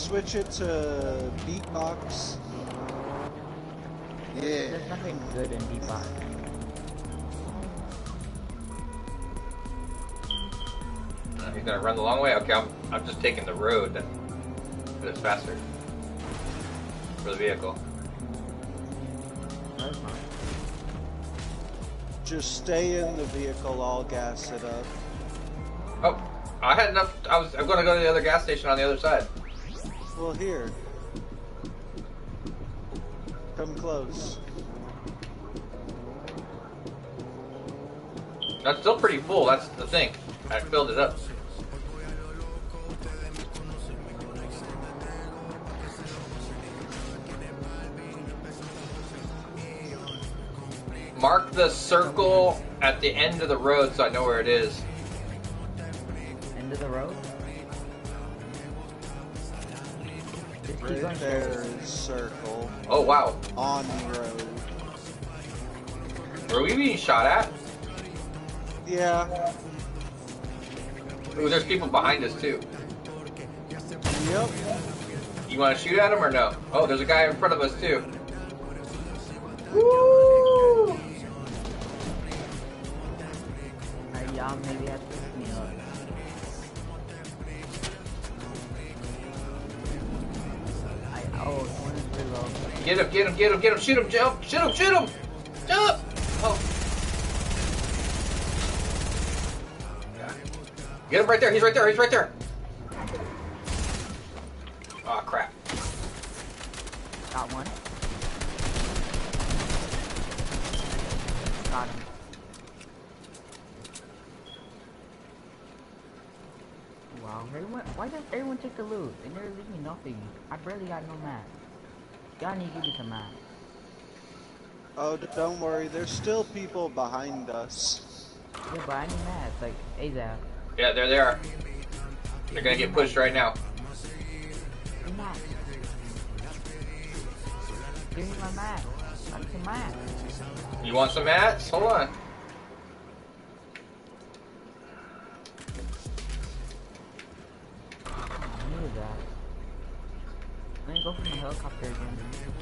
Switch it to beatbox? Yeah. There's nothing good in Depot. Uh, He's gonna run the long way. Okay, I'm, I'm just taking the road. Then, but it's faster for the vehicle. Just stay in the vehicle. I'll gas it up. Oh, I had enough. I was. I'm gonna go to the other gas station on the other side. Well, here. Come close. That's still pretty full. That's the thing. I filled it up. Mark the circle at the end of the road so I know where it is. Circle Oh wow, on road. were we being shot at? Yeah. Ooh, there's people behind us too. Yep. You want to shoot at him or no? Oh, there's a guy in front of us too. Get him, get him, shoot him, jump, shoot him, shoot him! Jump! Oh. Get him right there, he's right there, he's right there! Oh crap. Got one. Got him. Wow, everyone, why does everyone take the loot? They never leave me nothing. I barely got no mats. Y'all need to give me some mats. Oh, don't worry. There's still people behind us. Yeah, but I need mats, like ASAP. Yeah, there they are. They're gonna get pushed right now. Give me mats. Give me my mats. I need some mats. You want some mats? Hold on. I needed that. Let me go for my helicopter again.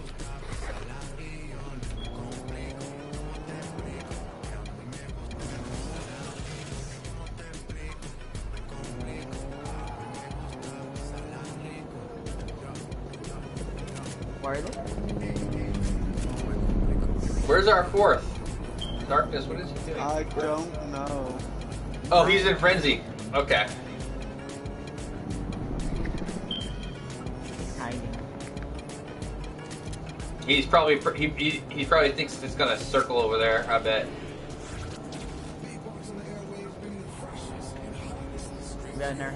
Fourth. Darkness, what is he doing? I don't know. Oh, he's in Frenzy. Okay. He's probably he, he, he, probably thinks it's gonna circle over there. I bet. Then their.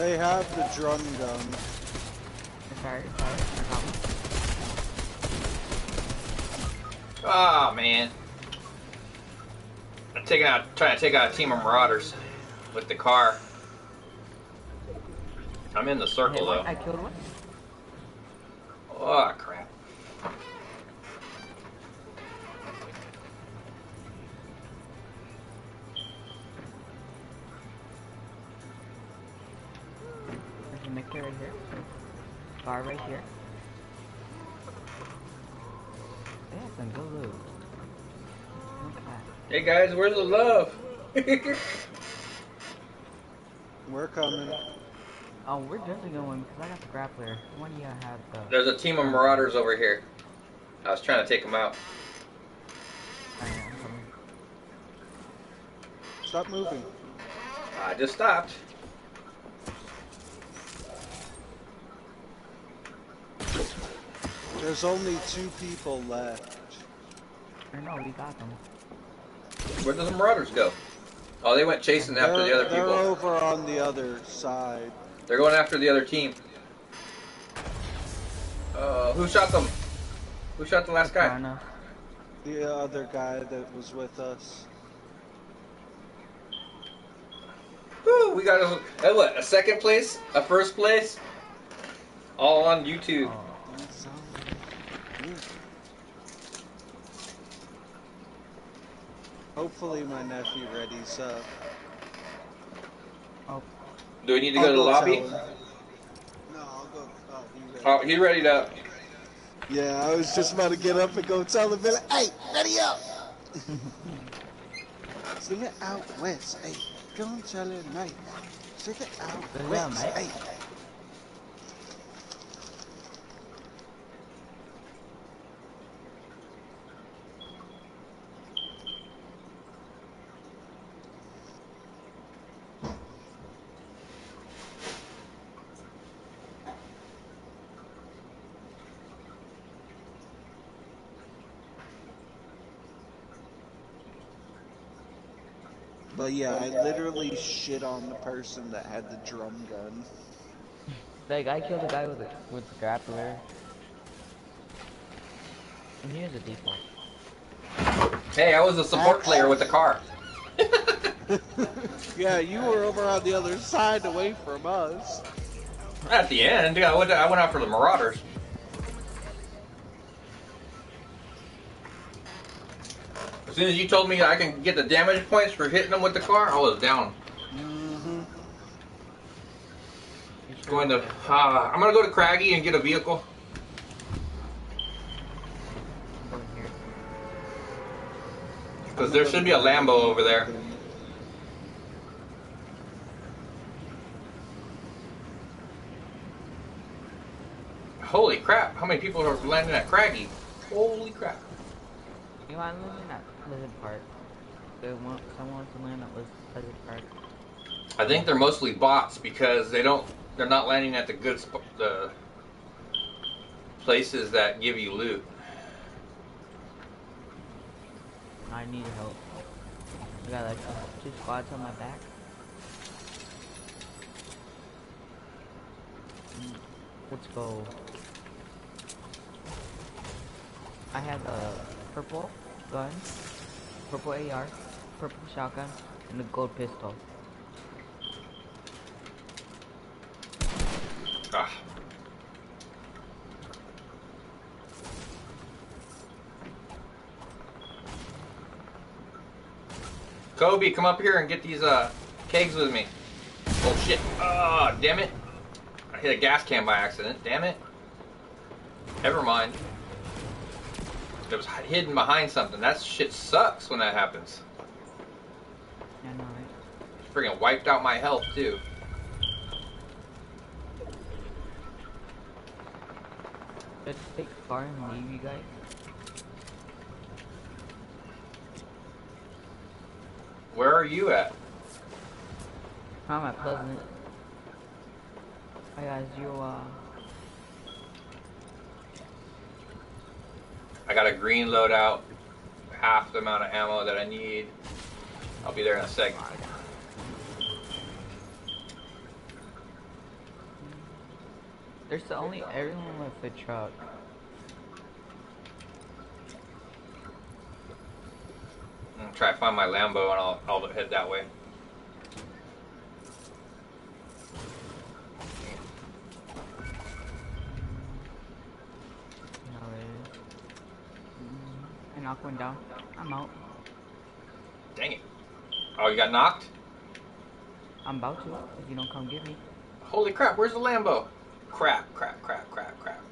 They have the drum gun. Sorry, sorry, Ah, oh, man. I'm taking out trying to take out a team of marauders with the car. I'm in the circle one, though. I killed one. Oh crap. There's a Mickey right here. Bar right here. They have some loot. Okay. Hey guys, where's the love? We're coming. Oh, we're definitely going because I got the grappler. One of you have the. There's a team of marauders over here. I was trying to take them out. I know, I'm coming. Stop moving. I just stopped. There's only two people left. Or no, we got them. Where did the marauders go? Oh, they went chasing after the They're- other They're over on the other side. They're going after the other team. Uh, who shot them? Who shot the last guy? The other guy that was with us. Woo, we got a, what, a second place? A first place? All on YouTube. Oh. Hopefully my nephew readies up. Do we need to I'll go to the lobby? him. No, I'll go. Oh, he ready. Oh, he ready to. Yeah, I was just about to get up and go tell him, like, hey, ready up. Sing it out west, hey. Go and tell it night. Sing it out west, hey. But yeah, I literally shit on the person that had the drum gun. Like I killed a guy with a with the grappler. And he was a default. Hey, I was a support player with the car. Yeah, you were over on the other side away from us. At the end, yeah, I went, I went out for the Marauders. Soon as you told me I can get the damage points for hitting them with the car, I was down. Mm-hmm. Going to, uh, I'm gonna go to Craggy and get a vehicle. I'm going here. Because there should be a Lambo over there. Holy crap, how many people are landing at Craggy? Holy crap. You want to live in that Lizard Park? They want someone to land at Liz- Lizard Park. I think they're mostly bots because they don't, they're not landing at the good, sp- the places that give you loot. I need help. I got like two squads on my back. Mm, Let's go. I have a purple gun, purple AR, purple shotgun, and a gold pistol. Ah. Kobe, come up here and get these uh kegs with me. Oh shit. Ah, damn it. I hit a gas can by accident. Damn it. Never mind. It was hidden behind something. That shit sucks when that happens. Yeah, no, right? Friggin' wiped out my health too. Let's take car and leave you guys. Where are you at? I'm at Pleasant. Hi guys, you uh, I got a green loadout, half the amount of ammo that I need. I'll be there in a second. there's the only everyone with a truck. I'm gonna try to find my Lambo and I'll, I'll head that way. You know where it is. Mm, I knocked one down. I'm out. Dang it. Oh, you got knocked? I'm about to if you don't come get me. Holy crap, where's the Lambo? Crap, crap, crap, crap, crap.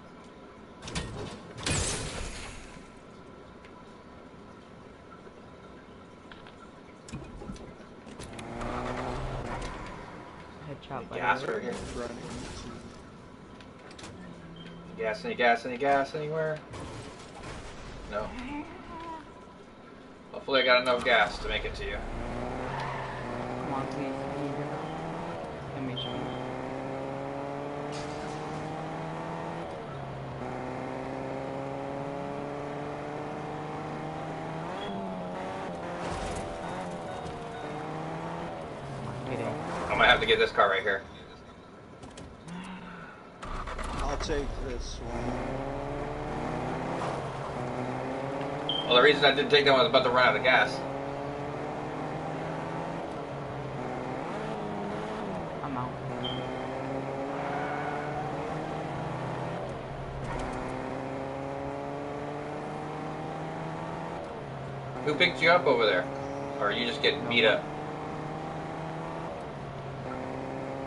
Headshot by Gas right here. Gas, any gas, any gas anywhere? No. Hopefully I got enough gas to make it to you. Come on, please. please, me a shot. Get in. I might have to get this car right here. I'll take this one. Well, the reason I didn't take that one was about to run out of gas. I'm out. Who picked you up over there? Or are you just getting beat up?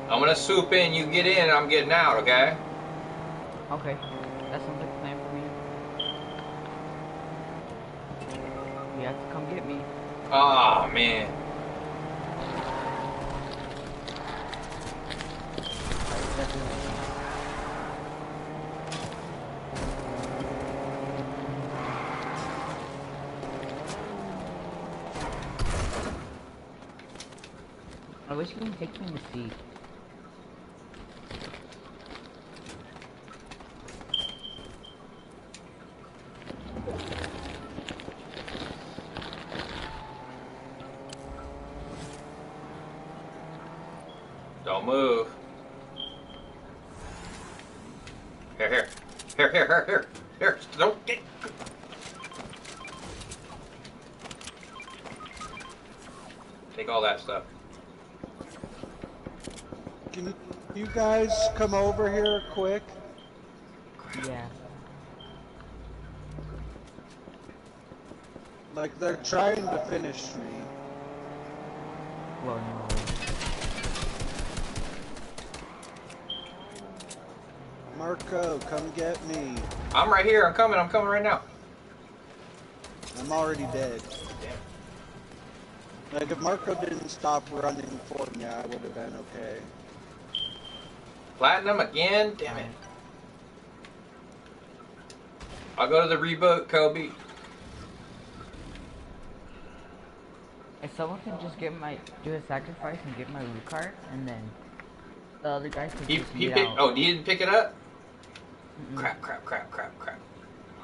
I'm gonna swoop in, you get in, I'm getting out, okay? Okay. That sounds like a plan for me. You have to come get me. Oh man. I wish you could take me in the. Don't move. Here, here. Here, here, here, here. Here. Don't get. Take all that stuff. Can you, you guys come over here quick? Yeah. Like they're trying to finish me. Well, no. Marco, come get me. I'm right here. I'm coming. I'm coming right now. I'm already dead. Like if Marco didn't stop running for me, I would have been okay. Platinum again? Damn it. I'll go to the reboot, Kobe. If someone can just get my do a sacrifice and get my loot card, and then the other guys can He, just he get picked. out. Oh, you didn't pick it up? Mm-mm. Crap, crap, crap, crap, crap.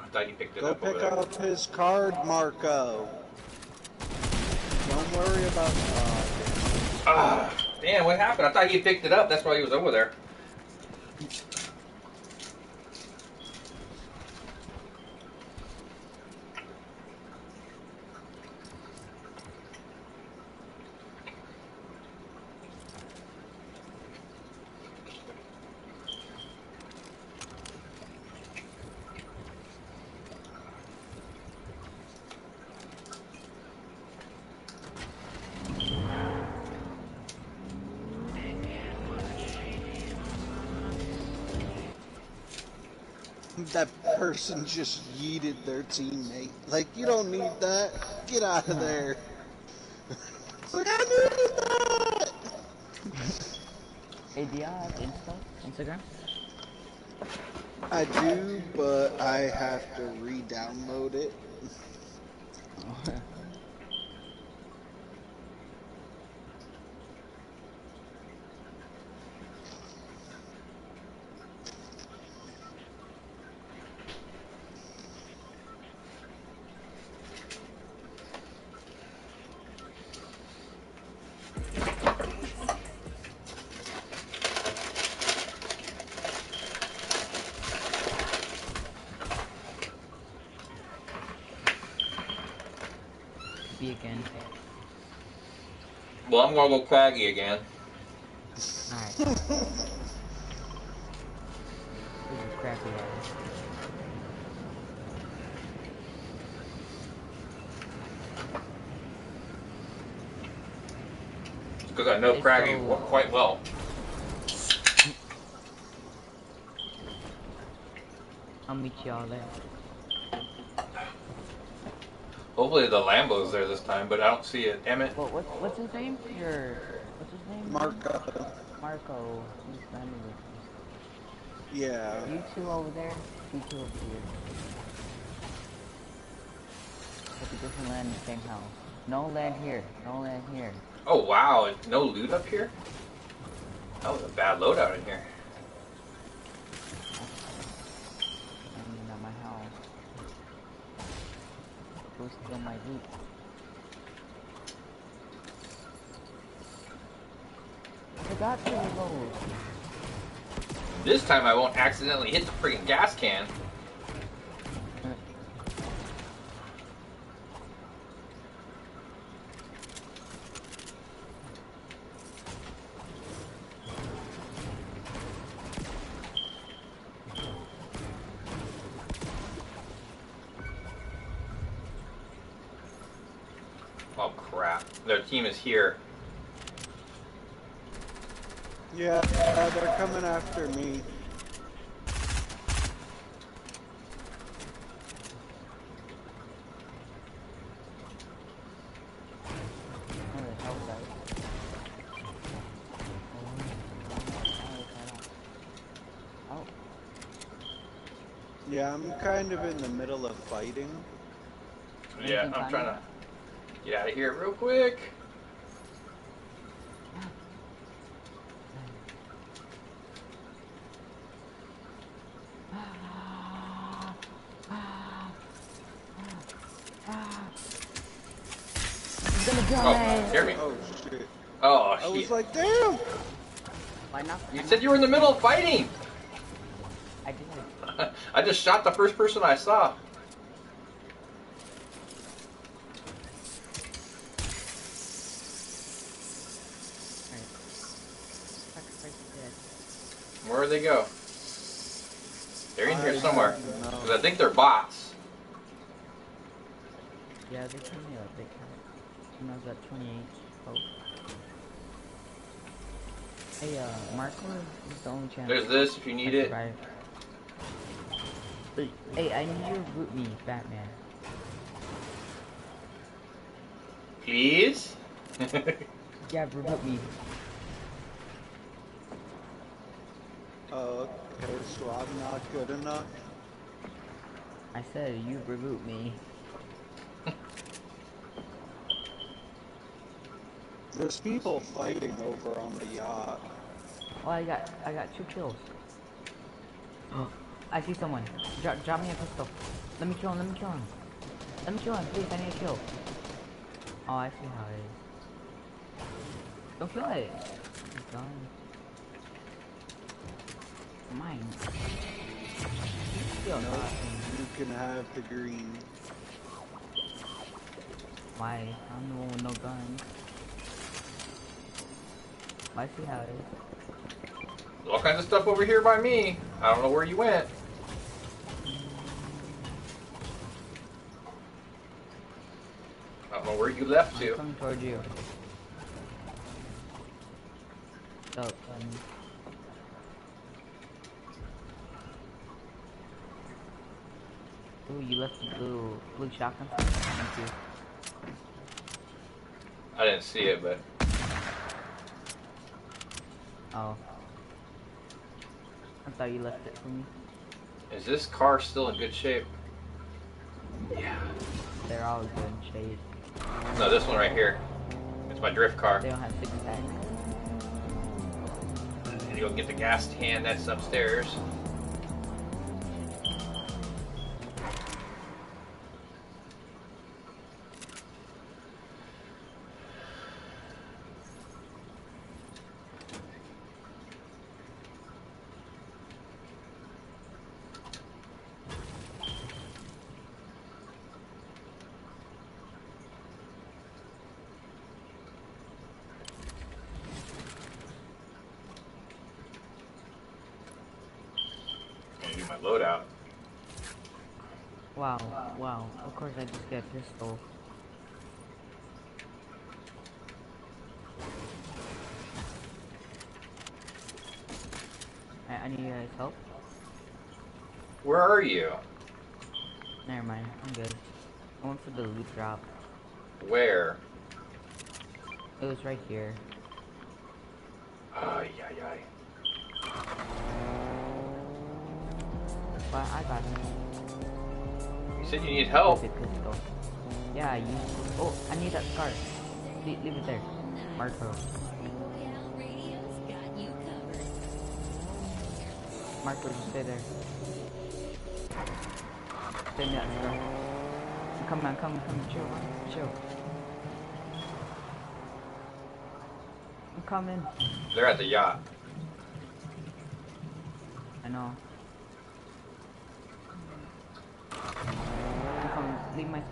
I thought you picked it Go up Go pick up his card, Marco. Don't worry about. Oh, Ah, damn, what happened? I thought he picked it up. That's why he was over there. damn. That person just yeeted their teammate. Like you don't need that. Get out of there. Like I needed that. Hey, do you have Insta? Instagram? I do, but I have to re-download it. Be again. Well, I'm gonna go craggy again. Alright. this ass. Because I know It's craggy so- quite well. I'll meet y'all there. Hopefully the Lambo's there this time, but I don't see it. Damn it. Well, what's what's his name? Your what's his name? Marco. Marco. He's friendly with Yeah. You two over there. You two over here. With a different land in the same house. No land here. No land here. Oh wow, no loot up here? That was a bad loadout in here. I mean, at my house. Go steal my loot. I to reload. This time I won't accidentally hit the freaking gas can. Oh crap. their team is here. Yeah, they're coming after me. Where the hell is that? Oh, Yeah, I'm kind of in the middle of fighting. Yeah, I'm trying to get out of here real quick. Was like, damn! Why not? You said you were in the middle of fighting. I did. I just shot the first person I saw. Where'd they go? They're in here somewhere. don't know. 'Cause I think they're bots. Yeah, they tell me that they can. When I was at 28. Oh. Hey, uh, Marco is the only chance. There's this if you need it. Hey, Hey, I need you to root me, Batman. Please? Yeah, reboot me. Oh, okay, so I'm not good enough. I said you reboot me. There's people fighting over on the uh, yacht. Oh, I got, I got two kills. I see someone. Drop, drop me a pistol. Let me kill him. Let me kill him. Let me kill him, please. I need a kill. Oh, I see how it is. Don't kill it. It's gone. Mine. No, you can have the green. Why? I'm the one with no guns. I see how it is. All kinds of stuff over here by me. I don't know where you went. I don't know where you left I'm to. coming towards you. So, um, Ooh, you left the blue, blue shotgun. I didn't see it, but Oh. I thought you left it for me. is this car still in good shape? Yeah. They're all in good in shade. No, this one right here. It's my drift car. They don't have six packs. And you go get the gas can that's upstairs. Gonna do my loadout. Wow, wow. Of course I just get a pistol. I, I need you guys help. Where are you? Never mind, I'm good. I went for the loot drop. Where? It was right here. Ay, ay, ay. But I got it. You said you need help. With a pistol. Yeah, you. Oh, I need that scar. Leave, leave it there. Marco. Marco, just stay there. Stay in that scar. Come on, come on, come on, chill, chill. I'm coming. They're at the yacht. I know. I'm coming.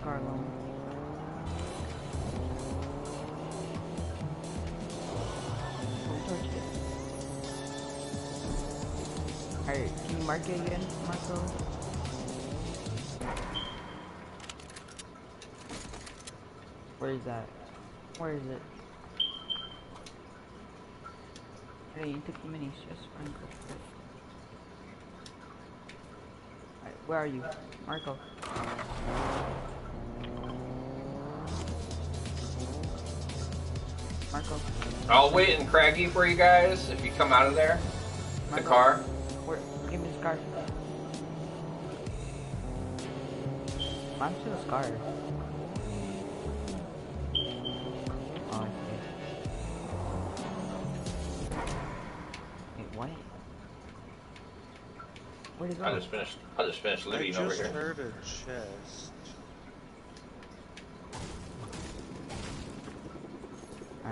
It. Alright, can you mark it again, Marco? Where is that? Where is it? Hey, you took the minis, just it. Alright, where are you? Marco. Marco. I'll wait in Craggy for you guys if you come out of there. The car. Where? Give me the scar. I'm to the scar. Oh, I. Wait, what? Where'd it go? I just finished. I just finished I looting over just here. heard a chest.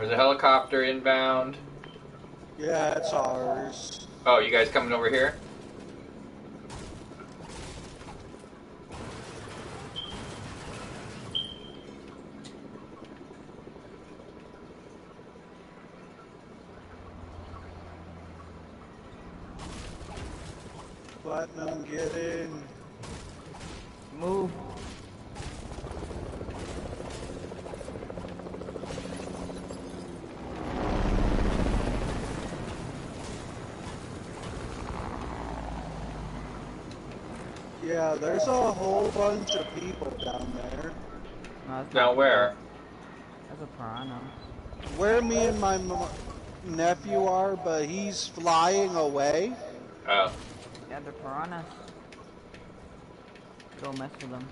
There's a helicopter inbound. Yeah, it's ours. Oh, you guys coming over here? Platinum, get in. Move. Yeah, there's a whole bunch of people down there. No, Now where? That's a piranha. Where me and my m- nephew are, but he's flying away. Oh, Yeah, they're piranhas. Don't mess with them.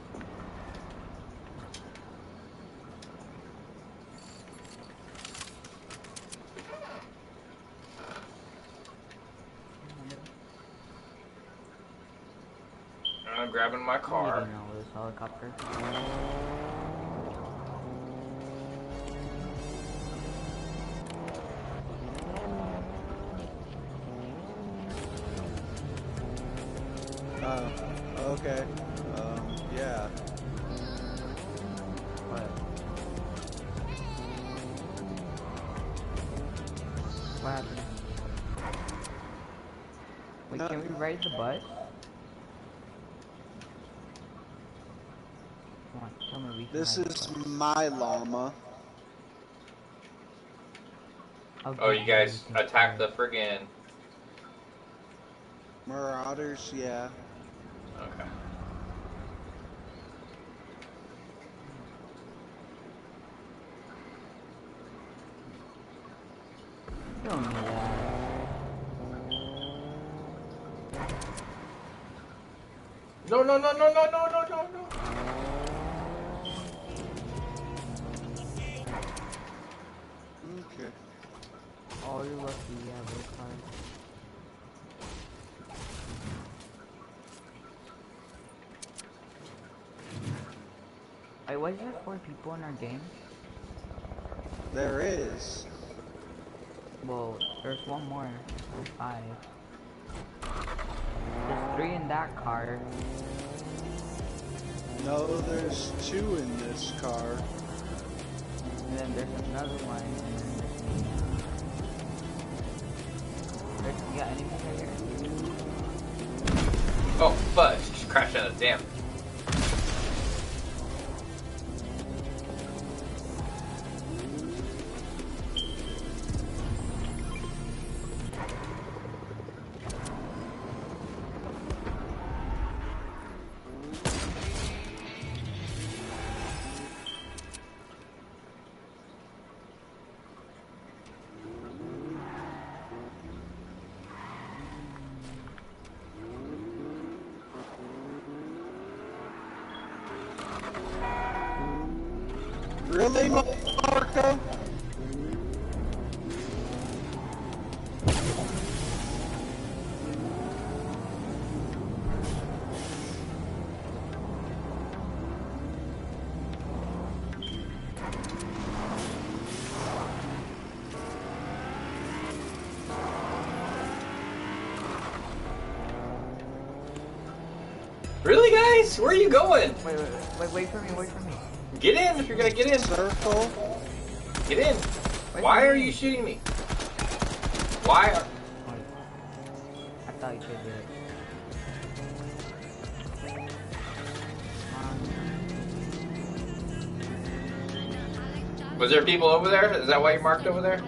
I'm grabbing my I'm car. Helicopter. Uh, okay. Um, yeah. What? What happened? Wait, No. can we ride the bus? This is my llama. Oh, you guys attack the friggin' Marauders, yeah. Okay. No. No, no, no, no, no, no, four people in our game? There is. Well, there's one more. There's five. There's three in that car. No, there's two in this car. And then there's another one. And then there's me. There's, you got anything right here? Oh, fudge. Just crashed out of the dam. Where are you going? Wait, wait, wait, wait for me, wait for me. Get in if you're gonna get in. Circle. Get in. Wait Why are me. you shooting me? Why are... I thought you could do it. Was there people over there? Is that why you marked over there?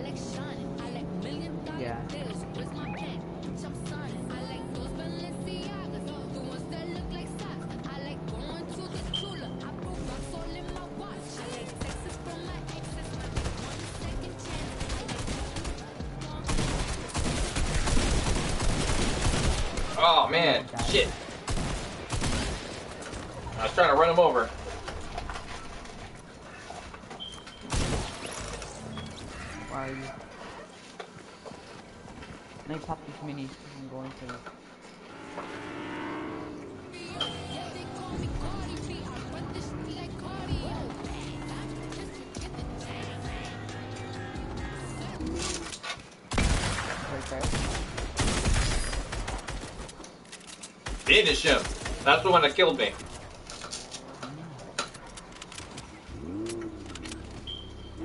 One that killed me.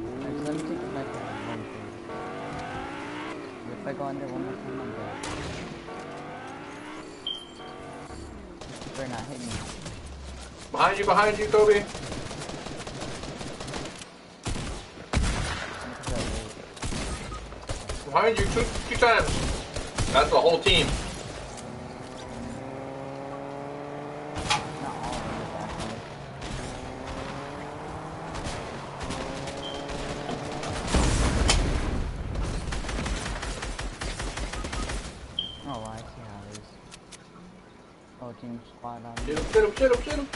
Alright, so let me take the knife out of phone If I go under one more time, I'm dead. You better not hit me. Behind you, behind you, Kobe. I'm gonna put that away. Behind you two, two times. That's the whole team. Not all of them, actually. Oh, I see how it is. Oh, team squad on Shoot him, shoot him, shoot him, shoot him.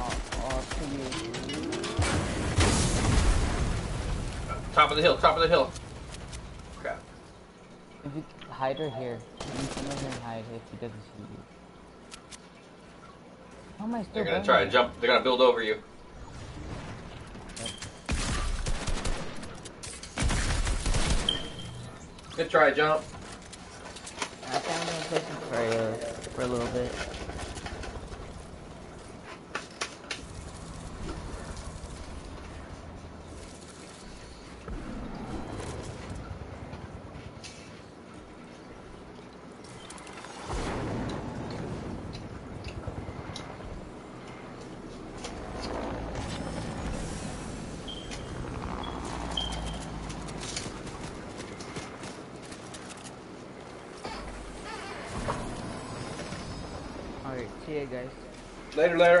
Oh, oh, two you. Top of the hill, top of the hill. Crap. If you hide her here, you can come over and hide if he doesn't see you. How am I still They're gonna try to jump. They're gonna build over you. Good try, jump. I think I'm gonna play some for, uh, for a little bit. Alright, see ya guys. Later, later.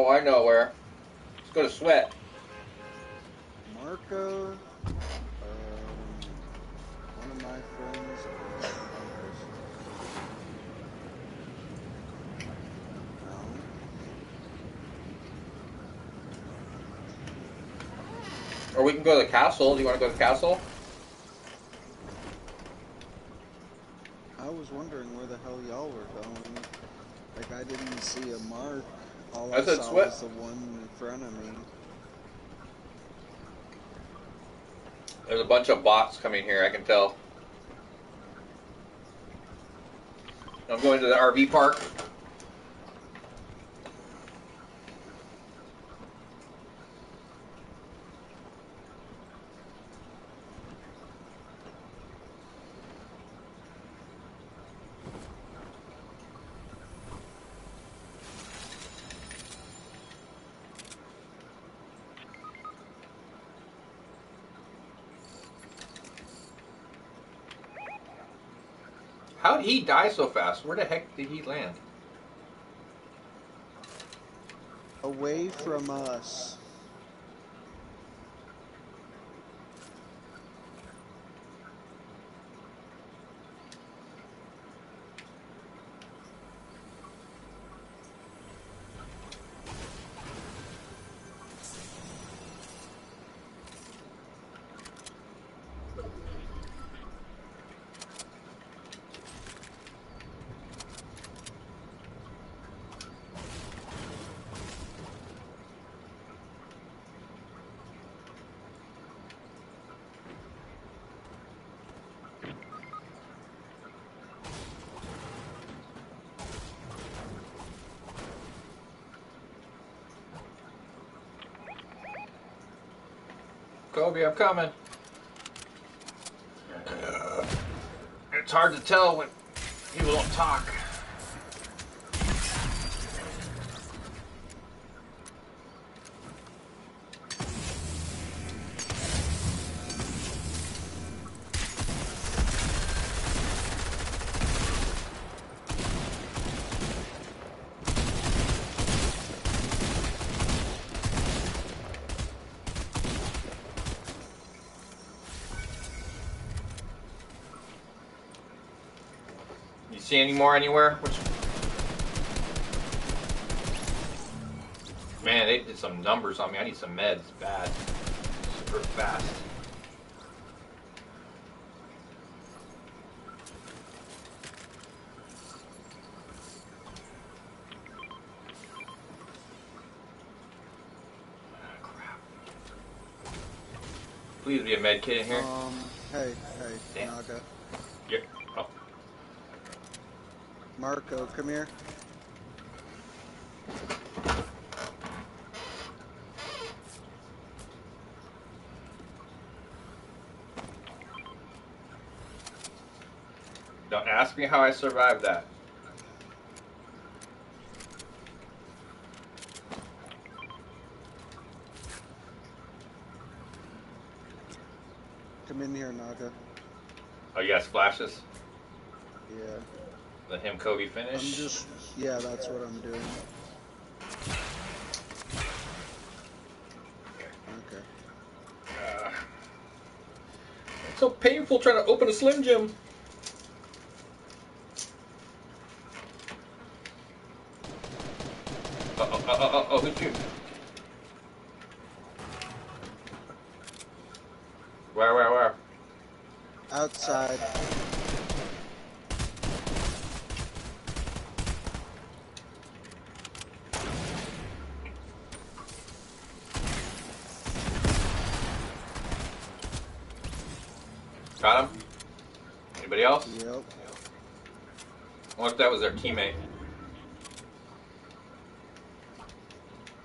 Oh, I know where. Let's go to Sweat. Marco. Um, one of my friends. Or we can go to the castle. Do you want to go to the castle? I was wondering where the hell y'all were going. Like I didn't see a mark. All I, I said saw sweat. was the one in front of me. There's a bunch of bots coming here. I can tell. I'm going to the RV park. He die so fast? Where the heck did he land? Away from us. I'm coming. It's hard to tell when people don't talk. You see any more anywhere? Which... Man, they did some numbers on me. I need some meds bad. Super fast. Ah. Please be a med kit in here. Um, hey, hey, Damn. Naga. Yeah. Oh. Marco, come here. Don't ask me how I survived that. Come in here, Naga. Oh, splashes? Yeah. Let him Kobe I'm finish. just, yeah, that's what I'm doing. Okay. Uh, it's so painful trying to open a Slim Jim. Uh oh, uh oh, uh oh, who's shooting? Where, where, where? Outside. Got him? Anybody else? Yep. What if that was their teammate?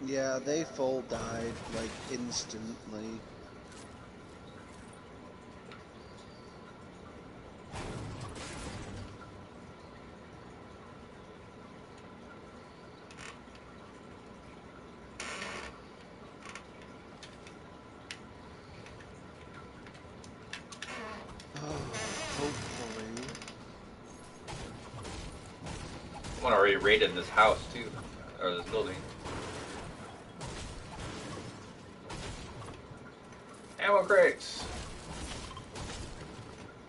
Yeah, they full died, like, instantly. Oh, hopefully. One already raided this house too, or this building. Ammo crates.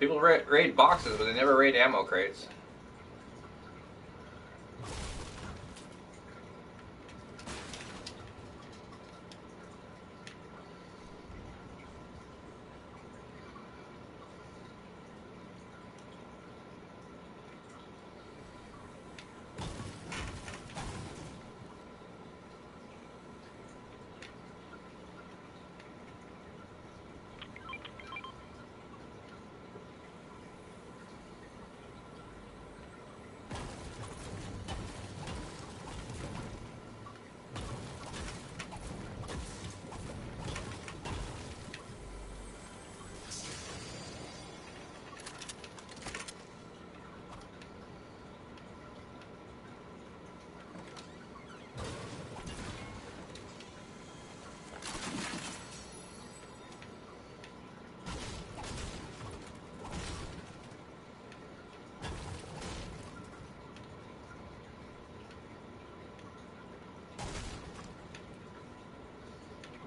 People ra- raid boxes, but they never raid ammo crates.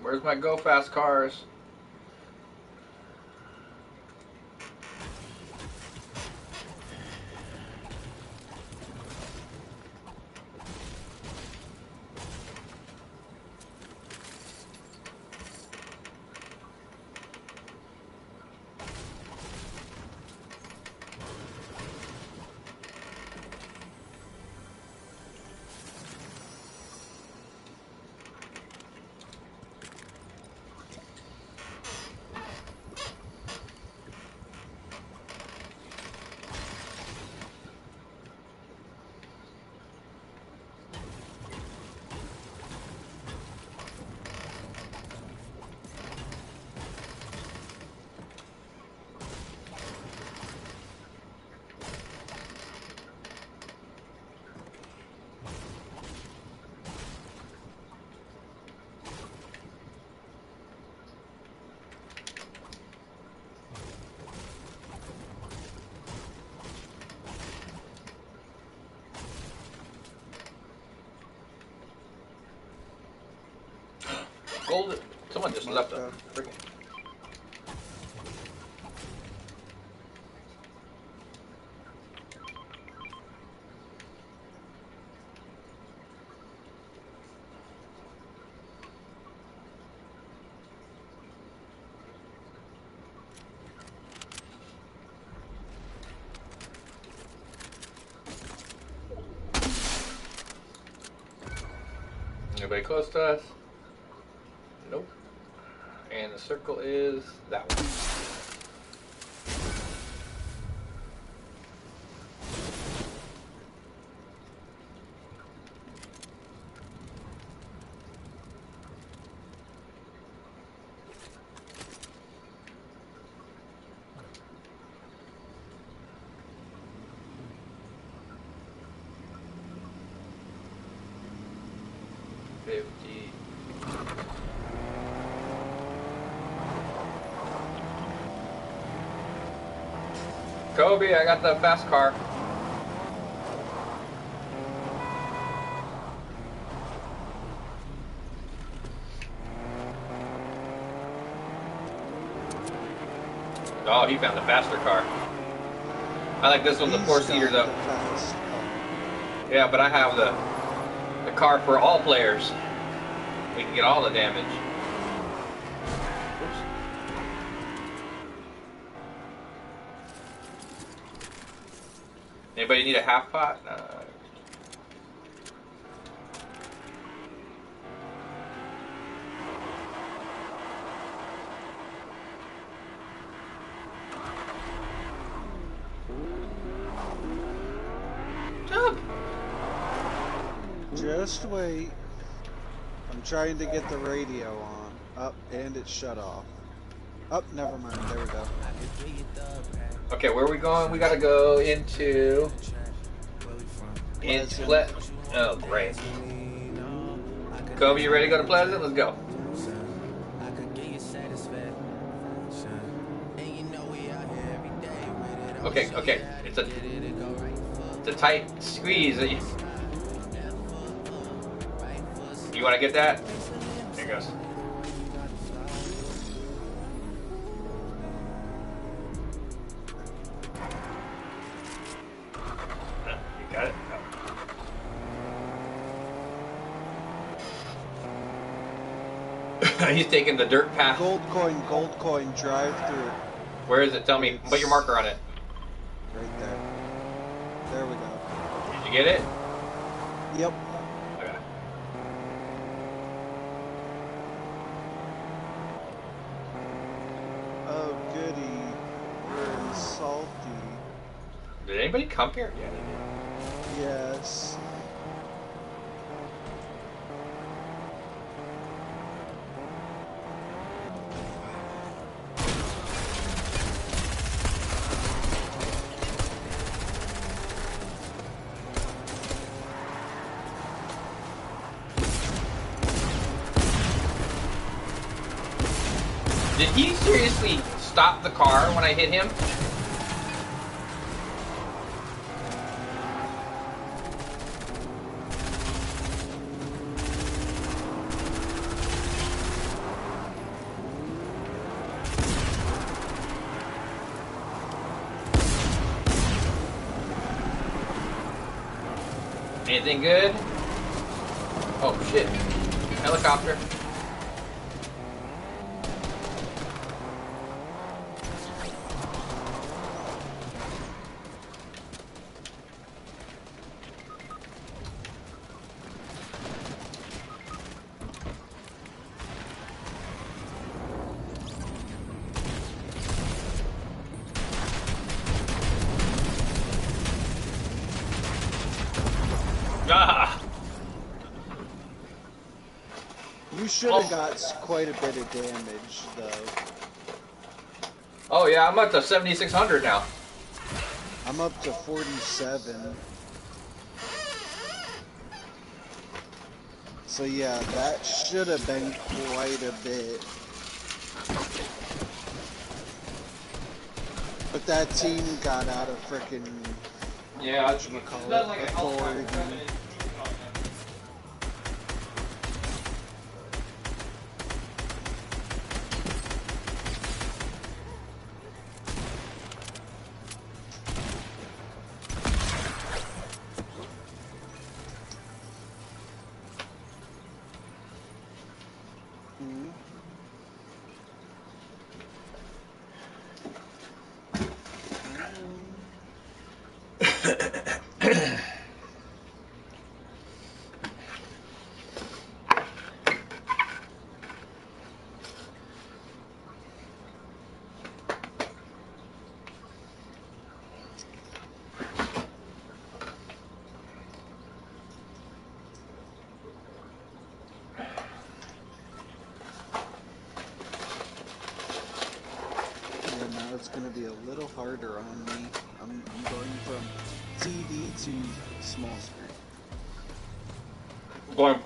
Where's my go fast cars? Someone just left a freaking. Anybody close to us? Circle is that one. I got the fast car. Oh, he found the faster car. I like this one, the four seater though. the fast car. Yeah, but I have the the car for all players. We can get all the damage. Oops. Anybody need a half pot? Uh, jump! Just wait. I'm trying to get the radio on. Up, and it's shut off. Up, never mind. There we go. Okay, where are we going? We gotta go into into Ple- Oh, great. Kobe, you ready to go to Pleasant? Let's go. Okay, okay. It's a it's a tight squeeze. You want to get that? He's taking the dirt path. Gold coin, gold coin, drive through. Where is it? Tell me. Put your marker on it. Right there. There we go. Did you get it? Yep. Okay. Oh, goody. We're salty. Did anybody come here? Yeah, they did. Yes. Stop the car when I hit him? Anything good? Oh shit. Helicopter. Ah! You should have got quite a bit of damage, though. Oh yeah, I'm up to 7600 now. I'm up to 47. So yeah, that should have been quite a bit. But that team got out of frickin' Yeah, whatchamacallit before even-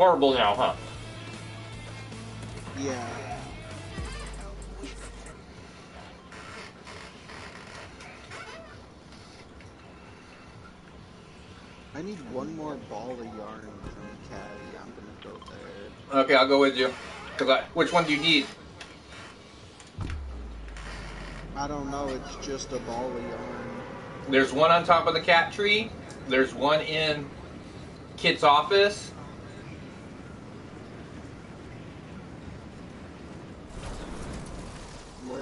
Going portable now, huh? Yeah. I need one more ball of yarn from Catty. I'm gonna go there. Okay, I'll go with you. 'Cause I, which one do you need? I don't know, it's just a ball of yarn. There's one on top of the cat tree. There's one in Kit's office.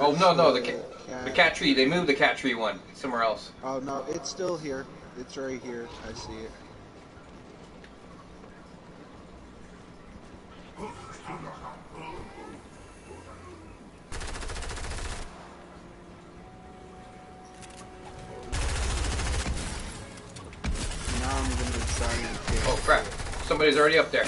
Oh no, no, the cat, the cat tree. They moved the cat tree one somewhere else. Oh no, it's still here. It's right here. I see it. Now I'm gonna decide. Oh crap! Somebody's already up there.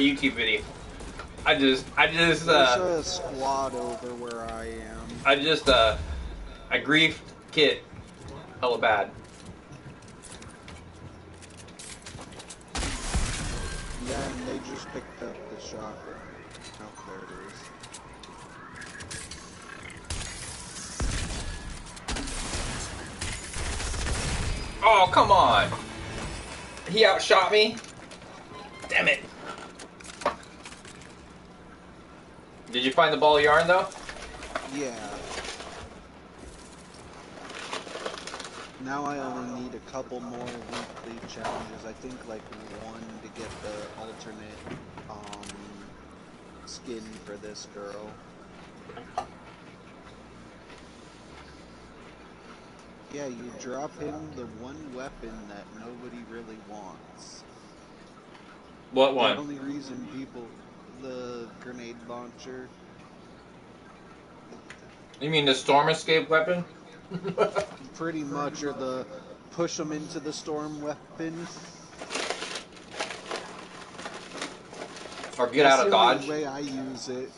A hell of a YouTube video. I just, I just, uh, There's a squad over where I am. I just, uh, I griefed Kit hella bad. Find the ball of yarn though? Yeah. Now I only need a couple more weekly challenges. I think like one to get the alternate um, skin for this girl. Yeah, you drop him the one weapon that nobody really wants. What why? The only reason people, the grenade launcher. You mean the storm escape weapon? pretty much or the push them into the storm weapon. or get out of That's the only way I use it.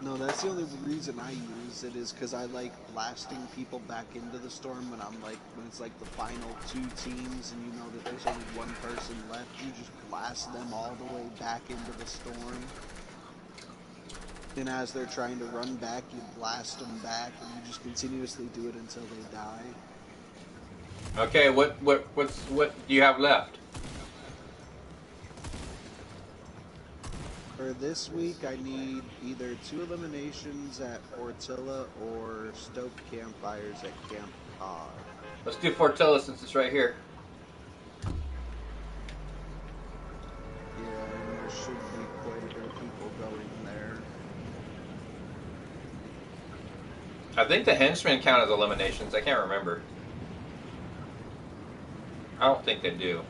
No, that's the only reason I use it is because I like blasting people back into the storm when I'm like when it's like the final two teams and you know that there's only one person left. You just blast them all the way back into the storm. Then as they're trying to run back, you blast them back, and you just continuously do it until they die. Okay, what what what's what do you have left? For this week, I need either two eliminations at Fortilla or stoked campfires at Camp Cod. Let's do Fortilla since it's right here. Yeah, there should be quite a bit of people going there. I think the henchmen count as eliminations. I can't remember. I don't think they do.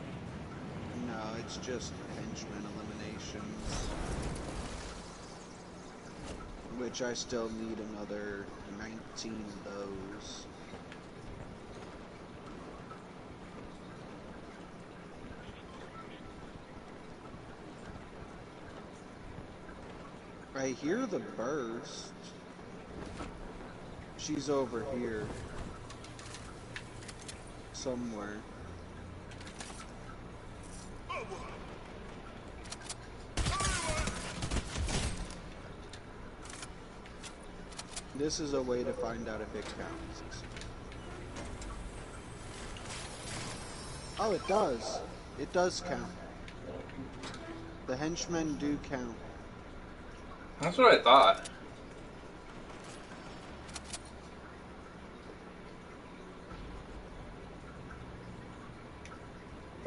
No, it's just henchmen eliminations. Which I still need another 19 of those. I hear the burst. She's over here. Somewhere. This is a way to find out if it counts. Oh, it does. It does count. The henchmen do count. That's what I thought.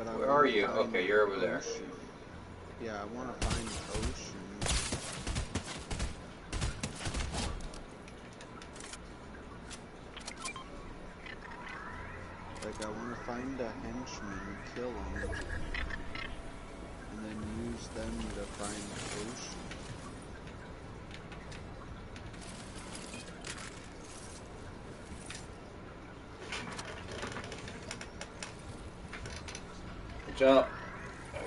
But I Where wanna are you? find Okay, you're over there. Ocean. Yeah, I want to find the ocean. Like, I want to find a henchman, kill him, and then use them to find the ocean. Jump. I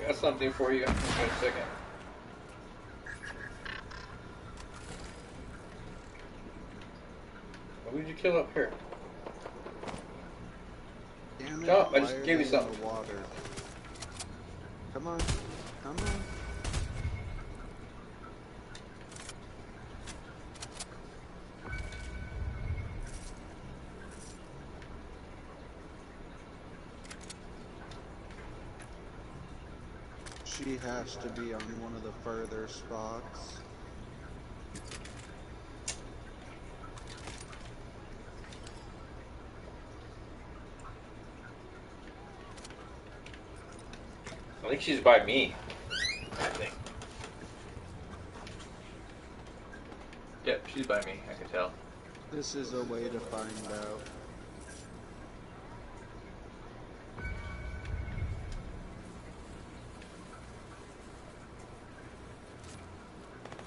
got something for you. Wait a second. What did you kill up here? Damn it! Jump, I just gave you something. Water. Come on, come on. She has to be on one of the further spots. I think she's by me. I think. Yep, she's by me. I can tell. This is a way to find out.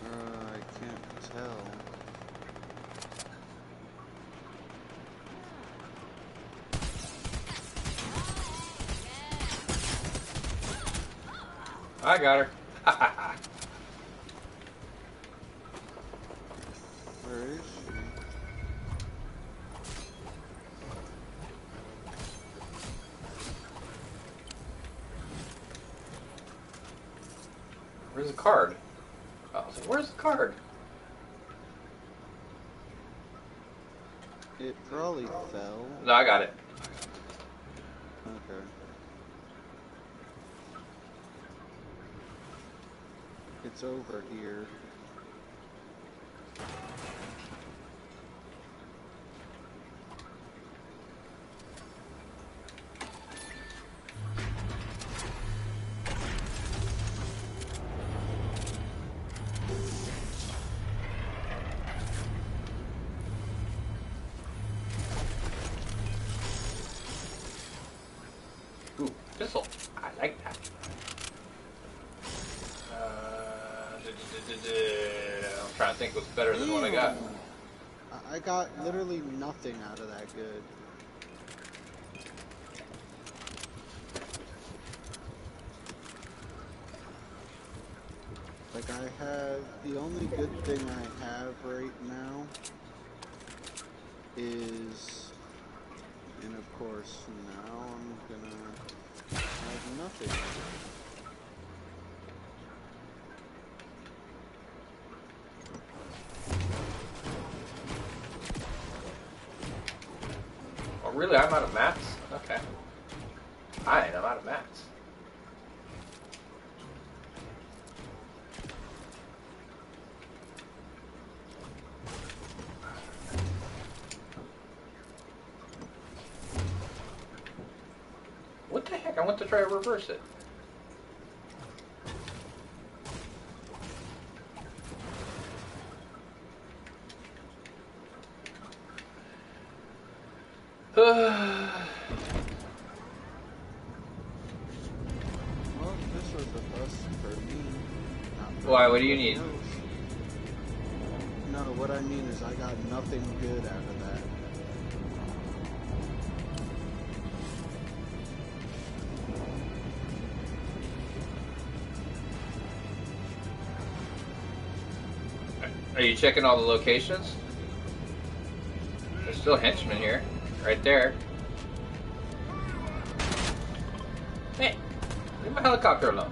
Uh, I can't tell. I got her. Where is she? Where's the card? Oh, I was like, where's the card? It probably fell. No, I got it. Okay. It's over here. Ooh, pistol. I like that. Uh, duh, duh, duh, duh, duh. I'm trying to think what's better than what I got. I- I got literally nothing out of that good. Like I have, the only good thing I have right now is, and of course now I'm gonna have nothing. Oh, really? I'm out of mats? Okay. Fine, I'm out of mats. What the heck? I want to try to reverse it. Are you checking all the locations? There's still henchmen here. Right there. Hey, leave my helicopter alone.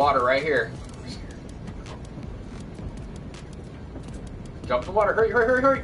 Water right here. Jump the water. Hurry, hurry, hurry, hurry.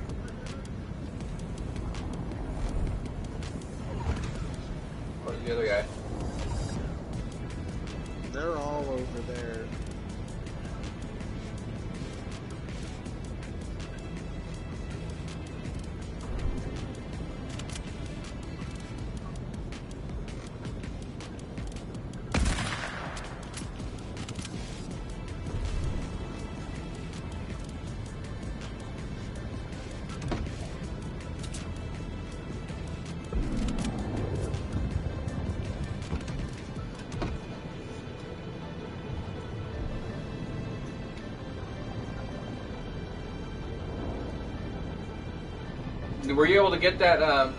Were you able to get that um,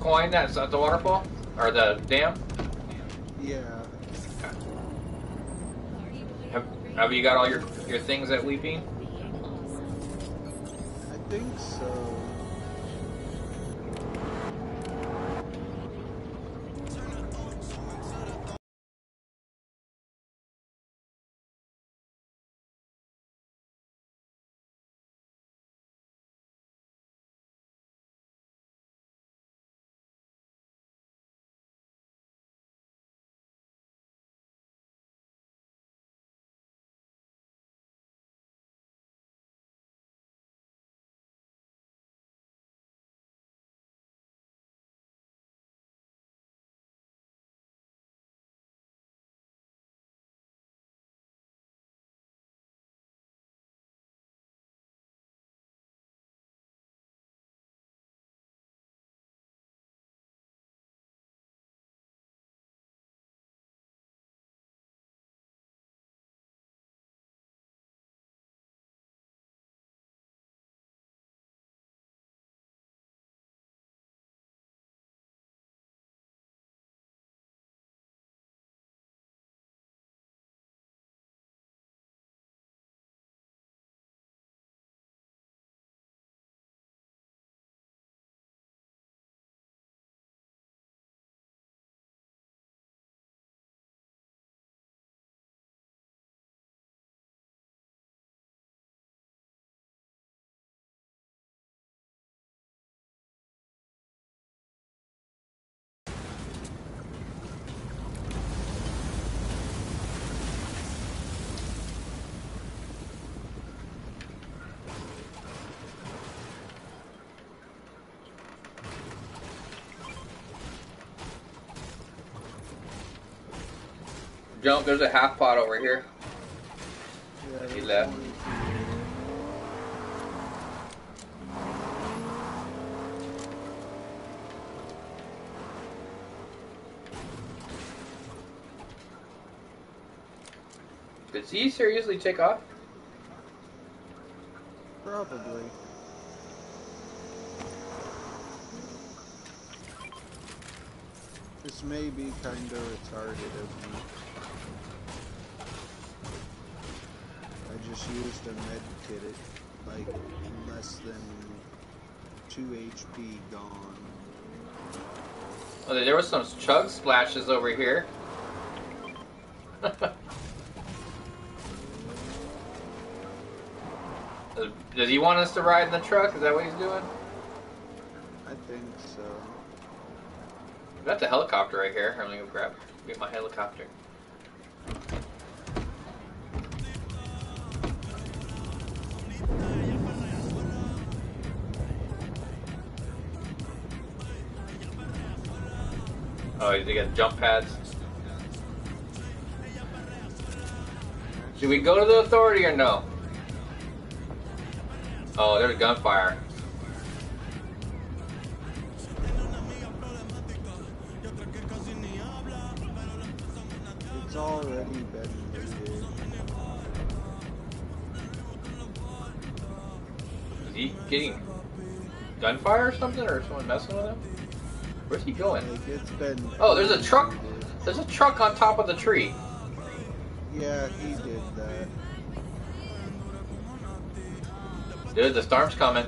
coin that's at the waterfall or the dam? Yeah. Have, have you got all your your things at Weeping? I think so. Jump. There's a half pot over here. He left. Did he seriously take off? Probably. This may be kinda retarded of me. Just used a med kit at like less than 2 HP gone. Oh, there were some chug splashes over here. Uh, does he want us to ride in the truck? Is that what he's doing? I think so. Got the helicopter right here. I'm gonna go grab get my helicopter. Oh, you got jump pads. Should we go to the authority or no? Oh, there's gunfire. It's already been raided. Is he getting gunfire or something, or someone messing with him? Where's he going? Like it's been. Oh, there's a truck. There's a truck on top of the tree. Yeah, he did that. Dude, the storm's coming.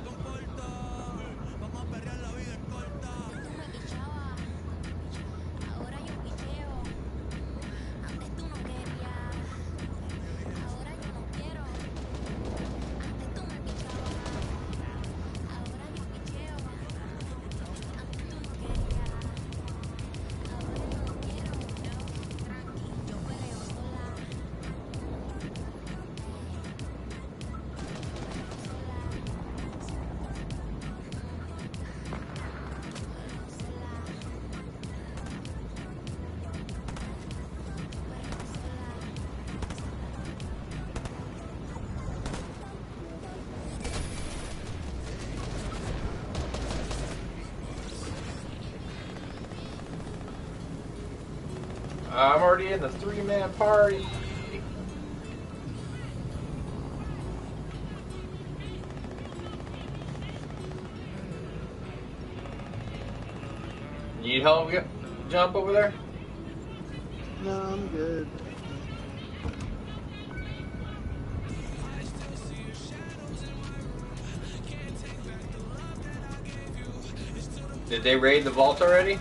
Party. Need help? Get jump over there. No, I'm good. Did they raid the vault already?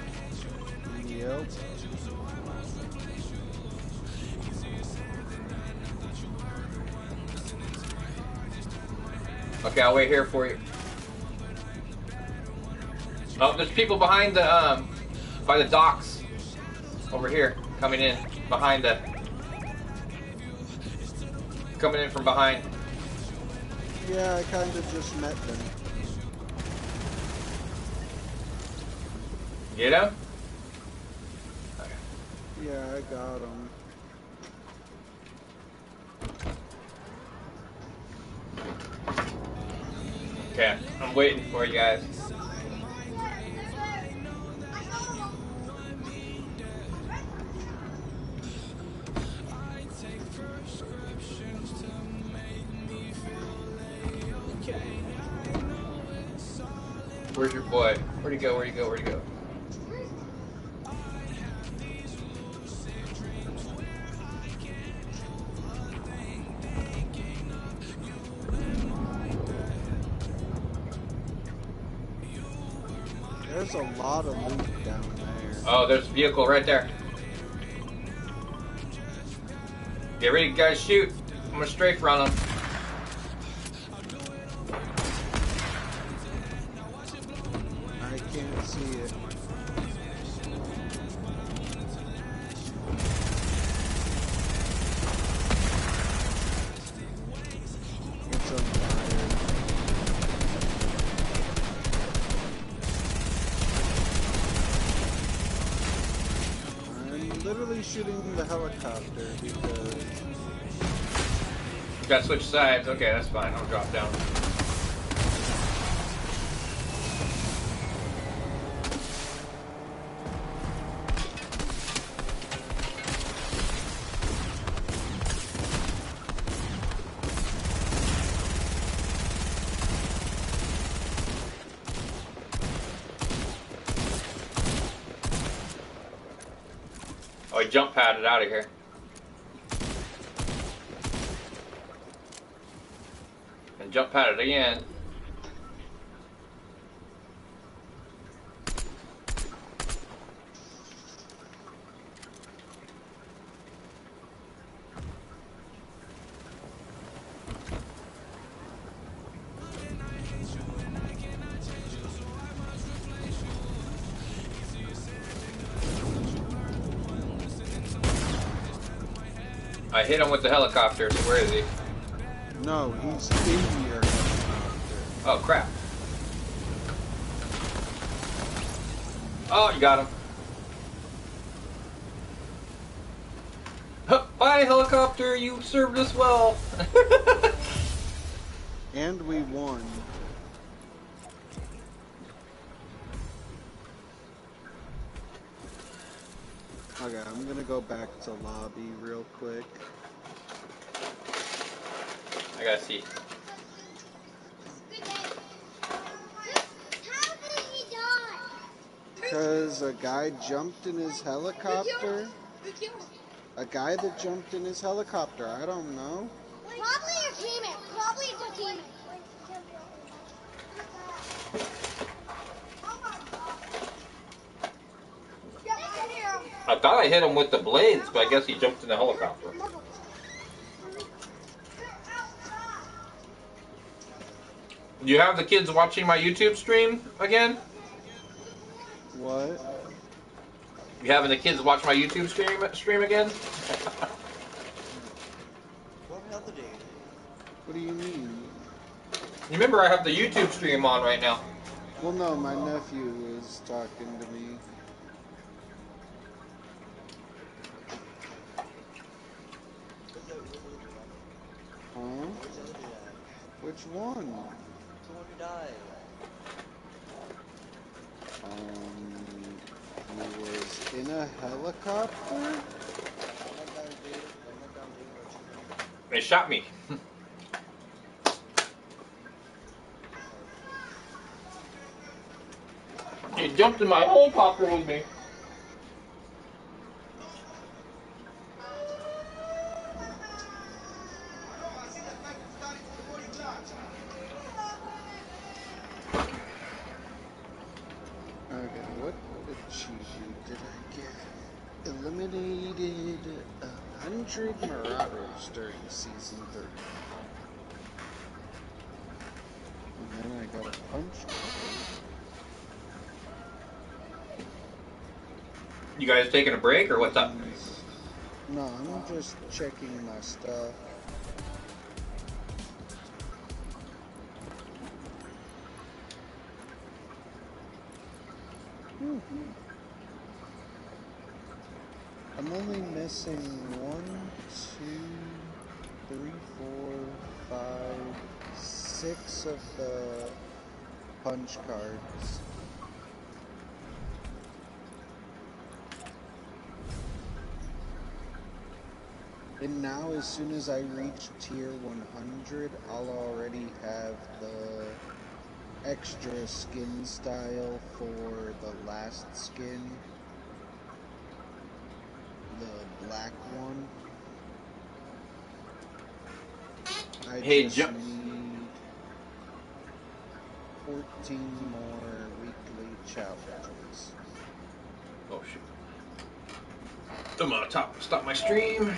I'll wait here for you. Oh, there's people behind the um, by the docks, over here, coming in behind the, coming in from behind. Yeah, I kind of just met them. Get him? Yeah, I got them. Okay, I'm waiting for you guys. Where's your boy? Where'd he go? Where'd he go? Where'd he go? Lot of loot down there. Oh, there's a vehicle right there. Get ready, guys, shoot. I'm gonna strafe run him. Switch sides. Okay, that's fine. I'll drop down. I hit him with the helicopter, so where is he? no, he's in. Oh crap. Oh, you got him. Bye, helicopter. You served us well. And we won. Okay, I'm gonna go back to lobby real quick. I gotta see. Cause a guy jumped in his helicopter. A guy that jumped in his helicopter. I don't know. Probably your teammate. Probably a teammate. I thought I hit him with the blades, but I guess he jumped in the helicopter. You have the kids watching my YouTube stream again? What? You having the kids watch my YouTube stream stream again? What other day? What do you mean? You remember I have the YouTube stream on right now. Well, no, my nephew is talking to me. Huh? Where's the other day? Which one? The one who died. Um, he was in a helicopter? I'm not down to do it. I'm not down to do it. They shot me. He jumped in my helicopter with me. Okay, what achievement did I get? Eliminated a hundred marauders during season three. And then I got a punch card. You guys taking a break or what's up? No, I'm just checking my stuff. Hmm. I'm only missing one, two, three, four, five, six of the punch cards. And now, as soon as I reach tier 100, I'll already have the extra skin style for the last skin. The black one. I Hey, need 14 more weekly challenges. Oh shoot. I'm gonna top, stop my stream.